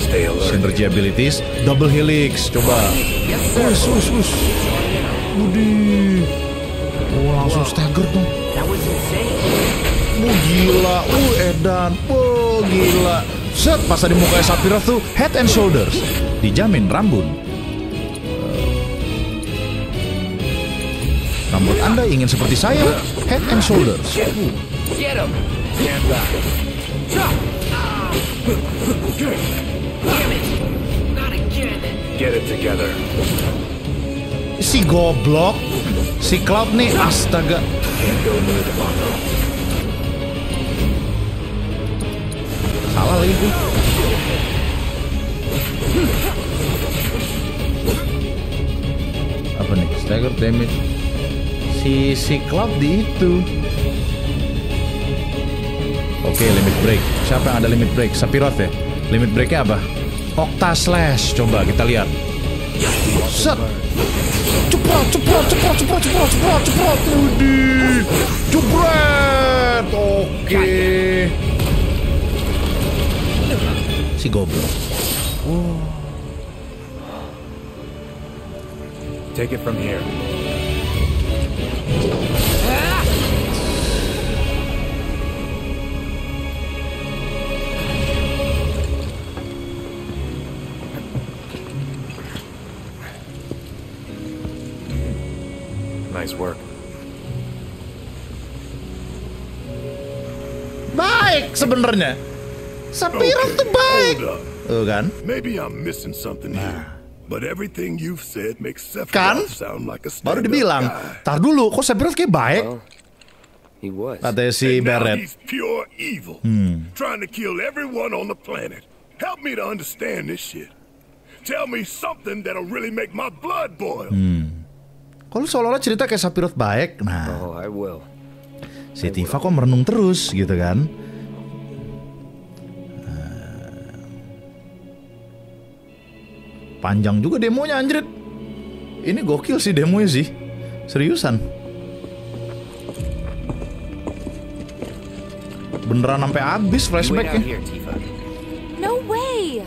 Stay alert. Synergy abilities, double helix, coba. Us, us, us. Widih. Oh, langsung stagger dong. Oh gila, uh edan, oh gila. Set pas di mukanya Sephiroth tuh head and shoulders, dijamin rambut. Anda ingin seperti saya, head and shoulders. Si goblok, si Cloud nih astaga. Salah lagi gue. Apa nih? Stagger damage. Si si Cloud di itu. Oke, limit break. Siapa yang ada limit break? Sephiroth ya? Limit breaknya apa? Octa Slash. Coba kita lihat. Set. Ceprot, ceprot, ceprot, ceprot, ceprot, ceprot, ceprot. Widih. Jebret. Oke. Si goblok. Take it from here. Nice work. Baik sebenarnya. Sephiroth tuh baik. Hold up. Tuh kan? Maybe I'm missing something here. But everything you've said makes Kan? Sephiroth sound like a Baru dibilang. Tar dulu, kok Sephiroth kayak baik? He was. Katanya si And now Barret. he's pure evil, Hmm. trying to kill everyone on the planet. Help me to understand this shit. Tell me something that'll really make my blood boil. Hmm. Kalau seolah-olah cerita kayak Sephiroth baik, nah Oh, I will. si Tifa kok merenung terus gitu kan? Panjang juga demonya anjrit. Ini gokil sih demonya sih. Seriusan. Beneran sampai habis flashbacknya. No way!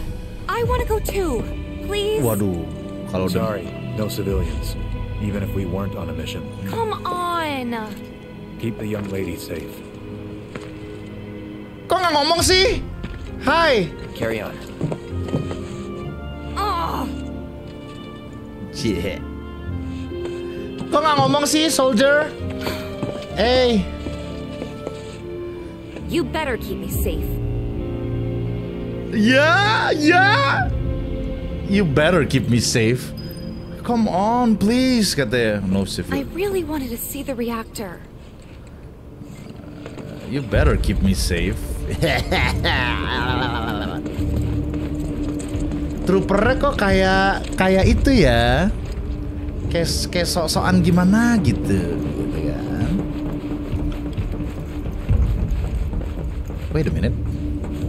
I want to go too. Please? Waduh, kalau udah Sorry, no civilians. Even if we weren't on a mission, Come on! keep the young lady safe. Kok nggak ngomong sih? Hai. Carry on. Cie. Kok nggak ngomong sih, soldier? Hey. You better keep me safe. Yeah, yeah. You better keep me safe. Come on, please, katanya. No I really wanted to see the reactor. You better keep me safe. <laughs> Troopernya kok kayak kayak itu ya. Kayak kayak sok-sokan gimana gitu, gitu kan. Wait a minute.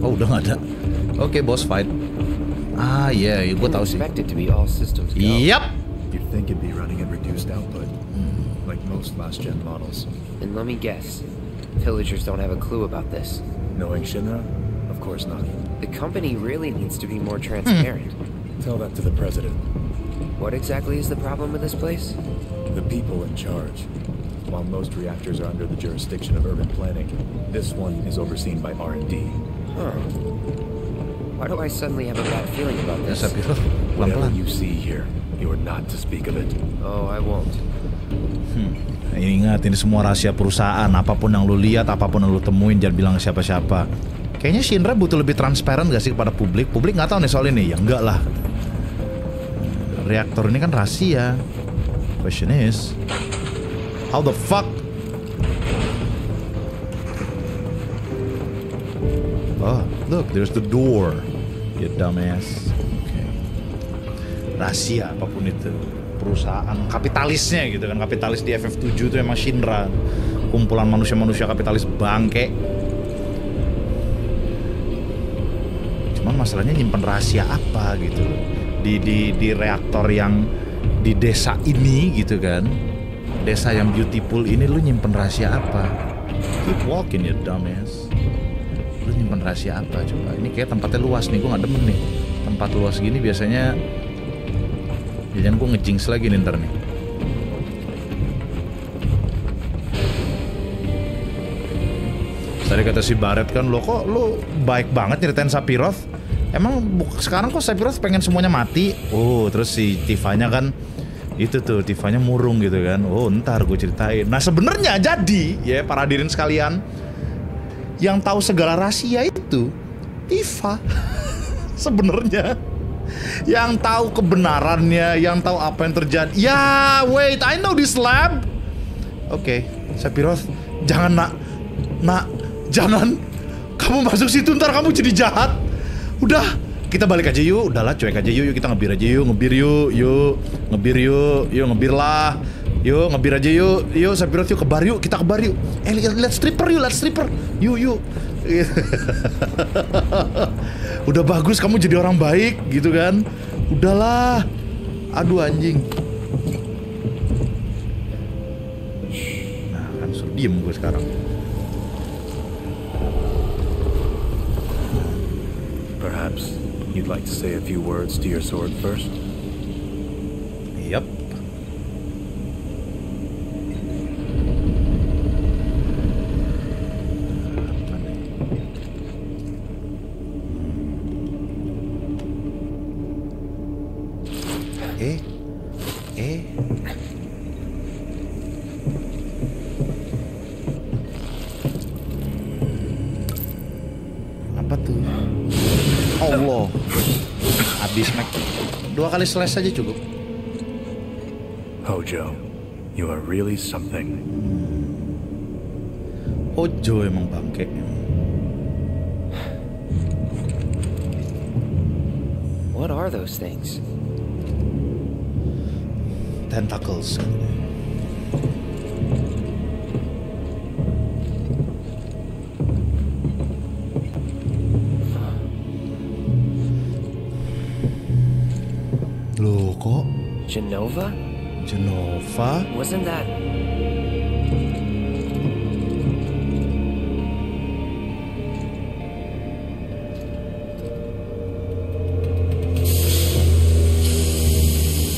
Oh, udah nggak ada. Oke, boss fight. Ah, iya, yeah, gue tahu sih. Expect it to be all systems go. Yep. You'd think it'd be running at reduced output, like most last-gen models. And let me guess. Villagers don't have a clue about this. Knowing Shinra? Of course not. The company really needs to be more transparent. Hmm. Tell that to the president. What exactly is the problem with this place? The people in charge. While most reactors are under the jurisdiction of urban planning, this one is overseen by R&D. Huh. Why do I suddenly have a bad feeling about this? Sephiroth, Whatever pelan-pelan. you see here, you are not to speak of it. Oh, I won't. Nah, Ingat ini semua rahasia perusahaan. Apapun yang lu lihat, apapun yang lu temuin, jangan bilang siapa-siapa. Kayaknya Shinra butuh lebih transparan gak sih kepada publik? Publik nggak tahu nih soal ini. Ya enggak lah. Reaktor ini kan rahasia. Question is, how the fuck? Oh, look, there's the door. You dumbass. Oke. Rahasia apa pun itu. Perusahaan kapitalisnya gitu kan. Kapitalis di FF7 itu emang Shinra. Kumpulan manusia-manusia kapitalis bangke. Masalahnya nyimpen rahasia apa gitu. Di di di reaktor yang di desa ini gitu kan. Desa yang beautiful ini lu nyimpen rahasia apa? Keep walking ya dumbass. Lu nyimpen rahasia apa coba? Ini kayak tempatnya luas nih, gua nggak demen nih. Tempat luas gini biasanya Jangan gue ngejinx lagi nih ntar nih. Tadi kata si Barret kan lo kok lo baik banget nyeritain Sephiroth. Emang sekarang kok Sephiroth pengen semuanya mati? Oh terus si Tifanya kan itu tuh Tifanya murung gitu kan. Oh ntar gue ceritain. Nah sebenarnya jadi ya para hadirin sekalian yang tahu segala rahasia itu Tifa <laughs> sebenarnya yang tahu kebenarannya, yang tahu apa yang terjadi. Ya, wait, I know this lab. Oke, Sephiroth, jangan nak, nak, jangan. Kamu masuk situ ntar kamu jadi jahat. Udah, kita balik aja yuk. Udahlah, cuek aja yuk. Kita ngebir aja yuk, ngebir yuk, yuk, ngebir yuk, yuk ngebir lah. Yuk ngebir aja yuk, yuk Sephiroth yuk ke bar yuk, kita ke bar yuk. Eh lihat lihat stripper yuk, lihat stripper. Yuk yuk. <laughs> Udah bagus kamu jadi orang baik gitu kan. Udahlah. Aduh anjing. Nah kan suruh diem gue sekarang. Perhaps you'd like to say a few words to your sword first? Yep. Dua kali slash aja cukup. Hojo, you are really something. Ojo emang bangke. What are those things? Tentacles. Loh kok Genova? Genova? Wasn't that...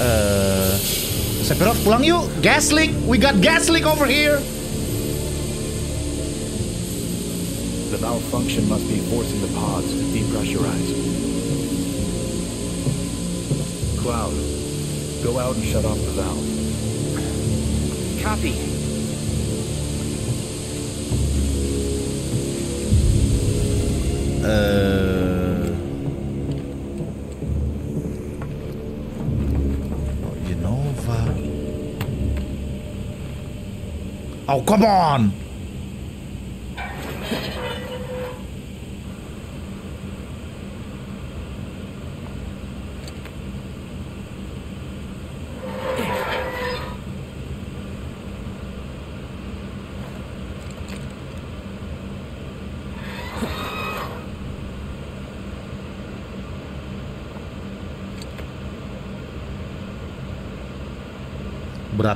Uh, Sephiroth pulang yuk. Gas leak. We got gas leak over here. The malfunction must be forcing the pods to depressurize. Cloud, go out and shut off the valve. Copy. Eh, Genova. Oh, come on.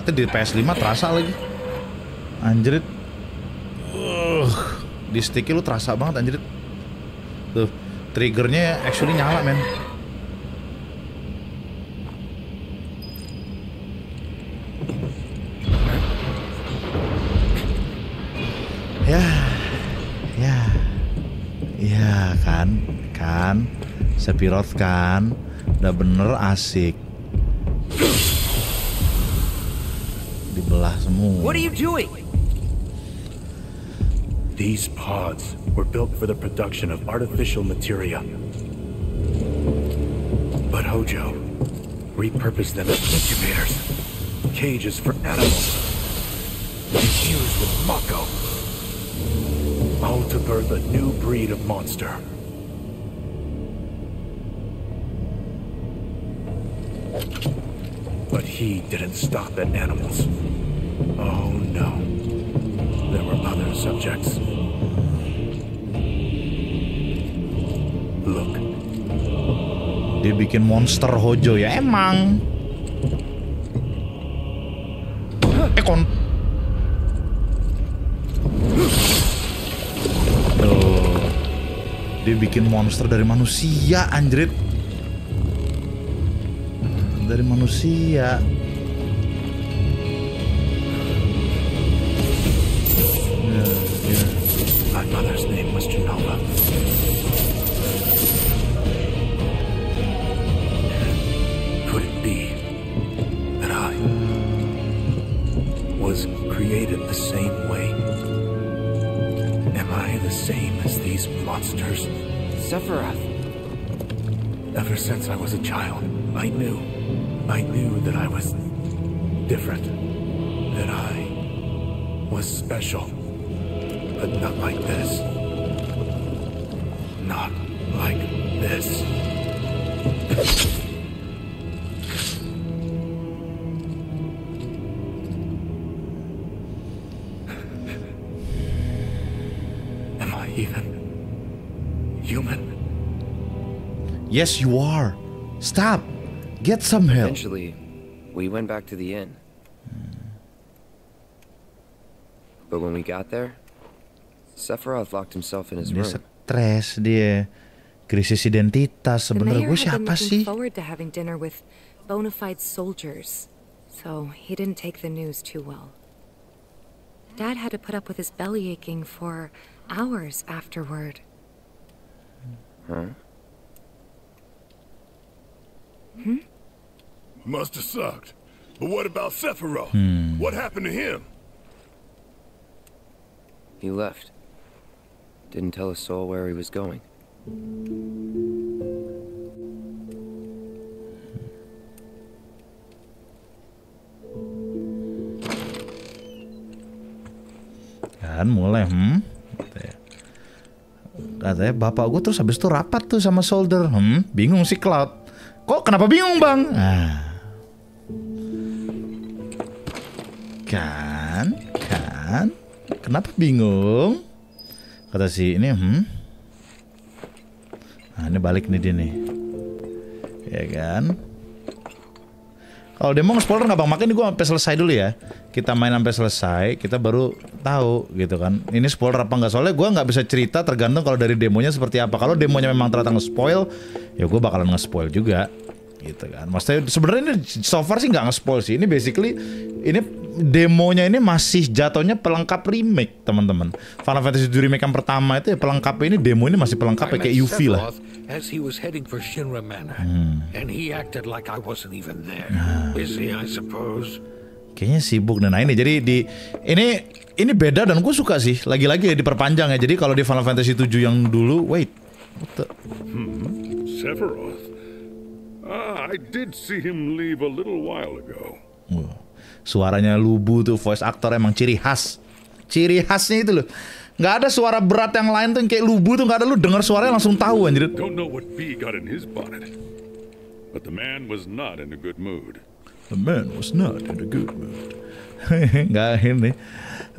Berarti di PS5 terasa lagi. Anjrit. Uh, di sticknya lu terasa banget anjrit. Tuh, triggernya actually nyala men. Ya, ya, ya kan, kan, Sephiroth kan, udah bener asik. For the production of artificial materia. But Hojo repurposed them as incubators, cages for animals, infused with Mako, all to birth a new breed of monster. But he didn't stop at animals. Oh no. There were other subjects. Dia bikin monster Hojo ya emang. Eh kon. Dia bikin monster dari manusia anjrit. Dari manusia. Special. But not like this. not like this. <laughs> Am I even human? Yes, you are. Stop. Get some help. Eventually, we went back to the inn. But when we got there, Sephiroth locked himself in his Dia room. stres, dia krisis identitas. Sebenarnya mayor gue had been siapa looking sih? forward to having dinner with bona fide soldiers, so he didn't take the news too well. Dad had to put up with his belly aching for hours afterward. Huh? Hmm? Must have sucked. But what about Sephiroth? Hmm. What happened to him? He left. Didn't tell a soul where he was going. Kan mulai, hmm? Katanya. Bapak gue terus habis itu rapat tuh sama soldier. Hmm, bingung si Cloud. Kok kenapa bingung bang? Ah. Kan, kan, kenapa bingung? Kata si ini, hmm. Nah ini balik nih dia nih. Ya kan? Kalau demo nge-spoiler nggak bang? Makanya gue sampai selesai dulu ya. Kita main sampai selesai, kita baru tahu gitu kan. Ini spoiler apa nggak? Soalnya gue nggak bisa cerita tergantung kalau dari demonya seperti apa. Kalau demonya memang ternyata nge-spoil, ya gue bakalan nge-spoil juga gitu kan. Maksudnya sebenarnya ini so far sih nggak nge-spoil sih. Ini basically ini demonya ini masih jatuhnya pelengkap remake teman-teman. Final Fantasy VII remake yang pertama itu ya pelengkap ini demo ini masih pelengkap ya kayak UV lah. As he was heading for Shinra Manor, Hmm. and he acted like I wasn't even there. Busy, I suppose. Kayaknya sibuk dan nah ini jadi di ini ini beda dan gue suka sih lagi-lagi ya diperpanjang ya jadi kalau di Final Fantasy 7 yang dulu wait what the- Hmm. Sephiroth. Ah, I did see him leave a little while ago. Wah, suaranya Lubu tuh voice actor emang ciri khas ciri khasnya itu loh nggak ada suara berat yang lain tuh yang kayak Lubu tuh nggak ada lu dengar suaranya langsung tahu anjir. But the man was not in a good mood. The man was not in a good mood. <laughs> Nggak ini.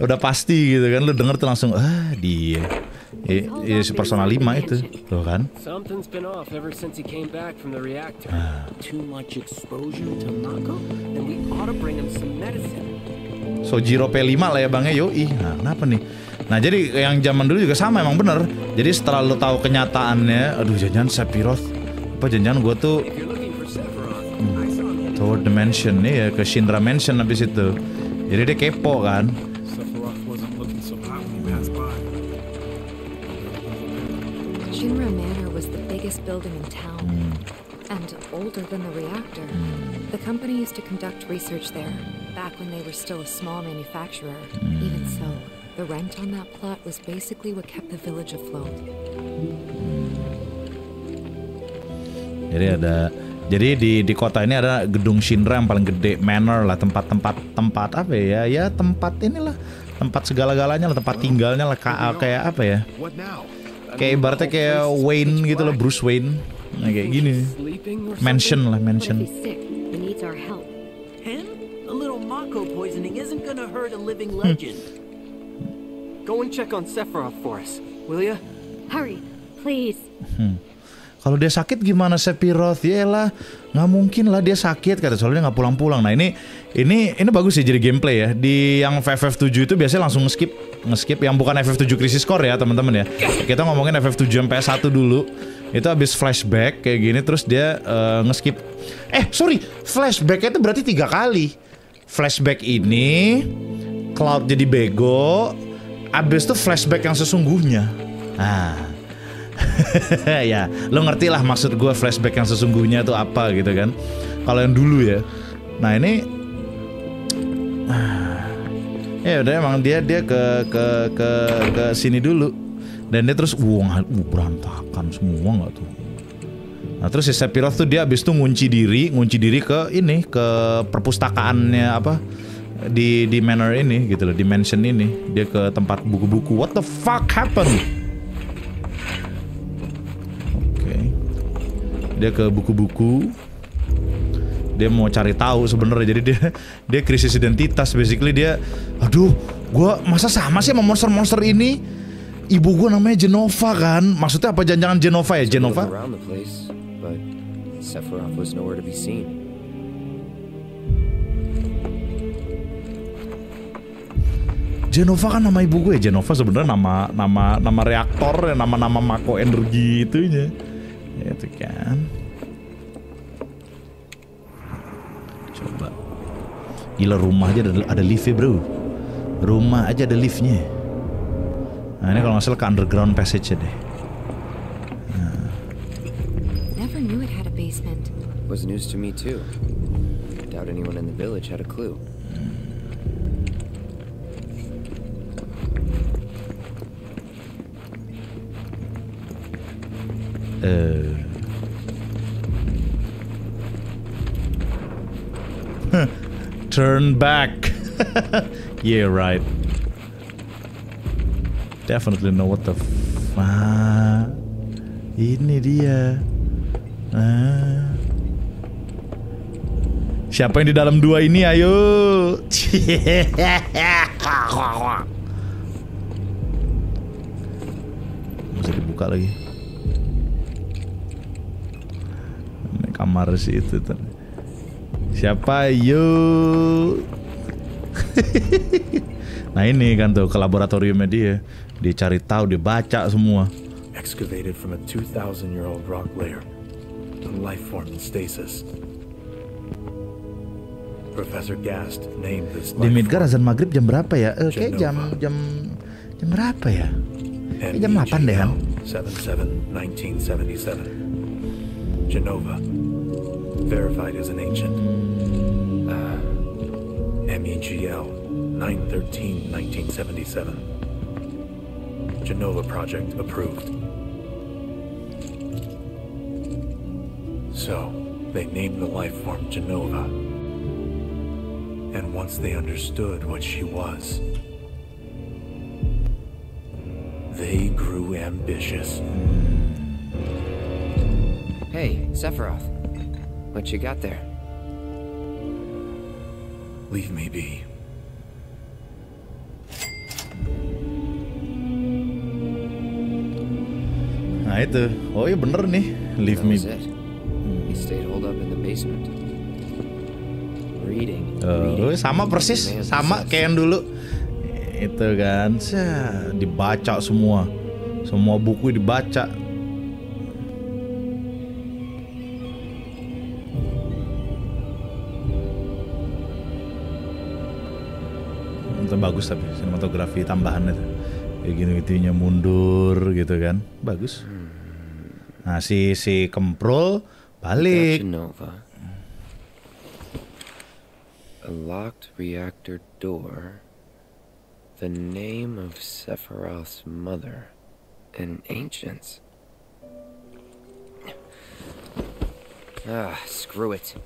Udah pasti gitu kan. Lu denger tuh langsung, ah dia. I, i, si Persona 5 itu. Tuh kan. Medicine. Sojiro P5 lah ya Bang ya. Yoi. Nah, kenapa nih? Nah, jadi yang zaman dulu juga sama emang bener. Jadi setelah lu tahu kenyataannya, aduh jangan Sephiroth. Apa jangan gue tuh hmm, Toward the Mansion nih ya ke Shinra Mansion habis itu. Jadi dia kepo kan. Older than the reactor. The company used to conduct research there, back when they were still a small manufacturer. Even so, the rent on that plot was basically what kept the village afloat. Jadi ada jadi di di kota ini ada gedung Shinra yang paling gede, manor lah, tempat-tempat tempat apa ya? Ya tempat inilah, tempat segala-galanya lah, tempat tinggalnya lah ka- kayak apa ya? Kayak ibaratnya kayak Wayne gitu loh, Bruce Wayne. Nah, kayak gini. Mansion lah, mansion. sick. He needs our help. Him? A little Mako poisoning isn't gonna hurt a living legend. Go and check on Sephiroth for us, will ya? Hurry, please. Hmm. Kalau dia sakit gimana Sephiroth? Ya lah, nggak mungkin lah dia sakit kata soalnya nggak pulang-pulang. Nah ini ini ini bagus sih jadi gameplay ya. Di yang FF7 itu biasanya langsung skip ngeskip yang bukan FF7 Crisis Core ya teman-teman ya. Kita ngomongin FF7 yang PS1 dulu. Itu habis flashback kayak gini terus dia eh, ngeskip. Eh sorry, flashbacknya itu berarti tiga kali. Flashback ini Cloud jadi bego. Abis itu flashback yang sesungguhnya. Nah, <laughs> ya, lo ngerti lah maksud gue flashback yang sesungguhnya itu apa gitu kan. Kalau yang dulu ya. Nah ini, ya udah emang dia dia ke ke ke ke sini dulu dan dia terus wah uh, berantakan semua nggak tuh. Nah terus si Sephiroth tuh dia abis itu ngunci diri, ngunci diri ke ini ke perpustakaannya apa di di manor ini gitu loh, di mansion ini. Dia ke tempat buku-buku. What the fuck happened? Dia ke buku-buku. Dia mau cari tahu sebenarnya. Jadi dia <laughs> dia krisis identitas. Basically dia, aduh, gua masa sama sih sama monster-monster ini? Ibu gua namanya Genova kan? Maksudnya apa jangan-jangan Genova ya? Genova? place, seen. Genova kan nama ibu gue. Genova sebenarnya nama nama nama reaktor, ya, nama-nama mako energi itunya. Itu kan. Coba. Gila rumah aja ada, ada liftnya bro. Rumah aja ada liftnya. Nah ini kalau nggak salah ke underground passage deh. Never knew it had a basement. Was news to me too. Doubt anyone in the village had a clue. Eh. <laughs> Turn back. <laughs> yeah, right. Definitely know what the fuck. Ini dia. Ah. Siapa yang di dalam dua ini? Ayo. <laughs> Masih dibuka lagi. Ini kamar sih itu. Siapa yuk? <laughs> nah ini kan tuh ke laboratoriumnya dia. Dia cari tahu, dia baca semua. Excavated from a 2,000 year old rock layer, a life form in stasis. Professor Gast named this Di Midgar azan maghrib jam berapa ya? Eh, kayak jam jam jam berapa ya? Kayak jam 8 deh kan? 77 1977. Genova. Verified as an ancient. Uh, MEGL 913 1977. Genova project approved. So, they named the life form Genova. And once they understood what she was, they grew ambitious. Hey, Sephiroth. What you got there? Leave me be. Nah itu. Oh iya bener nih. Leave me. Oh, sama persis, sama kayak yang dulu. Itu kan, dibaca semua. Semua buku dibaca. Itu bagus tapi sinematografi tambahan itu. Kayak gini gitunya mundur gitu kan. Bagus. Nah si si balik. Genova. A locked reactor door. The name of Sephiroth's mother. An ancients. Ah, screw it.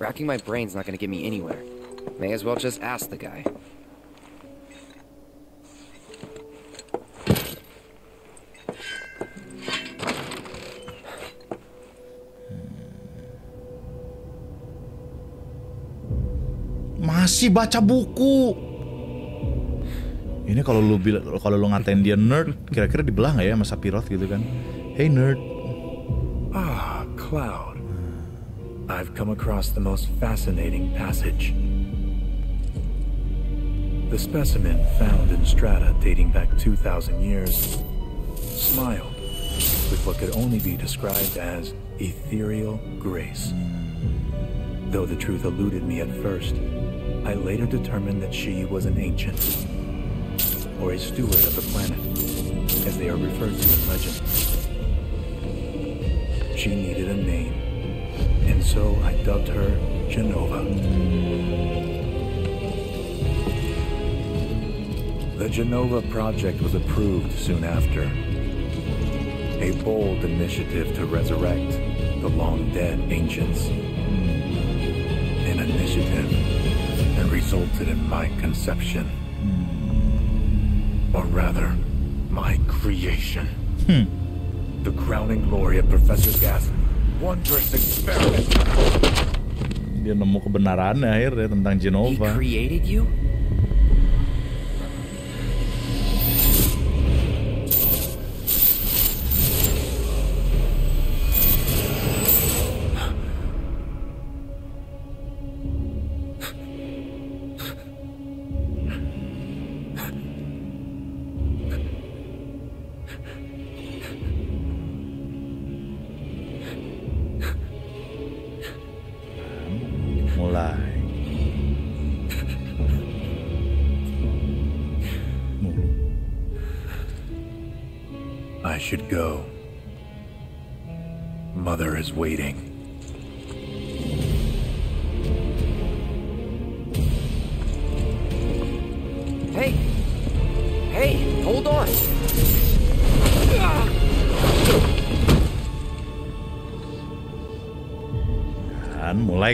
Racking my brain's not gonna get me anywhere. May as well just ask the guy. Masih baca buku. Ini kalau lu bilang kalau lu ngatain dia nerd, kira-kira dibelah nggak ya sama Sephiroth gitu kan? Hey nerd. Ah, Cloud. I've come across the most fascinating passage. The specimen found in strata dating back 2,000 years smiled with what could only be described as ethereal grace. Though the truth eluded me at first, I later determined that she was an ancient, or a steward of the planet, as they are referred to in legend. She needed a name, and so I dubbed her Genova. The Genova project was approved soon after. A bold initiative to resurrect the long dead ancients. An initiative resulted in my conception. Or rather, my creation. Hmm. The crowning glory of Professor Gas. Wondrous experiment. Dia nemu kebenarannya akhirnya tentang Genova. He created you?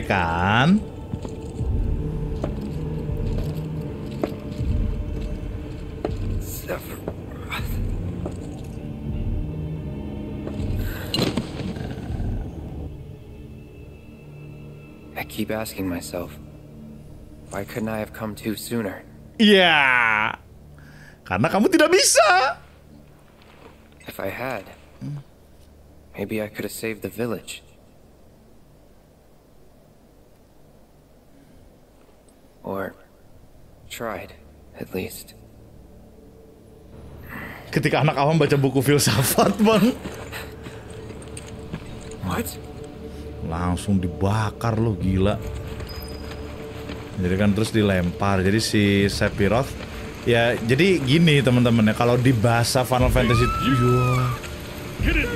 Kan? I keep asking myself, why couldn't I have come to sooner? Yeah. Karena kamu tidak bisa. If I had, maybe I could have saved the village. Or tried, at least. Ketika anak awam baca buku filsafat, Bang. What? Langsung dibakar loh, gila. Jadi kan terus dilempar. Jadi si Sephiroth ya jadi gini teman-teman ya kalau di bahasa Final Fantasy Wah. Get in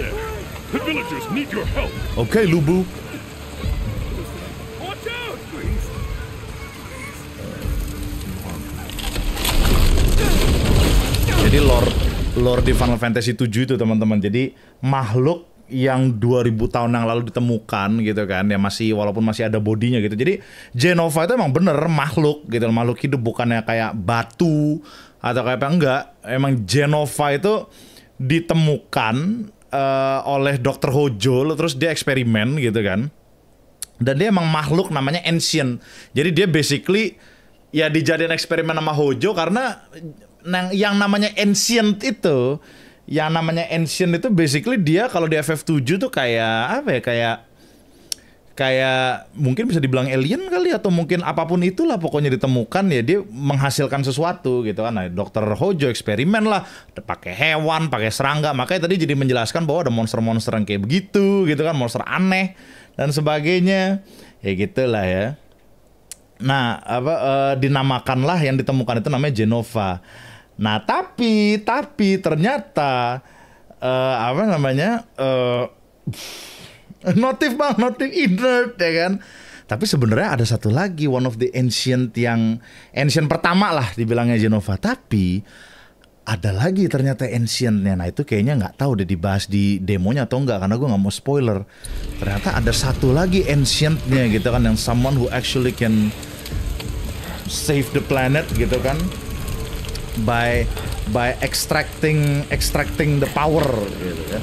lore di Final Fantasy 7 itu teman-teman. Jadi makhluk yang 2000 tahun yang lalu ditemukan gitu kan ya masih walaupun masih ada bodinya gitu. Jadi Genova itu emang bener makhluk gitu makhluk hidup bukannya kayak batu atau kayak apa enggak. Emang Genova itu ditemukan eh, oleh Dr. Hojo terus dia eksperimen gitu kan. Dan dia emang makhluk namanya ancient. Jadi dia basically ya dijadiin eksperimen sama Hojo karena nang- yang namanya ancient itu yang namanya ancient itu basically dia kalau di FF7 tuh kayak apa ya kayak kayak mungkin bisa dibilang alien kali atau mungkin apa pun itulah pokoknya ditemukan ya dia menghasilkan sesuatu gitu kan. Nah, dokter Hojo eksperimen lah pakai hewan pakai serangga. Makanya tadi jadi menjelaskan bahwa ada monster-monster yang kayak begitu gitu kan monster aneh dan sebagainya. Ya gitulah ya. Nah, apa eh, dinamakanlah yang ditemukan itu namanya Genova. Nah, tapi tapi ternyata eh, apa namanya? eh <laughs> notif Bang, notif inert ya kan. Tapi sebenarnya ada satu lagi one of the ancient yang ancient pertama lah dibilangnya Genova. Tapi ada lagi ternyata ancientnya. Nah itu kayaknya nggak tahu udah dibahas di demonya atau enggak karena gue nggak mau spoiler. Ternyata ada satu lagi ancientnya gitu kan yang someone who actually can save the planet gitu kan by by extracting extracting the power gitu kan.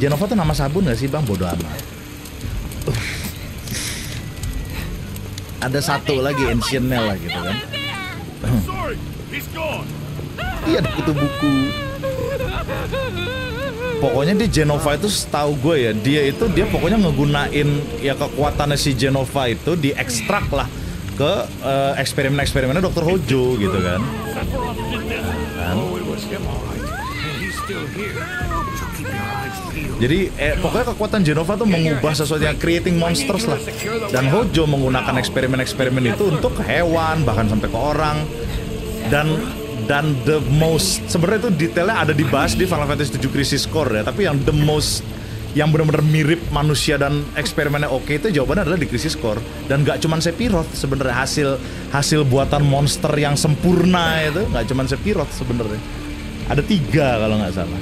Genova tuh nama sabun gak sih bang? Bodoh amat. Ada satu lagi ancientnya lah gitu kan. Iya itu buku. Pokoknya di Genova itu setahu gue ya dia itu dia pokoknya ngegunain ya kekuatannya si Genova itu diekstrak lah ke eh, eksperimen-eksperimennya Dr. Hojo gitu kan. Kan? Jadi eh, pokoknya kekuatan Genova tuh mengubah sesuatu yang creating monsters lah. Dan Hojo menggunakan eksperimen-eksperimen itu untuk hewan bahkan sampai ke orang. Dan dan the most sebenarnya itu detailnya ada dibahas di Final Fantasy 7 Crisis Core ya, tapi yang the most yang benar-benar mirip manusia dan eksperimennya oke itu jawabannya adalah di Crisis Core dan nggak cuman Sephiroth sebenarnya hasil hasil buatan monster yang sempurna itu nggak cuman Sephiroth sebenarnya. Ada tiga kalau nggak salah.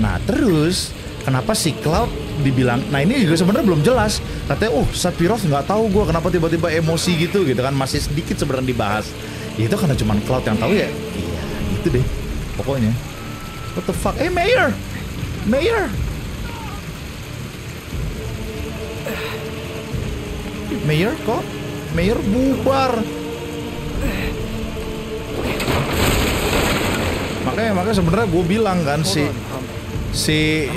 Nah terus kenapa si Cloud dibilang nah ini juga sebenarnya belum jelas. Katanya oh Sephiroth nggak tahu gue kenapa tiba-tiba emosi gitu gitu kan. Masih sedikit sebenarnya dibahas. Itu karena cuman Cloud yang tahu ya? Iya gitu deh pokoknya. What the fuck? Eh Mayor! Mayor! Mayor kok? Mayor bubar. Makanya makanya sebenarnya gue bilang kan si si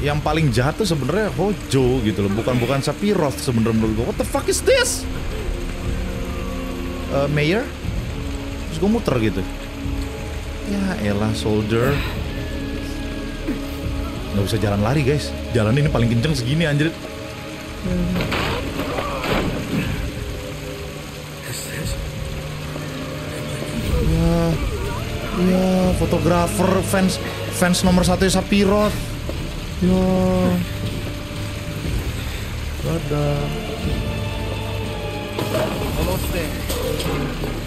yang paling jahat tuh sebenarnya Hojo gitu loh. Bukan bukan Sephiroth sebenarnya menurut gue what the fuck is this? Uh, Mayor? Terus gue muter gitu ya elah soldier. Nggak bisa jalan lari guys. Jalan ini paling kenceng segini anjir. Ya ya fotografer fans fans nomor satu Sephiroth ya. Dadah. Almost there.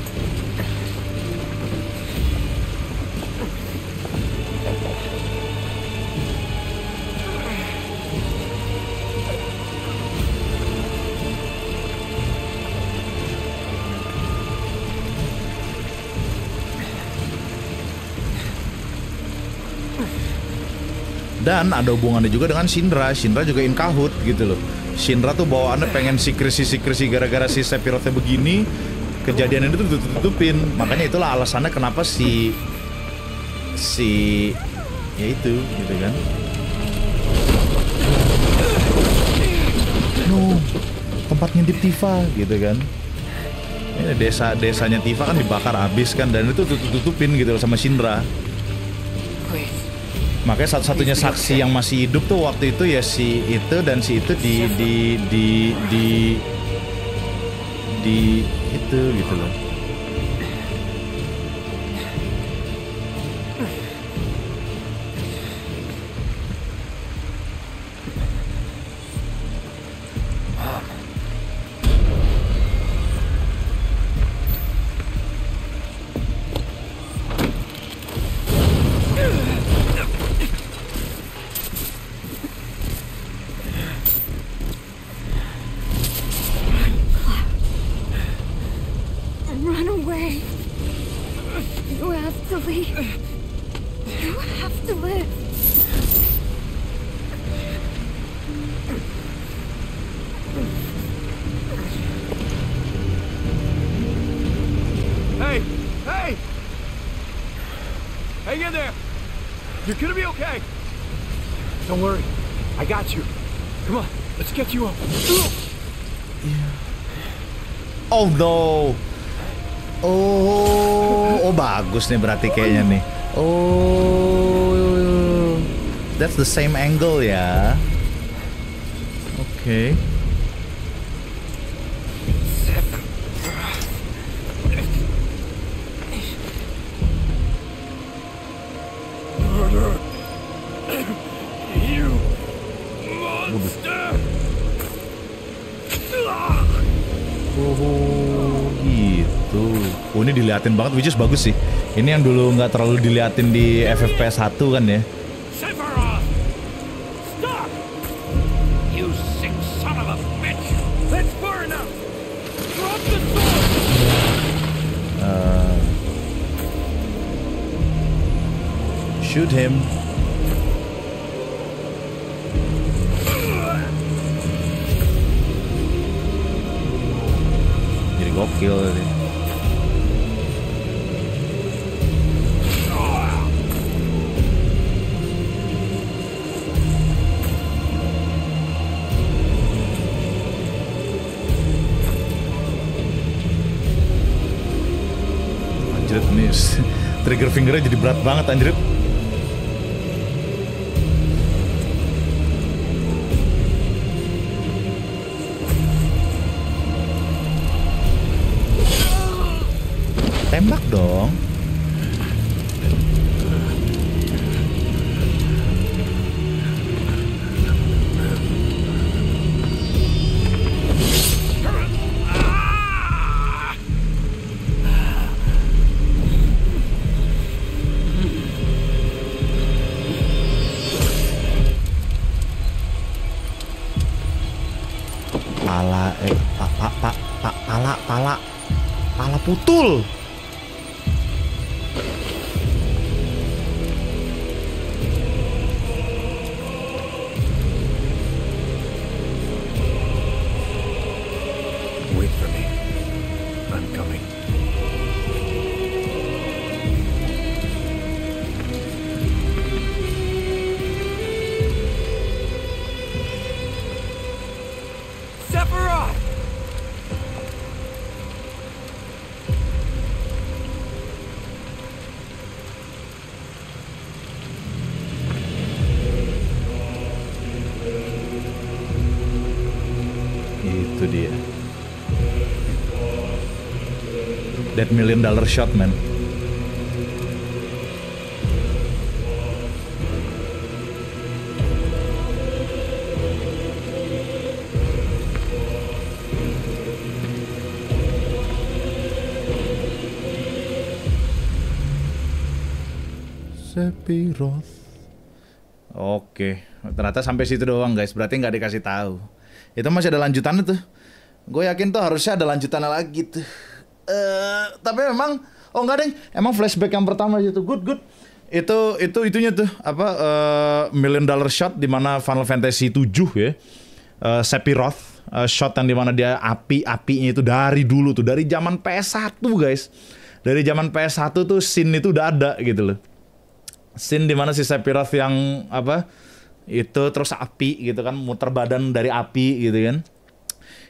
Dan ada hubungannya juga dengan Shinra. Shinra juga in kahut gitu loh. Shinra tuh bawaannya pengen sikrisi-sikrisi gara-gara si Sephirothnya begini. Kejadian itu tutup-tutupin. Makanya itulah alasannya kenapa si si ya itu gitu kan. No, tempat ngintip Tifa gitu kan. Ini desa desanya Tifa kan dibakar habis kan dan itu tutup-tutupin gitu loh sama Shinra. Makanya satu-satunya saksi yang masih hidup tuh waktu itu ya si itu dan si itu di di di di di itu gitu loh. Bagus nih berarti kayaknya nih. Oh, that's the same angle ya. Oke. Monster! Oh gitu. Oh ini diliatin banget, which is bagus sih. Ini yang dulu nggak terlalu diliatin di FFP 1 kan ya. Sephiroth! Stop! You fingernya jadi berat banget anjir. Million dollar shot, man. Sephiroth. Oke, ternyata sampai situ doang guys. Berarti nggak dikasih tahu. Itu masih ada lanjutannya tuh. Gue yakin tuh harusnya ada lanjutannya lagi tuh. Tapi memang, oh enggak deh, emang flashback yang pertama itu good good. Itu itu itunya tuh apa eh, million dollar shot di mana Final Fantasy 7 ya. Eh, Sephiroth eh, shot yang di mana dia api-apinya itu dari dulu tuh dari zaman PS1 guys. Dari zaman PS1 tuh scene itu udah ada gitu loh scene di mana si Sephiroth yang apa itu terus api gitu kan muter badan dari api gitu kan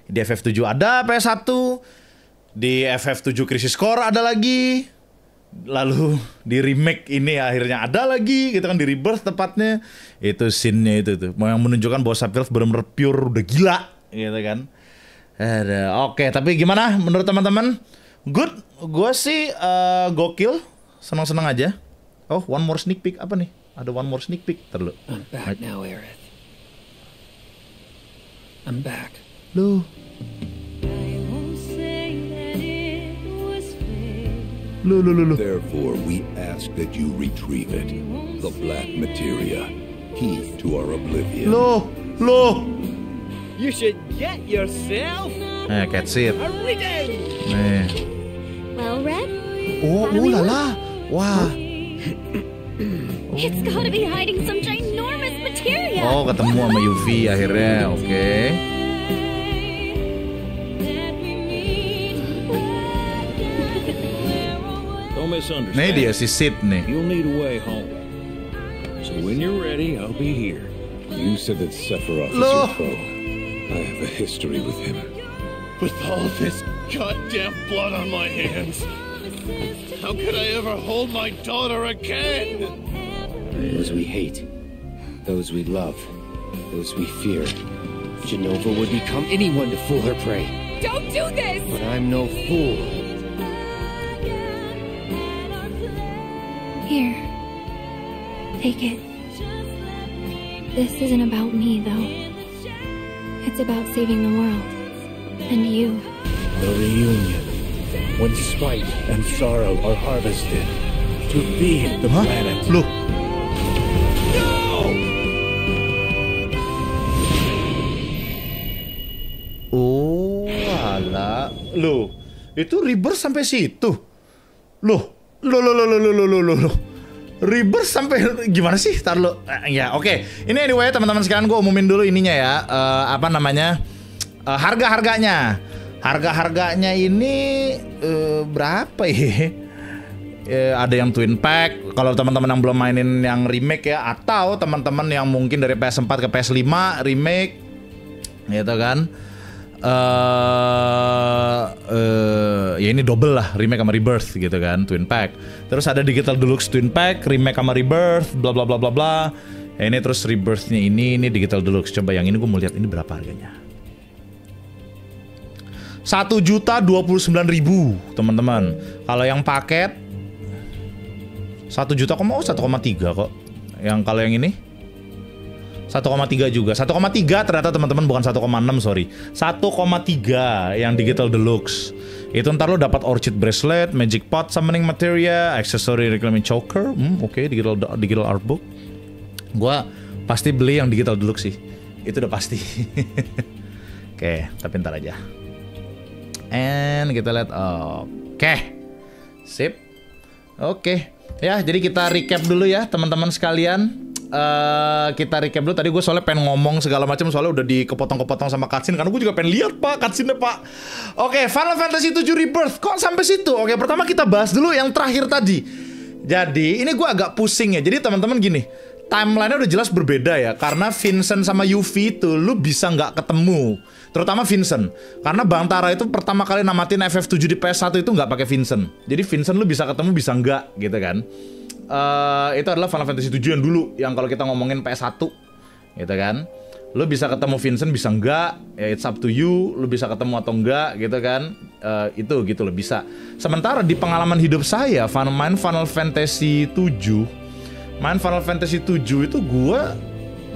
di FF7 ada PS1 di FF7 Crisis Core ada lagi. Lalu di remake ini akhirnya ada lagi gitu kan di rebirth tepatnya. Itu scene-nya itu tuh yang menunjukkan bahwa Sephiroth benar-benar pure udah gila gitu kan. Ada. Oke tapi gimana menurut teman-teman? Good. Gue sih eh, gokil. Senang-senang aja. Oh, one more sneak peek. Apa nih? Ada one more sneak peek. Terlalu. I'm back now, Aerith. I'm back. Lu. Lu, lu, lu, lu. Therefore, we ask that you retrieve it. The black materia. Key to our oblivion. No, no. You should get yourself Eh, catch it. a reading! Nih. Well, Red? Oh, uh lala. Wah. It's gotta be hiding some ginormous materia. Oh, ketemu sama Yuvi akhirnya. Oke. Don't misunderstand. Nih dia si Sid nih. You'll need a way home. So when you're ready, I'll be here. You said that Sephiroth is Loh. your foe. I have a history with him. With all this goddamn blood on my hands, how could I ever hold my daughter again? Those we hate, those we love, those we fear. Genova would become anyone to fool her prey. Don't do this! But I'm no fool. Take it. This isn't about me, though. It's about saving the world. And you. The reunion. When spite and sorrow are harvested to feed the planet. Look. Oh, ala. Loh, itu Rebirth sampai situ. Loh, loh, loh, loh, loh, loh, loh, loh, Rebirth sampai gimana sih? Tar lo. Eh, ya, oke. Ini anyway teman-teman sekalian gue umumin dulu ininya ya. Eh, apa namanya? Eh, harga-harganya. Harga-harganya ini eh, berapa ya? <laughs> Ada yang twin pack kalau teman-teman yang belum mainin yang remake ya atau teman-teman yang mungkin dari PS4 ke PS5 remake gitu kan eh, ya ini double lah remake sama rebirth gitu kan twin pack. Terus ada digital deluxe twin pack remake sama rebirth bla bla bla bla bla. Ya, ini terus rebirthnya ini ini digital deluxe. Coba yang ini gue mau lihat ini berapa harganya. Satu juta dua puluh sembilan ribu teman-teman. Kalau yang paket satu juta koma oh 1,3 kok? Yang kalau yang ini 1,3 juga 1,3 ternyata teman-teman bukan 1,6 sorry 1,3 yang digital deluxe itu ntar lo dapat orchid bracelet magic pot summoning materia accessory reclaiming choker hmm, oke digital digital art book gua pasti beli yang digital deluxe sih itu udah pasti <laughs> oke tapi ntar aja and kita lihat oke Oke. Sip. Oke. Ya, jadi kita recap dulu ya teman-teman sekalian. Eh kita recap dulu tadi gue soalnya pengen ngomong segala macam soalnya udah dikepotong-kepotong sama cutscene karena gue juga pengen lihat pak cutscene pak. Oke, Final Fantasy 7 Rebirth kok sampai situ? Oke, pertama kita bahas dulu yang terakhir tadi. Jadi ini gue agak pusing ya. Jadi teman-teman gini, timelinenya udah jelas berbeda ya karena Vincent sama Yuffie itu lu bisa nggak ketemu. Terutama Vincent. Karena Bang Tara itu pertama kali namatin FF7 di PS1 itu nggak pakai Vincent. Jadi Vincent lu bisa ketemu bisa nggak gitu kan. Eh itu adalah Final Fantasy 7 yang dulu yang kalau kita ngomongin PS1 gitu kan. Lu bisa ketemu Vincent bisa enggak, ya it's up to you, lu bisa ketemu atau enggak gitu kan. Eh, itu gitu loh bisa. Sementara di pengalaman hidup saya, fan- main Final Fantasy 7, main Final Fantasy 7 itu gua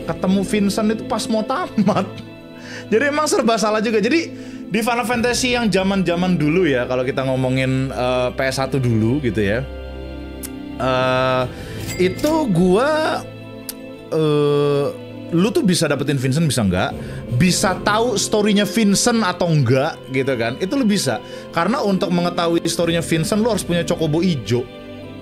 ketemu Vincent itu pas mau tamat. <laughs> Jadi emang serba salah juga. Jadi di Final Fantasy yang zaman-zaman dulu ya, kalau kita ngomongin eh, PS1 dulu gitu ya. Eh itu gua eh lu tuh bisa dapetin Vincent bisa enggak bisa tahu storynya Vincent atau enggak gitu kan? Itu lu bisa. Karena untuk mengetahui storynya Vincent lu harus punya Chocobo ijo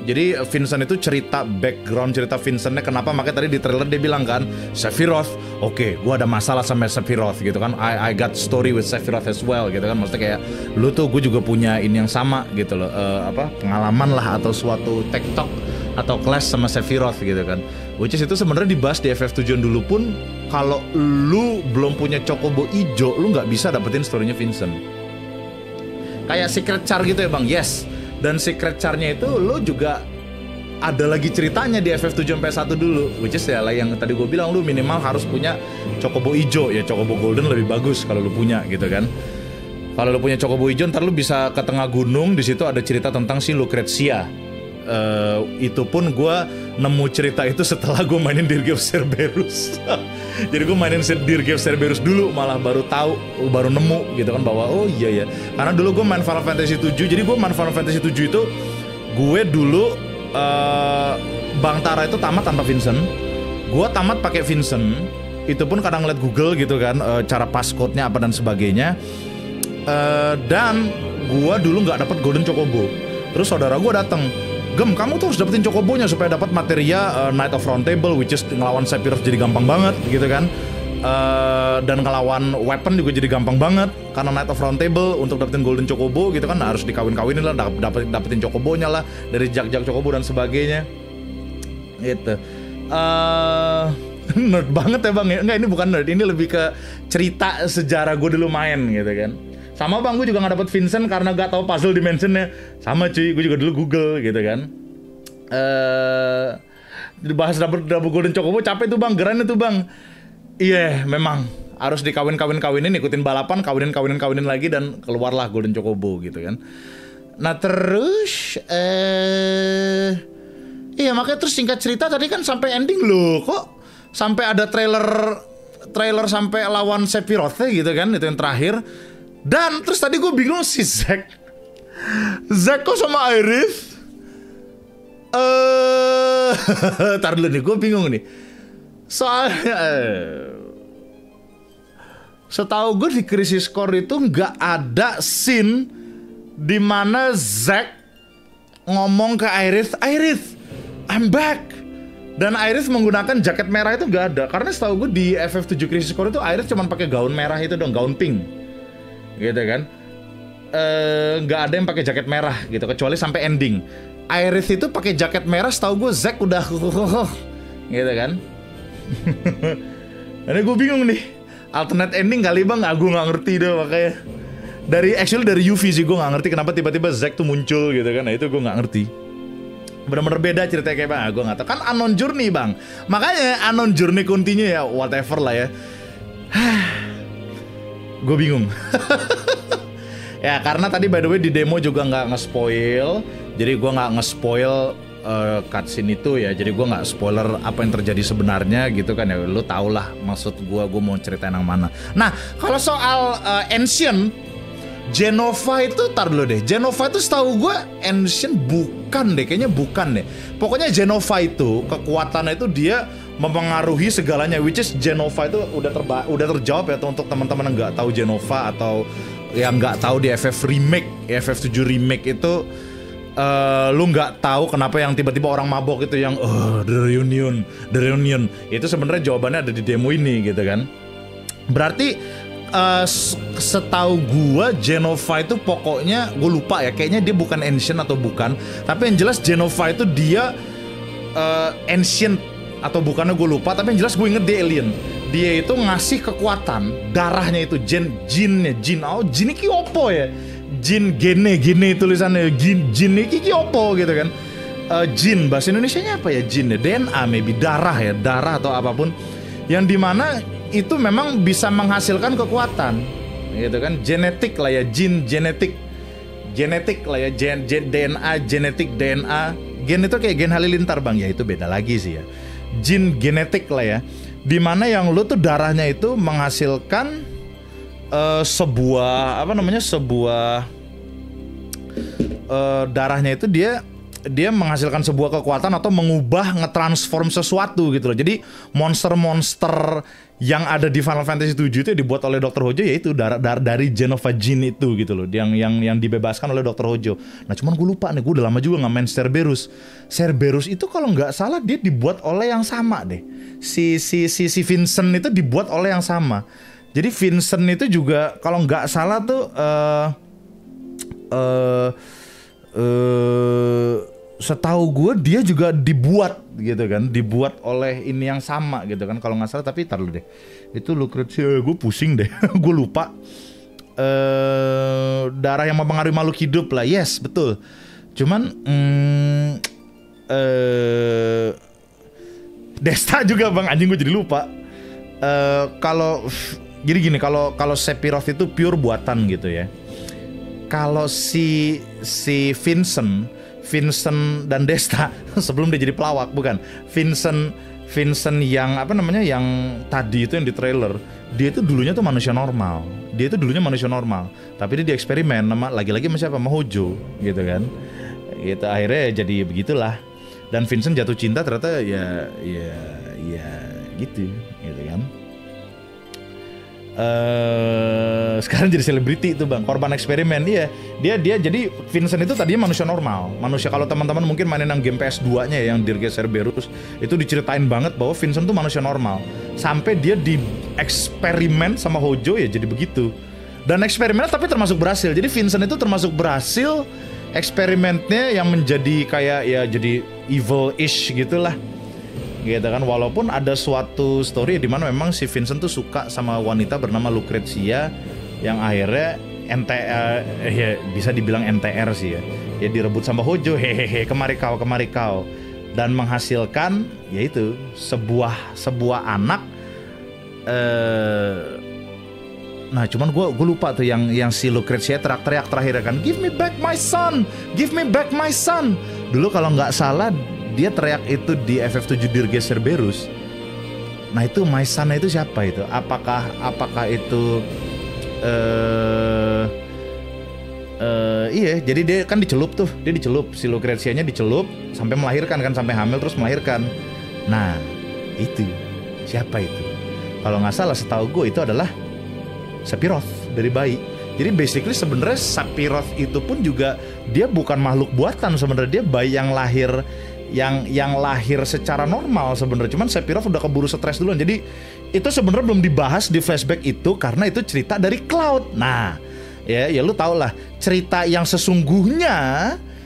jadi Vincent itu cerita background cerita Vincentnya kenapa makanya tadi di trailer dia bilang kan Sephiroth oke gua ada masalah sama Sephiroth gitu kan I, I got story with Sephiroth as well gitu kan maksudnya kayak lu tuh gue juga punya ini yang sama gitu loh eh, apa pengalaman lah atau suatu TikTok atau clash sama Sephiroth gitu kan. Which is itu sebenarnya dibahas di FF7 dulu pun kalau lu belum punya Chocobo ijo, lu nggak bisa dapetin storynya Vincent. Kayak Secret Char gitu ya bang, yes. Dan Secret Charnya itu lu juga ada lagi ceritanya di FF7 sampai 1 dulu. Which is ya yang tadi gue bilang lu minimal harus punya Chocobo ijo. Ya Chocobo golden lebih bagus kalau lu punya gitu kan. Kalau lu punya Chocobo ijo ntar lu bisa ke tengah gunung di situ ada cerita tentang si Lucrezia Eh, itu pun gue nemu cerita itu setelah gue mainin Dirge of Cerberus. <laughs> Jadi gue mainin Dirge of Cerberus dulu malah baru tahu, baru nemu gitu kan bahwa oh iya ya. Karena dulu gue main Final Fantasy 7, jadi gue main Final Fantasy 7 itu gue dulu eh, Bang Tara itu tamat tanpa Vincent. Gue tamat pakai Vincent. Itu pun kadang ngeliat Google gitu kan eh, cara passcode-nya apa dan sebagainya. Eh, dan gue dulu nggak dapat Golden Chocobo. Terus saudara gue datang, Gem, kamu tuh harus dapetin Chocobo-nya supaya dapat materia uh, Knight of Round Table, which is ngelawan Sephiroth jadi gampang banget, gitu kan. Uh, dan ngelawan weapon juga jadi gampang banget karena Knight of Round Table untuk dapetin Golden Chocobo gitu kan nah, harus dikawin-kawinin lah dap- dapetin, Chocobo-nya lah dari jak-jak Chocobo dan sebagainya. Gitu. Eh <laughs> nerd banget ya bang ya. Enggak ini bukan nerd ini lebih ke cerita sejarah gue dulu main gitu kan sama bang gue juga nggak dapet Vincent karena gak tahu puzzle dimensionnya. Sama cuy gue juga dulu Google gitu kan. Eh bahas double, double golden chocobo capek tuh bang. Geran itu bang. Iya memang. Harus dikawin kawin kawinin ikutin balapan kawinin kawinin kawinin lagi dan keluarlah golden chocobo gitu kan. Nah terus eh iya makanya terus singkat cerita tadi kan sampai ending loh. Kok sampai ada trailer trailer sampai lawan Sephiroth gitu kan itu yang terakhir dan terus tadi gue bingung si Zack Zack kok sama Iris Eh, <laughs> tar dulu nih, gue bingung nih. Soalnya, eh, setahu gue di Crisis Core itu nggak ada scene di mana Zack ngomong ke Iris, Iris, I'm back. Dan Iris menggunakan jaket merah itu nggak ada, karena setahu gue di FF7 Crisis Core itu Iris cuma pakai gaun merah itu dong, gaun pink, gitu kan? Eh, nggak ada yang pakai jaket merah gitu, kecuali sampai ending. Iris itu pakai jaket merah, setahu gue Zack udah <laughs> gitu kan? <laughs> Ini gue bingung nih. Alternate ending kali bang, aku nggak ngerti deh makanya. Dari actually dari UV sih gue nggak ngerti kenapa tiba-tiba Zack tuh muncul gitu kan. Nah itu gue nggak ngerti. Bener-bener beda ceritanya kayak bang, gue nggak tahu. Kan unknown journey bang. Makanya unknown journey continue ya, whatever lah ya. <sighs> gue bingung. <laughs> ya karena tadi by the way di demo juga nggak nge-spoil. Jadi gue nggak nge-spoil uh, cutscene itu ya. Jadi gue nggak spoiler apa yang terjadi sebenarnya gitu kan ya. Lu tau lah maksud gue, gue mau ceritain yang mana. Nah kalau soal uh, Ancient, Genova itu tar dulu deh. Genova itu setahu gue Ancient bukan deh, kayaknya bukan deh. Pokoknya Genova itu kekuatannya itu dia mempengaruhi segalanya which is Genova itu udah terba udah terjawab ya tuh untuk teman-teman yang nggak tahu Genova atau yang nggak tahu di FF remake, FF7 remake itu eh, lu nggak tahu kenapa yang tiba-tiba orang mabok itu yang oh the reunion, the reunion. Itu sebenarnya jawabannya ada di demo ini gitu kan. Berarti s- setahu gua Genova itu pokoknya gue lupa ya kayaknya dia bukan ancient atau bukan tapi yang jelas Genova itu dia eh, ancient atau bukannya gue lupa tapi yang jelas gue inget dia alien. Dia itu ngasih kekuatan darahnya itu jin jinnya jin oh jin iki opo ya? Jin gene gene tulisannya jin jin iki opo gitu kan? Eh, jin bahasa Indonesia nya apa ya jin ya? DNA maybe darah ya darah atau apa pun. Yang di mana itu memang bisa menghasilkan kekuatan gitu kan? Genetik lah ya jin genetik. Genetik lah ya gen, gen- DNA genetik DNA gen itu kayak gen halilintar bang. Ya itu beda lagi sih ya jin genetik lah ya di mana yang lu tuh darahnya itu menghasilkan eh, sebuah apa namanya sebuah eh, darahnya itu dia dia menghasilkan sebuah kekuatan atau mengubah ngetransform sesuatu gitu loh. Jadi monster-monster yang ada di Final Fantasy 7 itu dibuat oleh Dr. Hojo yaitu dar dar dari Genova Jin itu gitu loh. Yang yang yang dibebaskan oleh Dr. Hojo. Nah, cuman gue lupa nih, gue udah lama juga nggak main Cerberus. Cerberus itu kalau nggak salah dia dibuat oleh yang sama deh. Si si si si Vincent itu dibuat oleh yang sama. Jadi Vincent itu juga kalau nggak salah tuh eh eh eh setahu gue dia juga dibuat gitu kan dibuat oleh ini yang sama gitu kan kalau nggak salah tapi tar deh. Itu Lucrezia gue pusing deh <laughs> gue lupa. Eh darah yang mempengaruhi makhluk hidup lah yes betul. Cuman mm, eh Desta <laughs> juga bang anjing gue jadi lupa. Eh kalau jadi gini kalau kalau Sephiroth itu pure buatan gitu ya. Kalau si si Vincent Vincent dan Desta <laughs> sebelum dia jadi pelawak bukan. Vincent Vincent yang apa namanya yang tadi itu yang di trailer dia itu dulunya tuh manusia normal. Dia itu dulunya manusia normal tapi dia dieksperimen sama lagi-lagi sama siapa? Sama Hojo gitu kan. Gitu akhirnya jadi begitulah. Dan Vincent jatuh cinta ternyata ya ya ya gitu eh sekarang jadi selebriti itu bang. Korban eksperimen dia dia dia jadi Vincent itu tadinya manusia normal. Manusia kalau teman-teman mungkin mainin yang game PS2 nya ya yang Dirge Cerberus itu diceritain banget bahwa Vincent tuh manusia normal. Sampai dia di eksperimen sama Hojo ya jadi begitu. Dan eksperimennya tapi termasuk berhasil. Jadi Vincent itu termasuk berhasil eksperimennya yang menjadi kayak ya jadi evil-ish gitulah gitu kan. Walaupun ada suatu story di mana memang si Vincent tuh suka sama wanita bernama Lucrezia yang akhirnya NTR ya bisa dibilang NTR sih ya. Ya direbut sama Hojo. Hehehe kemari kau kemari kau. Dan menghasilkan yaitu sebuah sebuah anak eh Nah cuman gue gue lupa tuh yang yang si Lucrezia teriak-teriak terakhir kan. Give me back my son, give me back my son. Dulu kalau nggak salah dia teriak itu di FF7 Dirge Cerberus. Nah itu son itu siapa itu? Apakah apakah itu eh eh iya jadi dia kan dicelup tuh dia dicelup si Lucrezianya dicelup sampai melahirkan kan sampai hamil terus melahirkan. Nah itu siapa itu? Kalau nggak salah setahu gue itu adalah Sephiroth dari bayi. Jadi basically sebenarnya Sephiroth itu pun juga dia bukan makhluk buatan sebenarnya dia bayi yang lahir yang yang lahir secara normal sebenarnya. Cuman Sephiroth udah keburu stres duluan. Jadi itu sebenarnya belum dibahas di flashback itu karena itu cerita dari Cloud. Nah, ya ya lu tau lah cerita yang sesungguhnya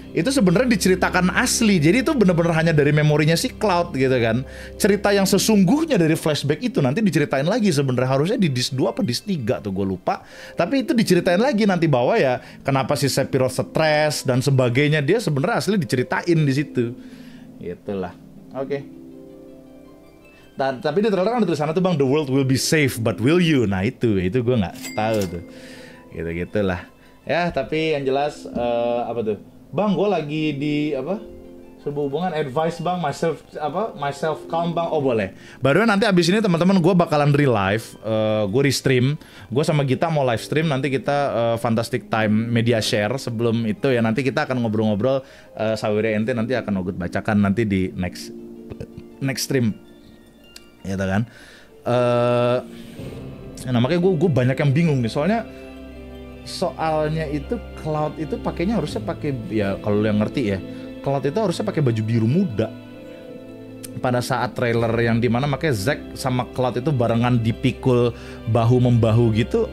itu sebenarnya diceritakan asli. Jadi itu bener-bener hanya dari memorinya si Cloud gitu kan. Cerita yang sesungguhnya dari flashback itu nanti diceritain lagi sebenarnya harusnya di disc 2 apa disc 3 tuh gue lupa. Tapi itu diceritain lagi nanti bahwa ya kenapa si Sephiroth stres dan sebagainya dia sebenarnya asli diceritain di situ. Itulah. Oke. Dan, tapi di trailer kan ada tulisannya tuh bang the world will be safe but will you? Nah itu itu gue nggak tahu tuh. Gitu gitulah. Ya tapi yang jelas eh, apa tuh? Bang, gue lagi di apa? Sebuah hubungan advice bang, myself apa? Myself calm bang. Oh boleh. Baru nanti abis ini teman-teman gue bakalan real live, uh, gue restream. Gue sama Gita mau live stream. Nanti kita eh, fantastic time media share. Sebelum itu ya nanti kita akan ngobrol-ngobrol. Uh, Sawire ente nanti akan Ogut bacakan nanti di next next stream. Gitu kan. Eh, nah makanya gue gue banyak yang bingung nih soalnya soalnya itu Cloud itu pakainya harusnya pakai ya kalau yang ngerti ya Cloud itu harusnya pakai baju biru muda. Pada saat trailer yang di mana makanya Zack sama Cloud itu barengan dipikul bahu membahu gitu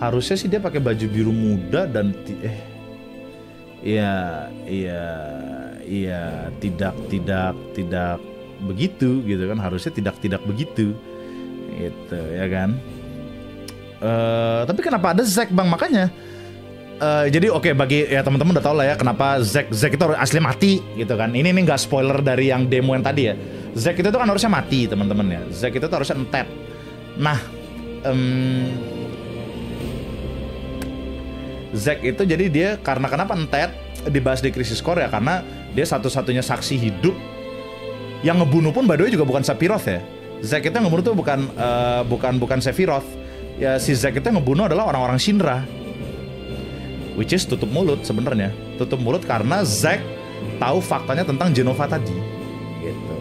harusnya sih dia pakai baju biru muda dan eh iya iya iya tidak tidak tidak begitu gitu kan harusnya tidak tidak begitu gitu ya kan? Eh, tapi kenapa ada Zack bang? Makanya Eh, jadi oke bagi ya teman-teman udah tau lah ya kenapa Zack Zack itu asli mati gitu kan. Ini nih nggak spoiler dari yang demo yang tadi ya. Zack itu tuh kan harusnya mati teman-teman ya. Zack itu tuh harusnya entet. Nah, em, Zack itu jadi dia karena kenapa entet dibahas di Crisis Core ya karena dia satu-satunya saksi hidup yang ngebunuh pun way juga bukan Sephiroth ya. Zack itu yang ngebunuh tuh bukan eh, bukan bukan Sephiroth. Ya si Zack itu yang ngebunuh adalah orang-orang Shinra which is tutup mulut sebenarnya. Tutup mulut karena Zack tahu faktanya tentang Genova tadi. Gitu.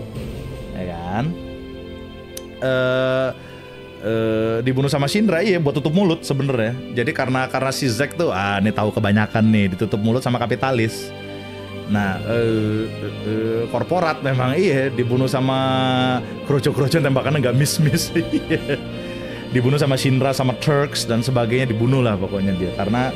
Ya kan? Eh eh, dibunuh sama Shinra iya buat tutup mulut sebenarnya. Jadi karena karena si Zack tuh ah ini tahu kebanyakan nih ditutup mulut sama kapitalis. Nah eh, eh, korporat memang iya dibunuh sama kroco-kroco tembakannya nggak miss-miss <laughs> Iya. dibunuh sama Shinra sama Turks dan sebagainya dibunuh lah pokoknya dia. Karena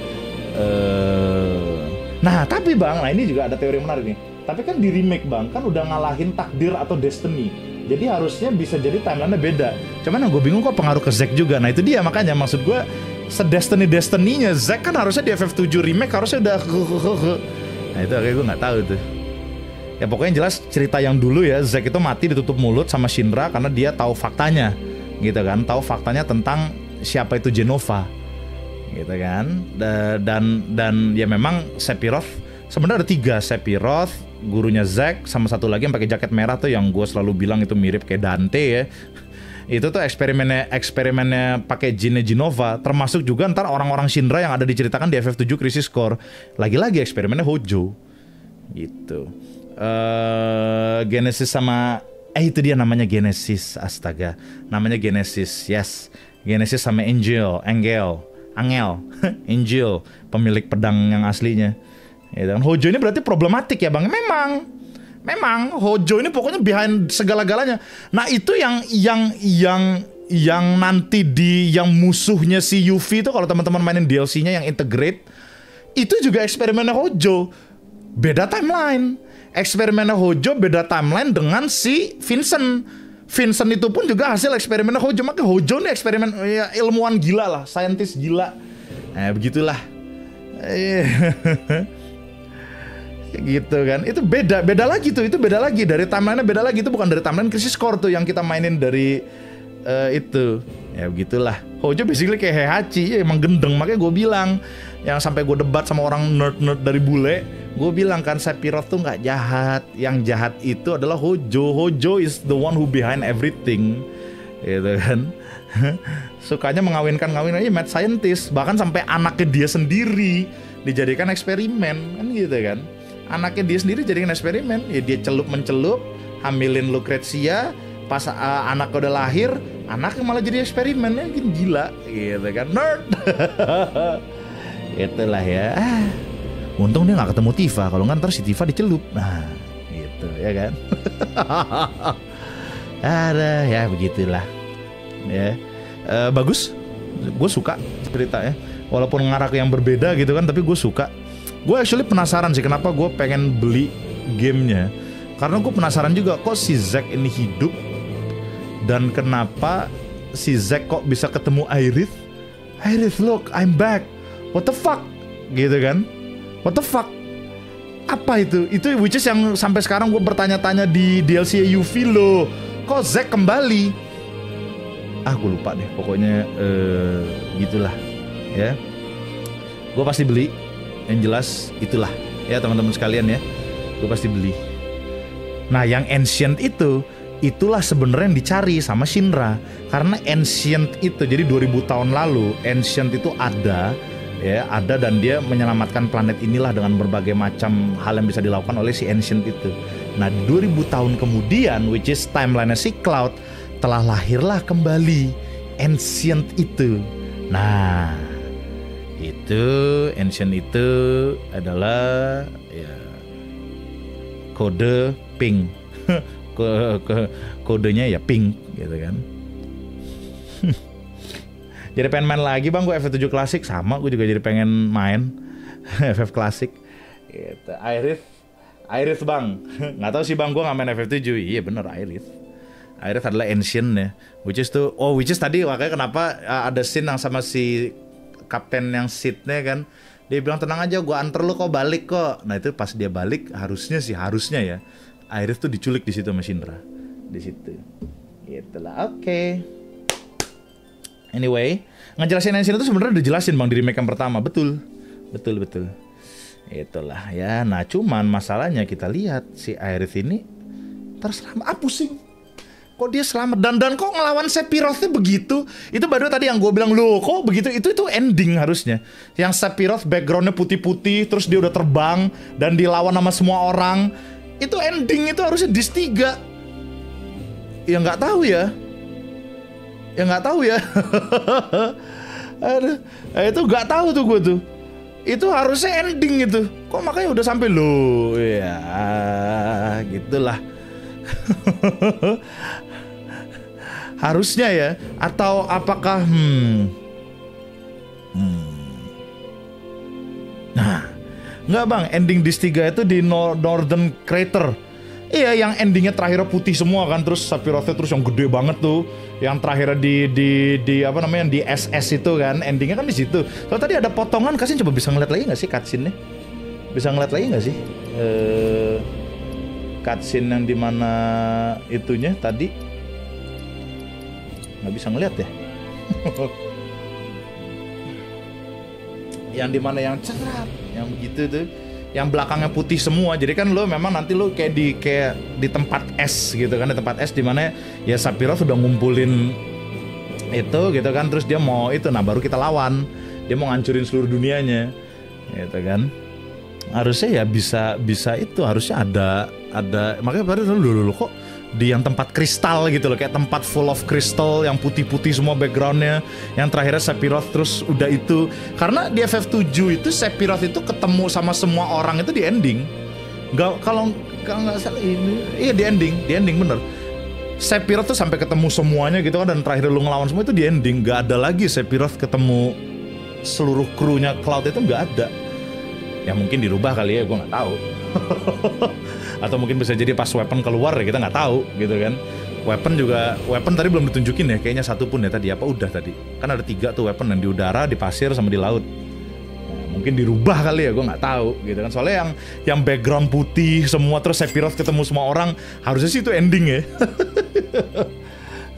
eh nah tapi bang nah ini juga ada teori menarik nih. Tapi kan di remake bang kan udah ngalahin takdir atau destiny. Jadi harusnya bisa jadi timelinenya beda. Cuman yang gue bingung kok pengaruh ke Zack juga. Nah itu dia. Makanya maksud gue sedestiny destiny-nya Zack kan harusnya di FF7 remake harusnya udah nah itu kayak gue nggak tahu tuh ya pokoknya yang jelas cerita yang dulu ya Zack itu mati ditutup mulut sama Shinra karena dia tahu faktanya. Gitu kan tahu faktanya tentang siapa itu Genova gitu kan. Da- dan dan ya memang Sephiroth sebenarnya ada tiga Sephiroth gurunya Zack sama satu lagi yang pakai jaket merah tuh yang gue selalu bilang itu mirip kayak Dante ya. Itu tuh eksperimennya eksperimennya pakai jinnya Genova termasuk juga ntar orang-orang Shinra yang ada diceritakan di FF7 Crisis Core. Lagi-lagi eksperimennya Hojo gitu. Eh Genesis sama eh itu dia namanya Genesis astaga. Namanya Genesis yes. Genesis sama Angel Angel Angel. <laughs> Angel pemilik pedang yang aslinya. Ya kan Hojo ini berarti problematik ya bang. Memang memang Hojo ini pokoknya behind segala-galanya. Nah itu yang yang yang yang nanti di yang musuhnya si Yuffie itu kalau teman-teman mainin DLC-nya yang integrate itu juga eksperimennya Hojo. Beda timeline. Eksperimennya Hojo beda timeline dengan si Vincent Vincent itu pun juga hasil eksperimennya. Hojo maka Hojo nih eksperimen? Ya, ilmuwan gila lah saintis gila. Eh begitulah. Eh, <laughs> gitu kan. Itu beda beda lagi tuh itu beda lagi. Dari timeline beda lagi. Itu bukan dari timeline Crisis Core tuh yang kita mainin dari eh, itu. Ya begitulah. Hojo basically kayak Heihachi ya emang gendeng. Makanya gue bilang yang sampai gue debat sama orang nerd nerd dari bule gue bilang kan Sephiroth tuh nggak jahat. Yang jahat itu adalah Hojo. Hojo is the one who behind everything. Gitu kan. <laughs> Sukanya mengawinkan ngawin aja mad scientist. Bahkan sampai anaknya dia sendiri dijadikan eksperimen. Kan gitu kan. Anaknya dia sendiri jadikan eksperimen. Ya dia celup mencelup hamilin Lucrezia. Pas uh, anaknya udah lahir anaknya malah jadi eksperimen. Ya gila. Gitu kan. Nerd <laughs> itulah ya. Ah, untung dia nggak ketemu Tifa. Kalau nggak ntar si Tifa dicelup. Nah gitu ya kan? <laughs> Ada ya begitulah ya. Eh, bagus. Gue suka ceritanya walaupun ngarah ke yang berbeda gitu kan tapi gue suka. Gue actually penasaran sih kenapa gue pengen beli gamenya. Karena gue penasaran juga kok si Zack ini hidup dan kenapa si Zack kok bisa ketemu Aerith? Aerith look I'm back what the fuck? Gitu kan? What the fuck? Apa itu? Itu which is yang sampai sekarang gue bertanya-tanya di DLC UV lo kok Zack kembali? Ah gue lupa deh. Pokoknya eh, gitulah ya. Gue pasti beli. Yang jelas itulah ya teman-teman sekalian ya. Gue pasti beli. Nah yang ancient itu itulah sebenarnya yang dicari sama Shinra. Karena ancient itu jadi 2000 tahun lalu ancient itu ada ya ada dan dia menyelamatkan planet inilah dengan berbagai macam hal yang bisa dilakukan oleh si ancient itu. Nah 2000 tahun kemudian which is timeline si Cloud telah lahirlah kembali ancient itu. Nah, itu ancient itu adalah ya kode pink <laughs> kodenya ya pink gitu kan jadi pengen main lagi bang gue FF7 klasik sama gue juga jadi pengen main <laughs> FF klasik gitu. Iris Iris bang. <laughs> Nggak tahu sih bang gue nggak main FF7 iya bener Iris. Iris adalah ancient ya. Which is tuh oh which is tadi makanya kenapa uh, ada scene yang sama si kapten yang seatnya kan dia bilang tenang aja gue anter lu kok balik kok. Nah itu pas dia balik harusnya sih harusnya ya Iris tuh diculik di situ sama Shinra di situ. Gitulah oke. okay. Anyway ngejelasin Ancient itu sebenarnya udah jelasin bang di remake yang pertama. Betul. Betul betul. Itulah ya. Nah cuman masalahnya kita lihat si Iris ini terserah ah pusing. Kok dia selamat? Dan dan kok ngelawan Sephirothnya begitu? Itu baru tadi yang gue bilang lo kok begitu? Itu itu ending harusnya. Yang Sephiroth backgroundnya putih-putih terus dia udah terbang dan dilawan sama semua orang. Itu ending itu harusnya dis 3 ya nggak tahu ya ya nggak tahu ya. <laughs> Aduh, eh, itu nggak tahu tuh gue tuh. Itu harusnya ending itu. Kok makanya udah sampai lo ya gitulah. <laughs> Harusnya ya. Atau apakah hmm, hmm. nah nggak bang. Ending dis 3 itu di Northern Crater Iya, yang endingnya terakhir putih semua kan, terus Sephirothnya terus yang gede banget tuh, yang terakhir di di di apa namanya di SS itu kan, endingnya kan di situ. Kalau tadi ada potongan, kasih coba bisa ngeliat lagi nggak sih cutscene-nya? Bisa ngeliat lagi nggak sih? Eh, cutscene yang di mana itunya tadi nggak bisa ngeliat ya? <laughs> yang di mana yang cerap, yang begitu tuh yang belakangnya putih semua. Jadi kan lo memang nanti lo kayak di kayak di tempat es gitu kan di tempat es di mana ya Sapiro sudah ngumpulin itu gitu kan terus dia mau itu nah baru kita lawan. Dia mau ngancurin seluruh dunianya gitu kan. Harusnya ya bisa bisa itu harusnya ada ada makanya pada dulu dulu kok di yang tempat kristal gitu loh kayak tempat full of crystal yang putih-putih semua backgroundnya. Yang terakhirnya Sephiroth terus udah itu. Karena di FF7 itu Sephiroth itu ketemu sama semua orang itu di ending. Nggak kalau nggak salah ini iya di ending di ending bener. Sephiroth tuh sampai ketemu semuanya gitu kan dan terakhir lu ngelawan semua itu di ending. Nggak ada lagi Sephiroth ketemu seluruh krunya Cloud itu nggak ada. Ya mungkin dirubah kali ya gue nggak tahu <laughs> atau mungkin bisa jadi pas weapon keluar ya kita nggak tahu gitu kan. Weapon juga weapon tadi belum ditunjukin ya kayaknya satu pun ya tadi apa udah tadi. Kan ada tiga tuh weapon yang di udara di pasir sama di laut. Mungkin dirubah kali ya gue nggak tahu gitu kan. Soalnya yang yang background putih semua terus Sephiroth ketemu semua orang harusnya sih itu ending ya. <laughs>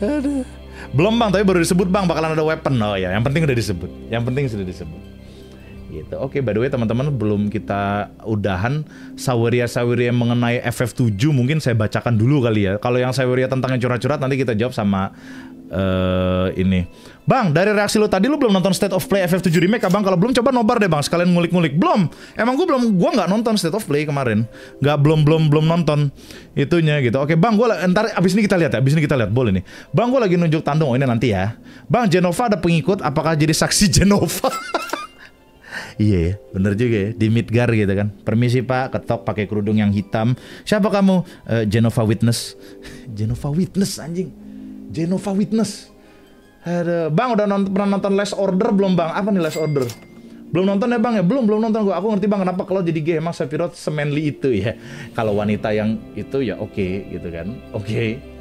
Aduh. belum bang tapi baru disebut bang bakalan ada weapon. Oh ya yang penting udah disebut. Yang penting sudah disebut gitu. Oke, by the way teman-teman belum kita udahan saweria-saweria mengenai FF7 mungkin saya bacakan dulu kali ya. Kalau yang saweria tentang yang curhat-curhat nanti kita jawab sama uh, ini. Bang, dari reaksi lo tadi lo belum nonton State of Play FF7 Remake Bang? Kalau belum coba nobar deh Bang, sekalian ngulik-ngulik. Belum. Emang gue belum gua nggak nonton State of Play kemarin. Nggak belum belum belum nonton itunya gitu. Oke, Bang, gue ntar abis ini kita lihat ya. Abis ini kita lihat boleh nih. Bang, gue lagi nunjuk tandung oh, ini nanti ya. Bang, Genova ada pengikut apakah jadi saksi <laughs> Genova? Iya ya, bener juga ya. Di Midgar gitu kan. Permisi pak, ketok pakai kerudung yang hitam. Siapa kamu? Uh, Genova Witness. <laughs> Genova Witness anjing. Genova Witness. Aduh. Bang udah nonton, pernah nonton Last Order belum bang? Apa nih Last Order? Belum nonton ya bang ya? Belum, belum nonton gue. Aku ngerti bang kenapa kalau jadi gay emang Sephiroth semanly itu ya. <laughs> Kalau wanita yang itu ya oke okay, gitu kan. Oke. Okay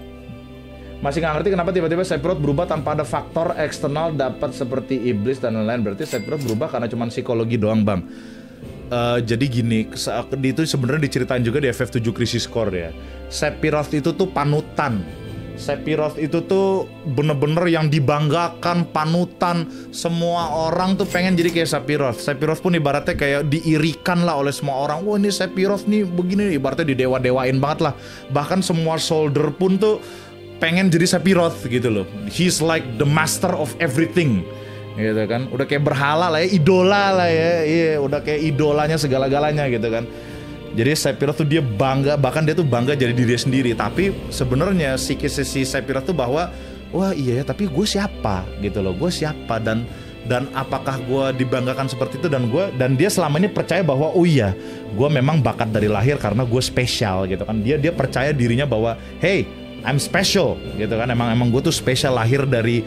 masih nggak ngerti kenapa tiba-tiba Sephiroth berubah tanpa ada faktor eksternal dapat seperti iblis dan lain-lain. Berarti Sephiroth berubah karena cuma psikologi doang, Bang. Uh, jadi gini, itu sebenarnya diceritain juga di FF7 Crisis Core ya. Sephiroth itu tuh panutan. Sephiroth itu tuh bener-bener yang dibanggakan, panutan. Semua orang tuh pengen jadi kayak Sephiroth. Sephiroth pun ibaratnya kayak diirikan lah oleh semua orang. Wah ini Sephiroth nih begini, ibaratnya didewa-dewain banget lah. Bahkan semua soldier pun tuh pengen jadi Sephiroth gitu loh. He's like the master of everything gitu kan. Udah kayak berhala lah ya idola lah ya. Iya udah kayak idolanya segala-galanya gitu kan. Jadi Sephiroth tuh dia bangga bahkan dia tuh bangga jadi diri sendiri. Tapi sebenarnya psikis si Sephiroth tuh bahwa wah iya ya tapi gue siapa? gitu loh. Gue siapa? Dan dan apakah gue dibanggakan seperti itu? Dan gue dan dia selama ini percaya bahwa oh iya gue memang bakat dari lahir karena gue spesial gitu kan. Dia dia percaya dirinya bahwa hey I'm special gitu kan. Emang emang gue tuh spesial lahir dari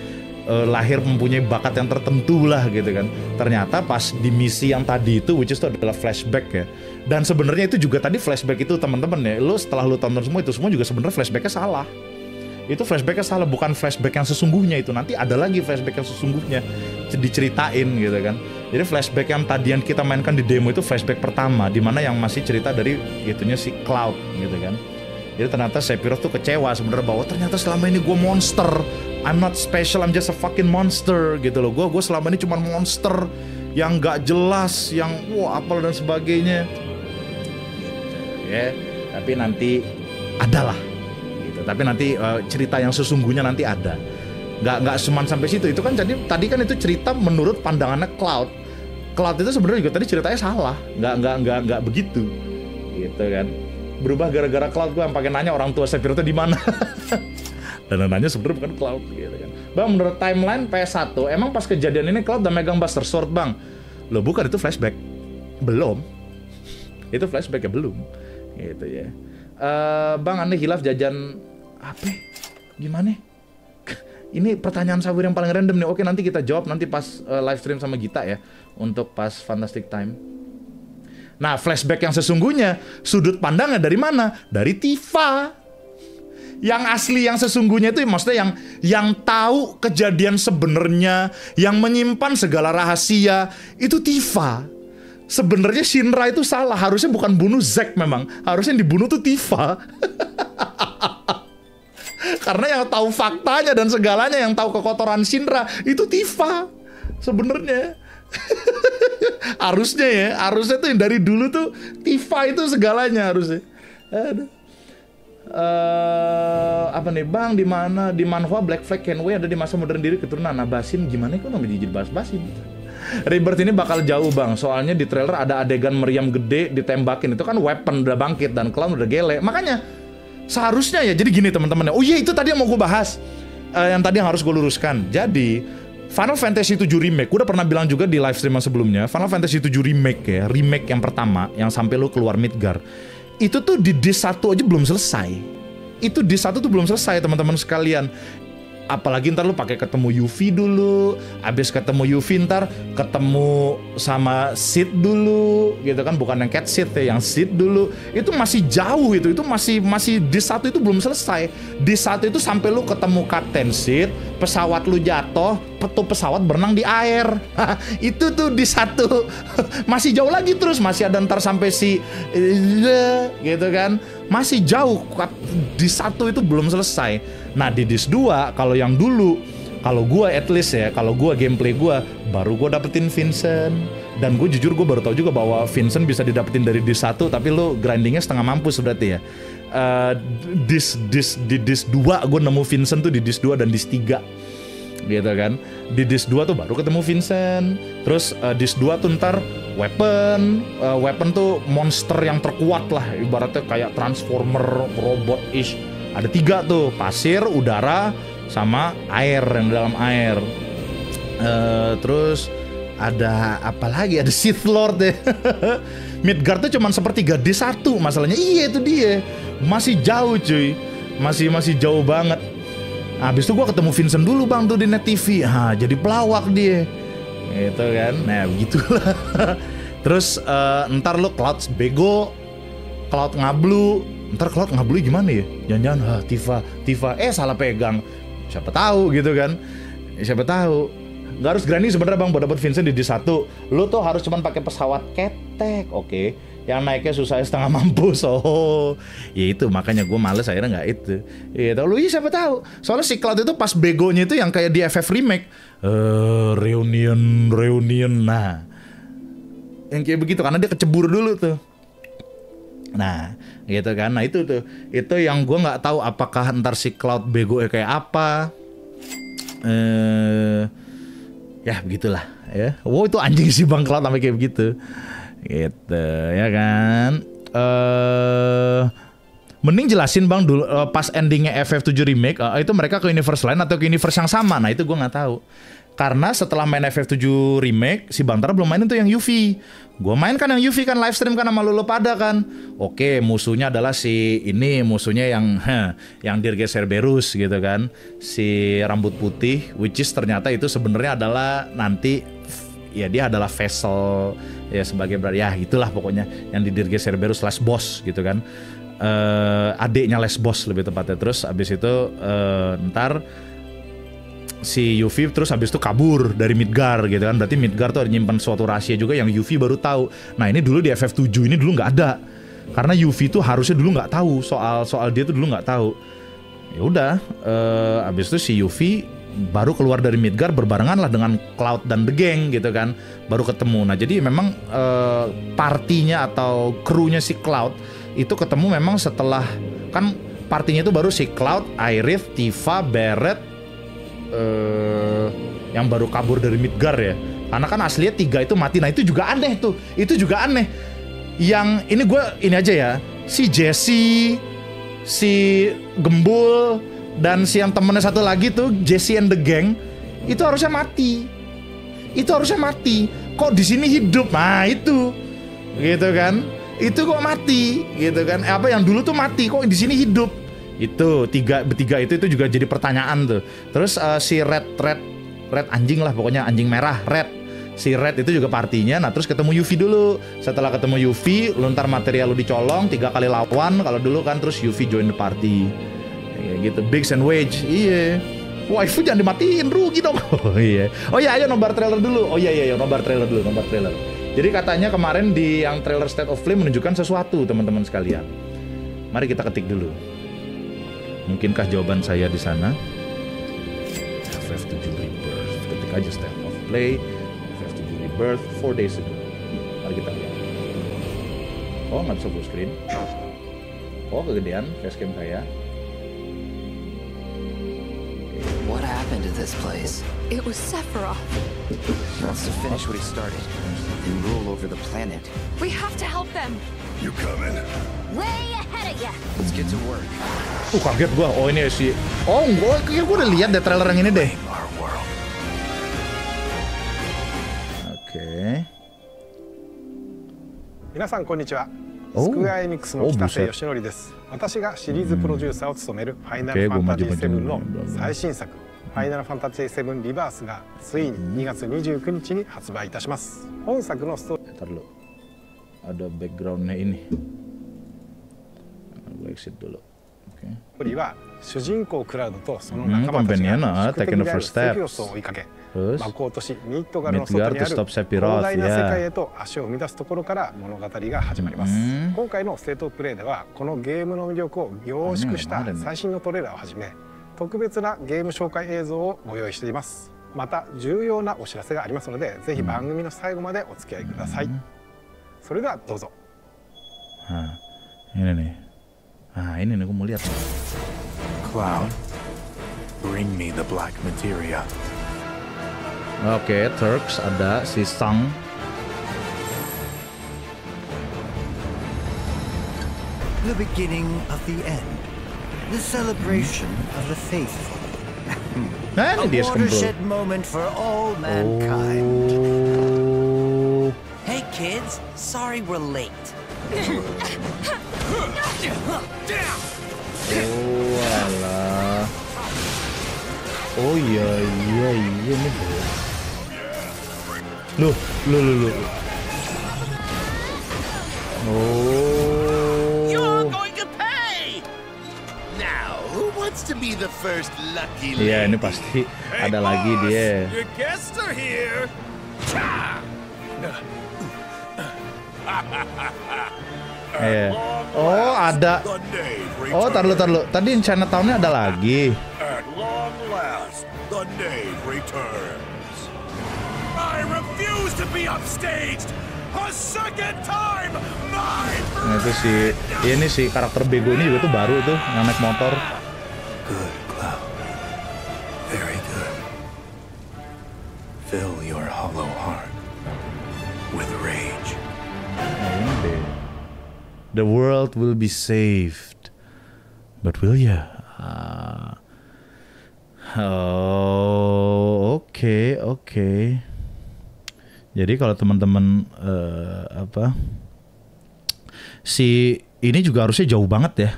uh, lahir mempunyai bakat yang tertentu lah gitu kan. Ternyata pas di misi yang tadi itu which is itu adalah flashback ya. Dan sebenarnya itu juga tadi flashback itu teman-teman ya lo setelah lo tonton semua itu semua juga sebenarnya flashbacknya salah. Itu flashbacknya salah bukan flashback yang sesungguhnya itu. Nanti ada lagi flashback yang sesungguhnya diceritain gitu kan. Jadi flashback yang tadi yang kita mainkan di demo itu flashback pertama di mana yang masih cerita dari itunya si Cloud gitu kan jadi ternyata Sephiroth tuh kecewa sebenarnya bahwa ternyata selama ini gue monster. I'm not special I'm just a fucking monster gitu loh. Gue gue selama ini cuma monster yang gak jelas yang wah apel dan sebagainya. Ya tapi nanti adalah gitu. Tapi nanti uh, cerita yang sesungguhnya nanti ada. Nggak nggak cuman sampai situ. Itu kan jadi tadi kan itu cerita menurut pandangannya Cloud. Cloud itu sebenarnya juga tadi ceritanya salah. Nggak nggak nggak nggak begitu. Gitu kan berubah gara-gara Cloud gue yang pakai nanya orang tua Sephiroth di mana? <laughs> Dan nanya sebenarnya bukan Cloud gitu kan. Bang menurut timeline PS1 emang pas kejadian ini Cloud udah megang Buster Sword bang? Lo bukan itu flashback. Belum. Itu flashback ya belum. Gitu ya. Uh, bang anda hilaf jajan apa? Gimana? <laughs> Ini pertanyaan Sawir yang paling random nih. Oke, nanti kita jawab nanti pas uh, live stream sama Gita ya untuk pas Fantastic Time. Nah, flashback yang sesungguhnya sudut pandangnya dari mana? Dari Tifa. Yang asli yang sesungguhnya itu maksudnya yang yang tahu kejadian sebenarnya, yang menyimpan segala rahasia itu Tifa. Sebenarnya Shinra itu salah, harusnya bukan bunuh Zack memang, harusnya yang dibunuh tuh Tifa. <laughs> Karena yang tahu faktanya dan segalanya yang tahu kekotoran Shinra itu Tifa sebenarnya. <laughs> harusnya ya, harusnya tuh yang dari dulu tuh Tifa itu segalanya harusnya. Aduh. Uh, apa nih bang di mana di manhwa Black Flag Kenway ada di masa modern diri keturunan nah Basim gimana kok namanya jadi bahas Basim Rebirth ini bakal jauh bang soalnya di trailer ada adegan meriam gede ditembakin itu kan weapon udah bangkit dan clown udah gele makanya Seharusnya ya, jadi gini teman-teman. Oh iya itu tadi yang mau gue bahas. Uh, yang tadi yang harus gue luruskan. Jadi Final Fantasy 7 Remake, gue udah pernah bilang juga di live stream sebelumnya, Final Fantasy 7 Remake ya, remake yang pertama, yang sampai lo keluar Midgar, itu tuh di disc 1 aja belum selesai. Itu di satu tuh belum selesai teman-teman sekalian apalagi ntar lu pakai ketemu Yuffie dulu, abis ketemu Yuffie ntar ketemu sama Sid dulu, gitu kan? Bukan yang Cat Sid ya, yang Sid dulu, itu masih jauh itu, itu masih masih di satu itu belum selesai, di satu itu sampai lu ketemu Captain Sid, pesawat lu jatuh, petu pesawat berenang di air, <laughs> itu tuh di satu. <laughs> Masih jauh lagi terus, masih ada ntar sampai si gitu kan, masih jauh di satu itu belum selesai. Nah di dis 2 kalau yang dulu kalau gue at least ya kalau gue gameplay gue baru gue dapetin Vincent. Dan gue jujur gue baru tahu juga bahwa Vincent bisa didapetin dari dis 1 tapi lo grindingnya setengah mampus berarti ya. Uh, dis dis di dis 2 gue nemu Vincent tuh di dis 2 dan dis 3 gitu kan? Di dis 2 tuh baru ketemu Vincent. Terus uh, dis 2 tuh ntar weapon uh, weapon tuh monster yang terkuat lah. Ibaratnya kayak transformer robot ish ada tiga tuh pasir udara sama air yang dalam air. Uh, terus ada apa lagi? Ada Sith Lord deh <laughs> Midgard tuh cuman sepertiga di satu masalahnya. Iya itu dia. Masih jauh cuy. Masih masih jauh banget. Habis itu gue ketemu Vincent dulu bang tuh di net TV, ha, jadi pelawak dia, gitu kan, nah begitulah. <laughs> Terus uh, ntar lo Cloud bego, Cloud ngablu, ntar Cloud ngablu gimana ya? Jangan-jangan, ha, Tifa, Tifa, eh salah pegang, siapa tahu gitu kan? Siapa tahu. Gak harus grinding sebenarnya bang buat dapat Vincent di D1 Lo tuh harus cuman pakai pesawat ketek, oke? Okay? yang naiknya susah <laughs> setengah mampus oh ya itu makanya gue males akhirnya nggak itu ya tau lu iya siapa tahu soalnya si Cloud itu pas begonya itu yang kayak di FF remake uh, reunion reunion nah yang kayak begitu karena dia kecebur dulu tuh nah gitu kan. Nah itu tuh itu yang gue nggak tahu apakah ntar si Cloud bego kayak apa. Eh ya begitulah ya. Wow itu anjing sih bang Cloud sampai kayak begitu. Gitu ya kan. Eh mending jelasin bang dulu uh, pas endingnya FF7 remake uh, itu mereka ke universe lain atau ke universe yang sama? Nah itu gue nggak tahu. Karena setelah main FF7 remake, si Bantara belum mainin tuh yang UV. Gue main kan yang UV kan live stream kan sama lu pada kan. Oke, musuhnya adalah si ini musuhnya yang <laughs> heh, yang Dirge Cerberus gitu kan. Si rambut putih which is ternyata itu sebenarnya adalah nanti ya dia adalah vessel ya sebagai ya itulah pokoknya yang di Dirge Cerberus slash boss gitu kan. Eh adiknya Les Boss lebih tepatnya terus abis itu eh, ntar si Yuffie terus habis itu kabur dari Midgar gitu kan. Berarti Midgar tuh ada nyimpan suatu rahasia juga yang Yuffie baru tahu. Nah ini dulu di FF7 ini dulu nggak ada. Karena Yuffie tuh harusnya dulu nggak tahu. Soal soal dia tuh dulu nggak tahu. Ya udah eh, habis itu si Yuffie baru keluar dari Midgar berbarengan lah dengan Cloud dan The Gang gitu kan. Baru ketemu. Nah jadi memang eh, partinya atau krunya si Cloud itu ketemu memang setelah kan partinya itu baru si Cloud, Aerith, Tifa, Barret, eh yang baru kabur dari Midgar ya. Karena kan aslinya tiga itu mati. Nah itu juga aneh tuh. Itu juga aneh. Yang ini gue ini aja ya. Si Jesse, si Gembul, dan si yang temennya satu lagi tuh Jesse and the Gang itu harusnya mati. Itu harusnya mati. Kok di sini hidup? Nah itu, gitu kan? Itu kok mati, gitu kan? Eh, apa yang dulu tuh mati, kok di sini hidup? Itu tiga bertiga itu itu juga jadi pertanyaan tuh. Terus eh, si red red red anjing lah pokoknya anjing merah red. Si red itu juga partinya. Nah terus ketemu UV dulu. Setelah ketemu UV lu ntar material lu dicolong tiga kali lawan kalau dulu kan terus UV join the party. Kayak gitu Biggs and Wage. Iya. Waifu jangan dimatiin rugi dong. <laughs> Oh iya. Oh iya ayo nobar trailer dulu. Oh iya iya, iya nobar trailer dulu nobar trailer. Jadi katanya kemarin di yang trailer State of Play menunjukkan sesuatu teman-teman sekalian. Mari kita ketik dulu Mungkinkah jawaban saya di sana? FF7 Rebirth. Ketik aja State of Play. FF7 Rebirth 4 days ago. Mari kita lihat. Oh, nggak bisa full screen. Oh, kegedean facecam saya. What happened to this place? It was Sephiroth. He wants to finish what he started and rule over the planet. We have to help them. You come. Square Enix さんこんにちは。スクエアエニックスの北瀬義則です。私がシリーズプロデューサーを務めるファイナルファンタジーセブンの最新作ファイナルファンタジーセブンリバースがついに2月29日に発売いたします。本作のストーリー。Ada backgroundnya ini. Gua exit dulu. は主人公クラウドとその Hmm, 仲間たが ah, 宿敵 taking the であるセフィロ steps. スを追いかけ Terus? 魔法都市ミッドガルの外にある stop Sephiroth, 広大な世.界へと足を踏み出すところから物語が始まります、うん今回のステートプレイではこのゲームの魅力を凝縮した最新のトレーラーをはじめ特別なゲーム紹介映像をご用意していますまた重要なお知らせがありますのでぜひ番組の最後までお付き合いください、それではどうぞ Nah, ini nih. Nah, ini nih gua mau lihat. nih. Cloud, bring me the black materia. Oke, Turks ada si Sang. The beginning of the end. The celebration of the faithful. Nah, ini A dia sekumpul. watershed moment for all mankind. Oh. Hey kids, sorry we're late. Oh, alah. Oh iya iya iya ini bro. Loh, loh, loh, loh. Oh. You're going to pay! Now, who wants to be the first lucky Iya, ini pasti ada lagi dia. Your guests are here. <laughs> Iya. Oh, ada. Oh, tar dulu, tar. Tadi Chinatown-nya ada lagi. Nah, itu si ini si karakter bego ini juga tuh baru tuh yang naik motor. Good, Cloud. Very good. Fill your hollow heart The world will be saved. But will ya? Ah. Oh, oke. Oke, oke. Jadi kalau teman-teman eh, apa si ini juga harusnya jauh banget ya.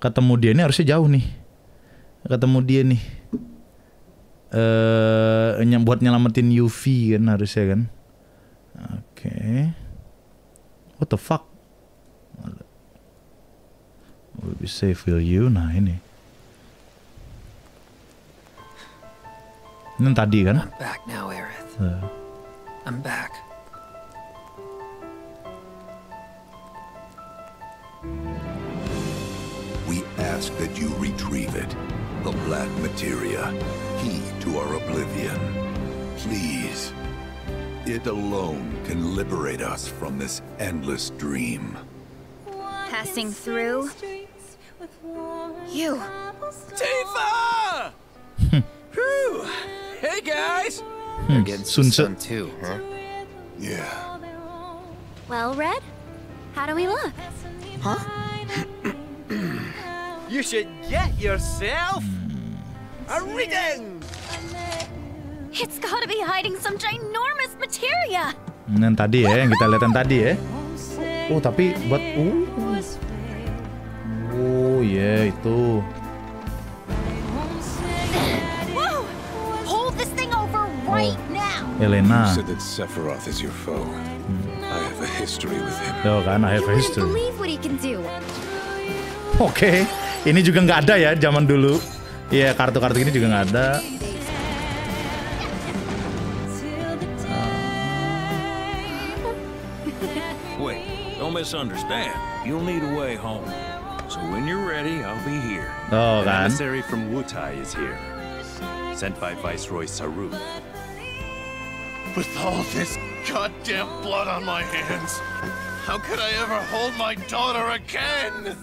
Ketemu dia ini harusnya jauh nih. Ketemu dia nih. Eh nyam- buat nyelamatin UV kan harusnya kan. Oke. What the fuck? Will be safe will you? Nah ini. Ini yang tadi kan? I'm back now, Aerith. I'm back. We ask that you retrieve it. The black materia, key to our oblivion. Please. It alone can liberate us from this endless dream. Passing through. You. Tifa! Whew. Hey guys! Hmm, getting Sun some sun too, huh? Yeah. Well, Red, how do we look? Huh? <clears throat> you should get yourself a reading! It's gotta be hiding some ginormous materia! Ini yang tadi ya, yang kita lihat yang tadi ya. Oh tapi buat uh. Oh ya itu. Whoa! Hold this thing over right now! Elena. You said that Sephiroth is your foe. I have a history with him. Tuh kan, I have a Wouldn't history. believe what he can do. Oke, ini juga nggak ada ya zaman dulu. Iya kartu-kartu ini juga nggak ada. Wait, don't misunderstand. You'll need a way home. So when you're ready, I'll be here. Oh An kan. emissary from Wutai is here. Sent by Viceroy Saru. With all this goddamn blood on my hands, how could I ever hold my daughter again?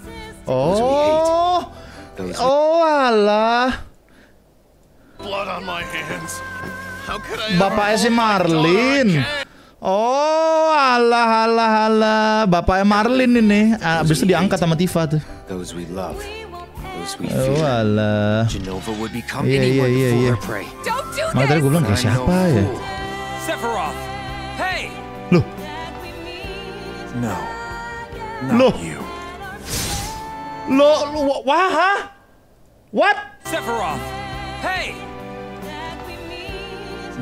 Oh, oh alah. Blood on my hands. How could I ever Bapaknya si hold my daughter Marlin. Oh, alah alah alah. Bapaknya Marlin ini. Ah, Abis itu diangkat sama Tifa tuh. Those we love. Those we Oh alah. Iya, iya, iya, iya. Malah tadi gue bilang kayak siapa ya? Loh, No. loh. Loh, lo, wah, hah? What? Sephiroth! Hey!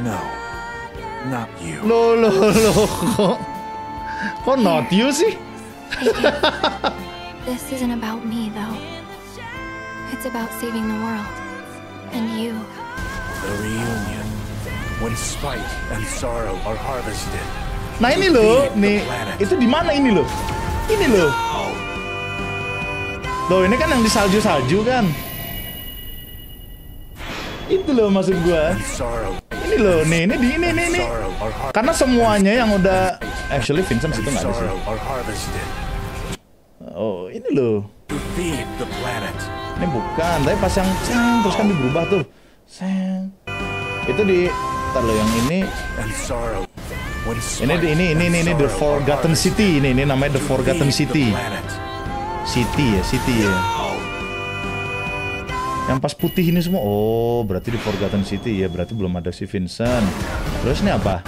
No. Not you. Loh, loh, loh. Kok, kok not you sih? <laughs> This isn't about me, though. It's about saving the world. And you. The reunion. When spite and sorrow are harvested. Nah ini loh, nih itu di mana ini loh? Ini loh. Loh ini kan yang di salju-salju kan? Itu loh maksud gua. Ini loh, nih ini di ini har- Karena semuanya yang udah actually Vincent situ nggak sih. Oh ini loh. Ini bukan, tapi pas yang seng terus kan dia berubah tuh. Seng. Itu di lo yang ini ini ini ini ini, ini The Forgotten. City ini ini namanya The Forgotten City. City ya, City ya. Yang pas putih ini semua, oh berarti di Forgotten City ya, berarti belum ada si Vincent. Terus ini apa?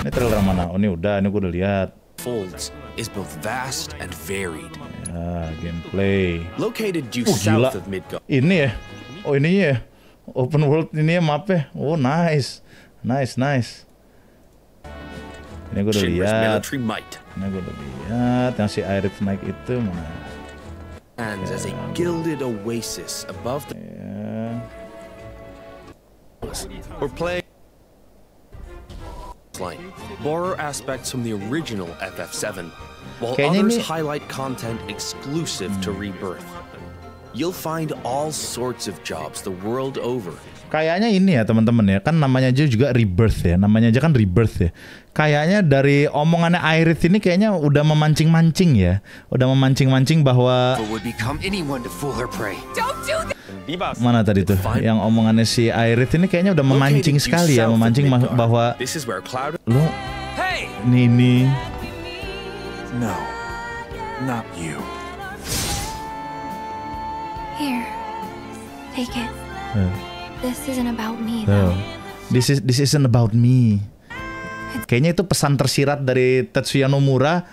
Ini trailer mana? Oh ini udah, ini gue udah lihat. Folds is both vast and varied. Ya, gameplay. Located due Oh gila, south of Midgard. ini ya? Oh ini ya? Open world ini ya mapnya? Oh nice, nice, nice. Ini gue udah lihat. Ini gue udah lihat. Yang si Aerith naik itu mana? And as a gilded oasis above the We're playing line. Borrow aspects from the original FF7, while Kayaknya others highlight content exclusive to Rebirth. You'll find all sorts of jobs the world over. Kayaknya ini ya teman-teman ya, kan namanya aja juga rebirth ya, namanya aja kan rebirth ya. Kayaknya dari omongannya Aerith ini kayaknya udah memancing-mancing ya, udah memancing-mancing bahwa mana tadi tuh, yang omongannya si Aerith ini kayaknya udah memancing sekali ya, memancing bahwa lo Hey! ini ini No. Not you. Here. Take it. eh, This isn't about me. This is this isn't about me. Kayaknya itu pesan tersirat dari Tetsuya Nomura.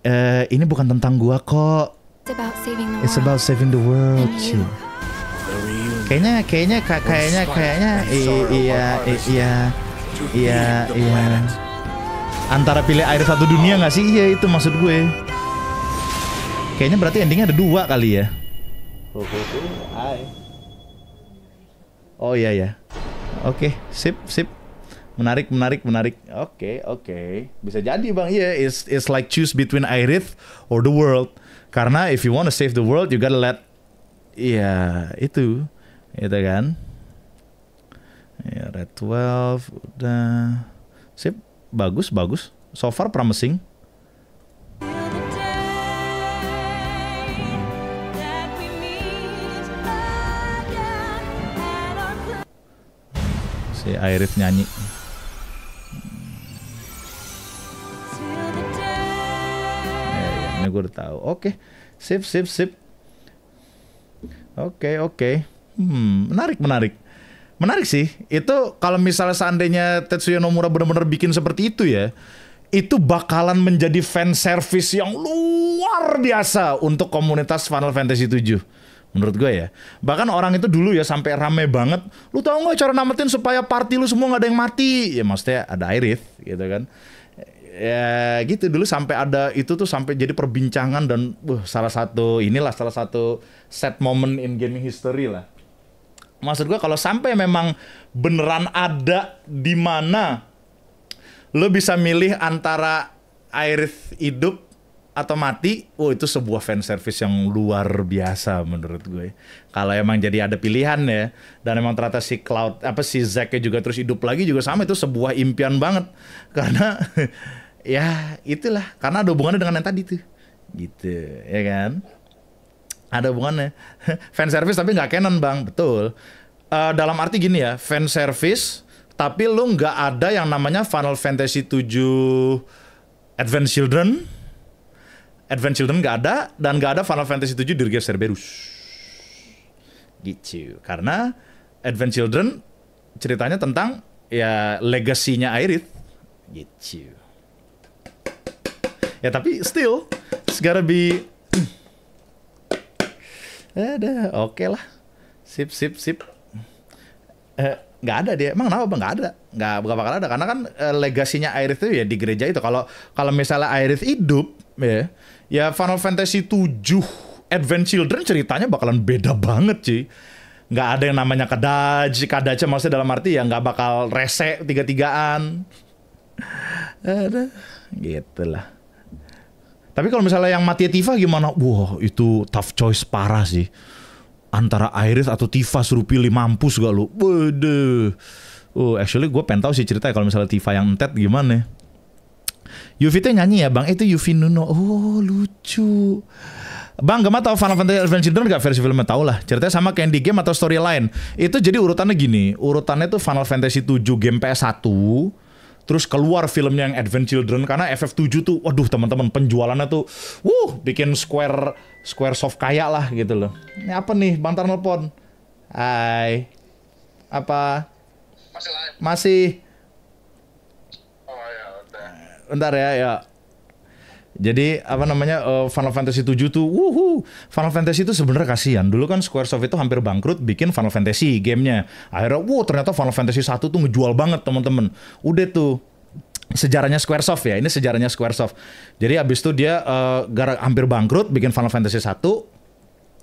Eh, ini bukan tentang gua kok. It's about saving the It's world. about saving the world. Kayaknya kayaknya ka- kayaknya kayaknya iya iya iya iya antara pilih air satu dunia nggak sih? Iya itu maksud gue. Kayaknya berarti endingnya ada dua kali ya. Oh iya ya. Oke, sip sip. Menarik menarik menarik. Oke oke. Bisa jadi bang. Iya, it's it's like choose between Aerith or the world. Karena if you want to save the world, you gotta let Iya, itu. Itu kan. Ya, Red 12 udah. Sip, bagus, bagus. So far promising. Si Aerith nyanyi. Ya, ya, ini gue udah tahu. Oke, sip, sip, sip. Oke, oke. Hmm, menarik, menarik. Menarik sih. Itu kalau misalnya seandainya Tetsuya Nomura benar-benar bikin seperti itu ya, itu bakalan menjadi fan service yang luar biasa untuk komunitas Final Fantasy 7. Menurut gue ya. Bahkan orang itu dulu ya sampai rame banget. Lu tahu nggak cara namatin supaya party lu semua nggak ada yang mati? Ya maksudnya ada Aerith gitu kan. Ya gitu dulu sampai ada itu tuh sampai jadi perbincangan dan uh, salah satu inilah salah satu set moment in gaming history lah. Maksud gue kalau sampai memang beneran ada di mana lo bisa milih antara Aerith hidup atau mati, oh itu sebuah fan service yang luar biasa menurut gue. Kalau emang jadi ada pilihan ya, dan emang ternyata si Cloud apa si Zack juga terus hidup lagi juga sama itu sebuah impian banget <laughs> karena ya itulah karena ada hubungannya dengan yang tadi tuh, gitu ya kan? Ada hubungannya <laughs> fan service tapi nggak canon bang, betul. Eh, dalam arti gini ya, fan service tapi lu nggak ada yang namanya Final Fantasy 7 Advent Children Advent Children nggak ada dan nggak ada Final Fantasy 7 Dirge Cerberus. Gitu. Karena Advent Children ceritanya tentang ya legasinya Aerith. Gitu. Ya tapi still it's gotta <clears throat> ada oke lah. Sip sip sip. Eh, ada dia. Emang kenapa nggak ada. Nggak nggak bakal ada. Karena kan eh, legasinya Aerith itu ya di gereja itu. Kalau kalau misalnya Aerith hidup ya ya Final Fantasy 7 Advent Children ceritanya bakalan beda banget sih nggak ada yang namanya kadaj kadaj maksudnya dalam arti ya nggak bakal rese tiga tigaan ada gitulah tapi kalau misalnya yang mati Tifa gimana wah itu tough choice parah sih antara Iris atau Tifa suruh pilih mampus gak lu? Waduh. Oh, actually gue pengen tahu sih ceritanya kalau misalnya Tifa yang entet gimana. Yuvi tuh nyanyi ya bang, itu Yuvi Nuno. Oh lucu. Bang, gak mau tau Final Fantasy Advent Children gak versi filmnya? Tau lah. Ceritanya sama kayak di game atau storyline. Itu jadi urutannya gini. Urutannya tuh Final Fantasy 7 game PS1. Terus keluar filmnya yang Advent Children karena FF7 tuh, waduh teman-teman penjualannya tuh, wuh bikin Square Square Soft kaya lah gitu loh. Ini apa nih, Bang Tar nelpon? Hai. Apa? Masih Masih. Bentar ya, ya. Jadi apa namanya uh, Final Fantasy 7 tuh, wuhu, Final Fantasy itu sebenarnya kasihan. Dulu kan Squaresoft itu hampir bangkrut bikin Final Fantasy gamenya. Akhirnya, wow ternyata Final Fantasy 1 tuh ngejual banget teman-teman. Udah tuh sejarahnya Squaresoft ya. Ini sejarahnya Squaresoft. Jadi abis itu dia uh, gara hampir bangkrut bikin Final Fantasy 1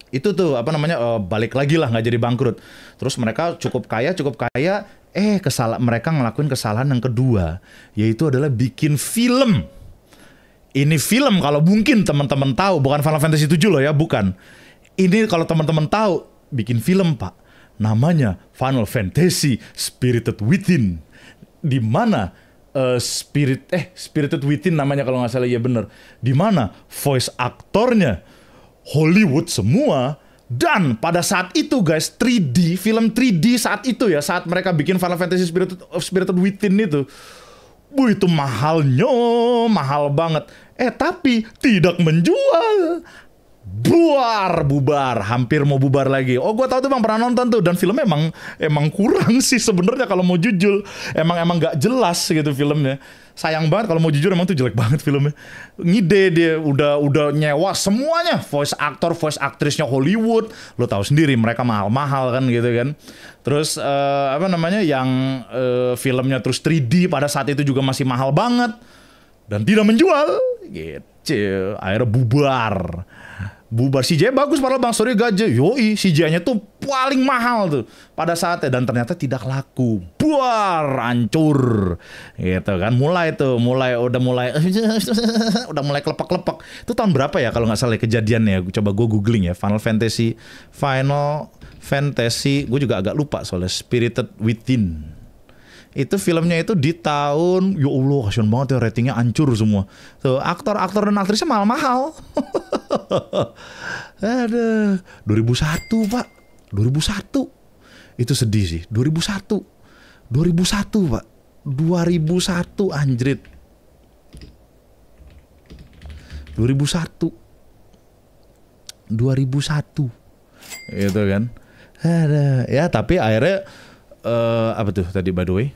itu tuh apa namanya uh, balik lagi lah nggak jadi bangkrut. Terus mereka cukup kaya, cukup kaya. Eh kesalahan mereka ngelakuin kesalahan yang kedua, yaitu adalah bikin film. Ini film kalau mungkin teman-teman tahu, bukan Final Fantasy 7 loh ya, bukan. Ini kalau teman-teman tahu, bikin film pak. Namanya Final Fantasy Spirited Within. Di mana uh, Spirit eh Spirited Within namanya kalau nggak salah ya bener. Di mana voice aktornya Hollywood semua dan pada saat itu guys 3D film 3D saat itu ya saat mereka bikin Final Fantasy Spirited, Spirited Within itu Wih, itu mahalnya, mahal banget. Eh, tapi tidak menjual. Buar bubar hampir mau bubar lagi. Oh gue tahu tuh bang pernah nonton tuh dan filmnya emang emang kurang <laughs> sih sebenarnya kalau mau jujur. Emang emang nggak jelas gitu filmnya. Sayang banget kalau mau jujur emang tuh jelek banget filmnya. Ngide dia udah udah nyewa semuanya. Voice actor voice aktrisnya Hollywood. Lo tahu sendiri mereka mahal-mahal kan gitu kan. Terus uh, apa namanya yang uh, filmnya terus 3D pada saat itu juga masih mahal banget. Dan tidak menjual. Gitu. Akhirnya bubar bubar. CJ bagus padahal Bang Story gaje. Yoi CJ-nya tuh paling mahal tuh pada saatnya dan ternyata tidak laku. Buar hancur. Gitu kan. Mulai tuh mulai udah mulai <laughs> udah mulai kelepak-kelepak itu tahun berapa ya kalau nggak salah ya kejadiannya coba gue googling ya. Final Fantasy Final Fantasy gue juga agak lupa soalnya. Spirited Within itu filmnya itu di tahun ya Allah kasihan banget ya ratingnya hancur semua. Tuh aktor aktor dan aktrisnya mahal mahal ada 2001 pak. 2001 itu sedih sih 2001 2001 pak. 2001 anjrit. 2001 2001 itu kan. Ada ya tapi akhirnya uh, apa tuh tadi by the way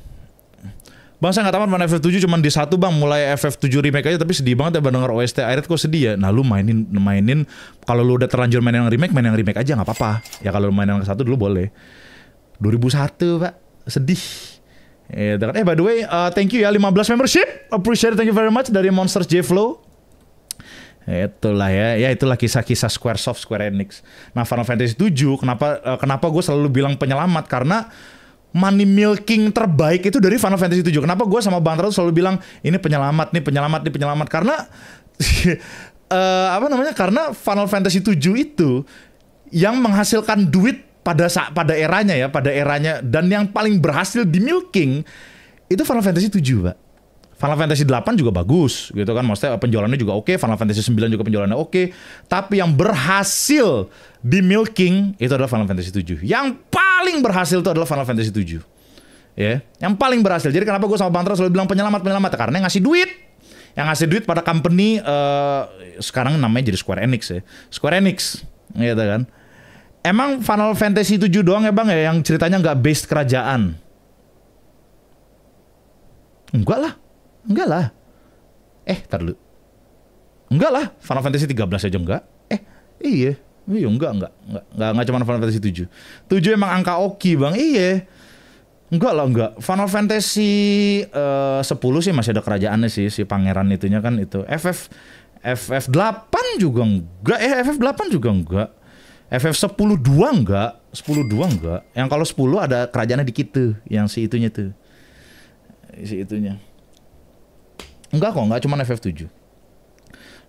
Bang saya nggak tamat main FF7 cuman di satu bang mulai FF7 remake aja tapi sedih banget ya bang denger OST akhirnya kok sedih ya. Nah lu mainin mainin kalau lu udah terlanjur main yang remake main yang remake aja nggak apa-apa. Ya kalau lu main yang satu dulu boleh. 2001 pak sedih. Eh, eh by the way uh, thank you ya 15 membership appreciate it, thank you very much dari Monsters J Flow. Itulah ya, ya itulah kisah-kisah Squaresoft Square Enix. Nah Final Fantasy 7 kenapa uh, kenapa gue selalu bilang penyelamat karena money milking terbaik itu dari Final Fantasy 7. Kenapa gue sama Bang Terus selalu bilang ini penyelamat nih, penyelamat nih, penyelamat karena uh, <laughs> apa namanya? Karena Final Fantasy 7 itu yang menghasilkan duit pada saat pada eranya ya, pada eranya dan yang paling berhasil di milking itu Final Fantasy 7, Pak. Final Fantasy 8 juga bagus gitu kan. Maksudnya penjualannya juga oke Final Fantasy 9 juga penjualannya oke. Tapi yang berhasil di milking itu adalah Final Fantasy 7 yang paling berhasil itu adalah Final Fantasy 7 ya yang paling berhasil. Jadi kenapa gue sama Bang selalu bilang penyelamat penyelamat? Karena yang ngasih duit. Yang ngasih duit pada company uh, sekarang namanya jadi Square Enix ya. Square Enix gitu kan. Emang Final Fantasy 7 doang ya bang ya yang ceritanya nggak based kerajaan? Enggak lah Enggak lah. Eh, tar dulu. Enggak lah, Final Fantasy 13 aja enggak. Eh, iya. Iya, enggak, enggak. Enggak, enggak, enggak cuma Final Fantasy 7. 7 emang angka oki, Bang. Iya. Enggak lah, enggak. Final Fantasy eh, uh, 10 sih masih ada kerajaannya sih, si pangeran itunya kan itu. FF FF 8 juga enggak. Eh, FF 8 juga enggak. FF 10 2 enggak. 10 2 enggak. Yang kalau 10 ada kerajaannya dikit tuh, yang si itunya tuh. Si itunya. Enggak kok, enggak cuma FF7.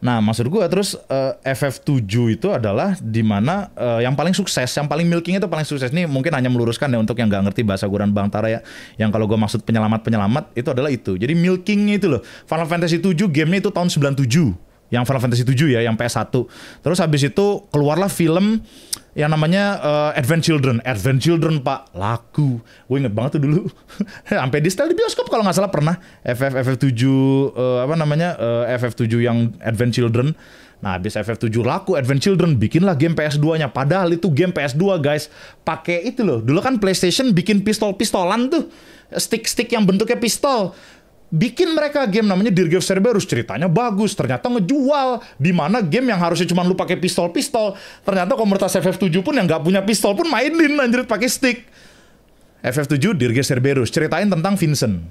Nah, maksud gue terus uh, eh, FF7 itu adalah di mana uh, yang paling sukses, yang paling milking itu paling sukses. Ini mungkin hanya meluruskan ya untuk yang nggak ngerti bahasa Guran Bang Tara ya. Yang kalau gue maksud penyelamat-penyelamat itu adalah itu. Jadi milkingnya itu loh. Final Fantasy 7 gamenya itu tahun 97 yang Final Fantasy 7 ya, yang PS1. Terus habis itu keluarlah film yang namanya uh, Advent Children. Advent Children pak laku. Gue inget banget tuh dulu. <laughs> Sampai di style di bioskop kalau nggak salah pernah FF FF7 uh, apa namanya uh, eh, FF7 yang Advent Children. Nah, habis FF7 laku Advent Children bikinlah game PS2-nya. Padahal itu game PS2, guys. Pakai itu loh. Dulu kan PlayStation bikin pistol-pistolan tuh. Stick-stick yang bentuknya pistol bikin mereka game namanya Dear Gears Cerberus ceritanya bagus ternyata ngejual. Di mana game yang harusnya cuma lu pakai pistol-pistol ternyata komunitas FF7 pun yang nggak punya pistol pun mainin anjir pakai stick. FF7 Dear Gears Cerberus. Ceritain tentang Vincent.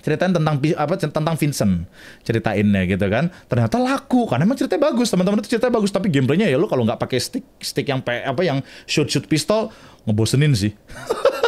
Ceritain tentang apa tentang Vincent ceritainnya gitu kan. Ternyata laku karena emang ceritanya bagus. Teman-teman itu ceritanya bagus tapi gameplaynya ya lu kalau nggak pakai stick stick yang apa yang shoot shoot pistol ngebosenin sih <laughs>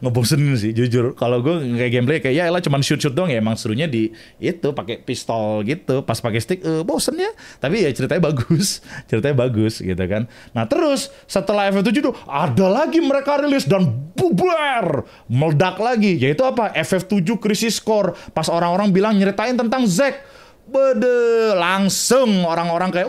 ngebosenin sih jujur. Kalau gue kayak gameplay kayak ya lah cuman shoot shoot doang ya emang serunya di itu pakai pistol gitu. Pas pakai stick uh, bosen ya. Tapi ya ceritanya bagus, <laughs> ceritanya bagus gitu kan. Nah terus setelah FF7 tuh ada lagi mereka rilis dan bubar meledak lagi. Yaitu apa? FF7 Crisis Core. Pas orang-orang bilang nyeritain tentang Zack. Bede, langsung orang-orang kayak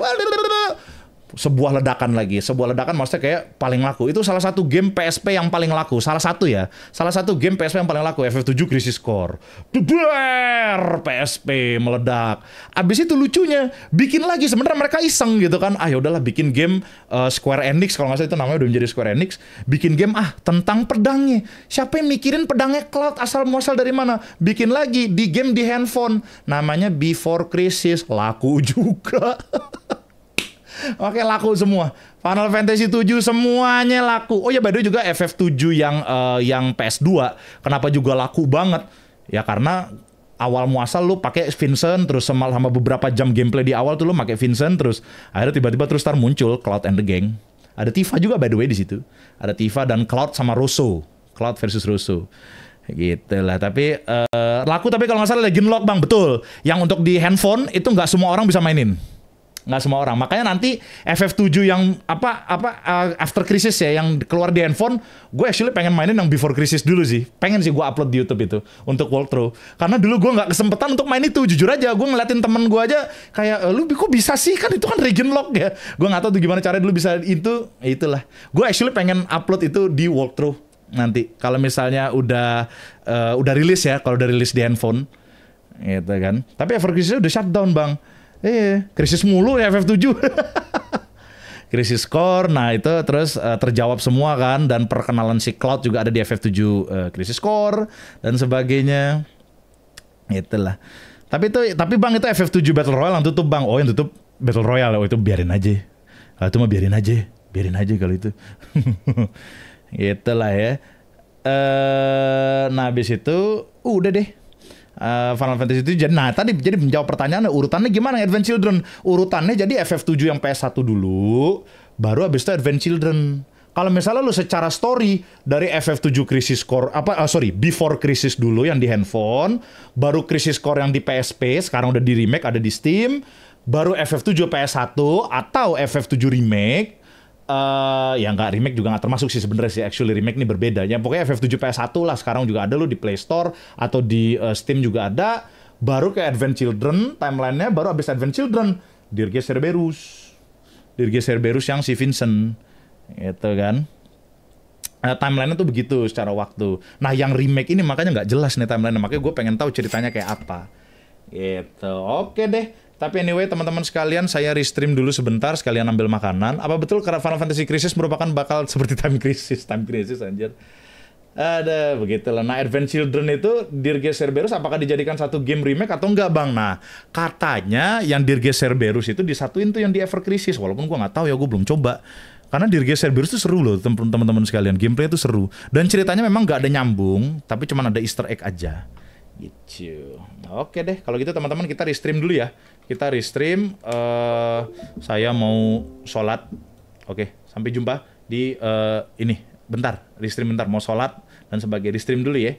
sebuah ledakan lagi. Sebuah ledakan maksudnya kayak paling laku. Itu salah satu game PSP yang paling laku. Salah satu ya. Salah satu game PSP yang paling laku. FF7 Crisis Core. Duber! PSP meledak. Abis itu lucunya bikin lagi. Sebenarnya mereka iseng gitu kan. Ah ya udahlah bikin game uh, Square Enix kalau nggak salah itu namanya udah menjadi Square Enix. Bikin game ah tentang pedangnya. Siapa yang mikirin pedangnya Cloud asal muasal dari mana? Bikin lagi di game di handphone. Namanya Before Crisis. Laku <laughs> juga. Oke laku semua. Final Fantasy 7 semuanya laku. Oh ya by the way juga FF7 yang uh, yang PS2 kenapa juga laku banget? Ya karena awal muasal lu pakai Vincent terus sama, sama beberapa jam gameplay di awal tuh lu pakai Vincent terus akhirnya tiba-tiba terus tar muncul Cloud and the Gang. Ada Tifa juga by the way di situ. Ada Tifa dan Cloud sama Rosso. Cloud versus Rosso gitu lah tapi uh, laku tapi kalau nggak salah Legend Lock bang betul yang untuk di handphone itu nggak semua orang bisa mainin nggak semua orang. Makanya nanti FF7 yang apa apa uh, after crisis ya yang keluar di handphone, gue actually pengen mainin yang before crisis dulu sih. Pengen sih gue upload di YouTube itu untuk walkthrough. Karena dulu gue nggak kesempatan untuk main itu. Jujur aja, gue ngeliatin temen gue aja kayak lu kok bisa sih kan itu kan region lock ya. Gue nggak tahu tuh gimana caranya dulu bisa itu. Ya itulah. Gue actually pengen upload itu di walkthrough nanti. Kalau misalnya udah uh, udah rilis ya, kalau udah rilis di handphone, gitu kan. Tapi Ever Crisis udah shutdown bang Iya, krisis mulu ya FF7. <laughs> krisis core, nah itu terus uh, terjawab semua kan dan perkenalan si Cloud juga ada di FF7 uh, eh, krisis core dan sebagainya. Itulah. Tapi itu tapi Bang itu FF7 Battle Royale yang tutup Bang. Oh, yang tutup Battle Royale. Oh, itu biarin aja. Kalau itu mah biarin aja. Biarin aja kalau itu. <laughs> Itulah ya. Eh uh, nah habis itu uh, udah deh uh, Final Fantasy itu jadi nah tadi jadi menjawab pertanyaan urutannya gimana? Advent Children. Urutannya jadi FF7 yang PS1 dulu baru habis itu Advent Children. Kalau misalnya lu secara story dari FF7 Crisis Core apa uh, sorry Before Crisis dulu yang di handphone baru Crisis Core yang di PSP sekarang udah di remake ada di Steam baru FF7 PS1 atau FF7 remake Uh, ya nggak remake juga nggak termasuk sih sebenarnya sih actually remake ini berbeda ya pokoknya FF7 PS1 lah sekarang juga ada lo di Play Store atau di uh, Steam juga ada baru ke Advent Children timelinenya baru abis Advent Children Dirge Cerberus Dirge Cerberus yang si Vincent gitu kan Nah, timelinenya tuh begitu secara waktu. Nah, yang remake ini makanya nggak jelas nih timelinenya. Makanya gue pengen tahu ceritanya kayak apa. Gitu. Oke deh. Tapi anyway teman-teman sekalian saya restream dulu sebentar sekalian ambil makanan. Apa betul karena Final Fantasy Crisis merupakan bakal <laughs> seperti Time Crisis, Time Crisis anjir. Ada begitulah. Nah, Advent Children itu Dirge Cerberus apakah dijadikan satu game remake atau enggak, Bang? Nah, katanya yang Dirge Cerberus itu disatuin tuh yang di Ever Crisis. Walaupun gua nggak tahu ya, gua belum coba. Karena Dirge Cerberus itu seru loh, teman-teman sekalian. Gameplay itu seru. Dan ceritanya memang nggak ada nyambung, tapi cuma ada Easter egg aja. Gitu. Oke deh, kalau gitu teman-teman kita restream dulu ya kita restream. Uh, saya mau sholat. Oke, sampai jumpa di uh, ini. Bentar, restream bentar. Mau sholat dan sebagai restream dulu ya.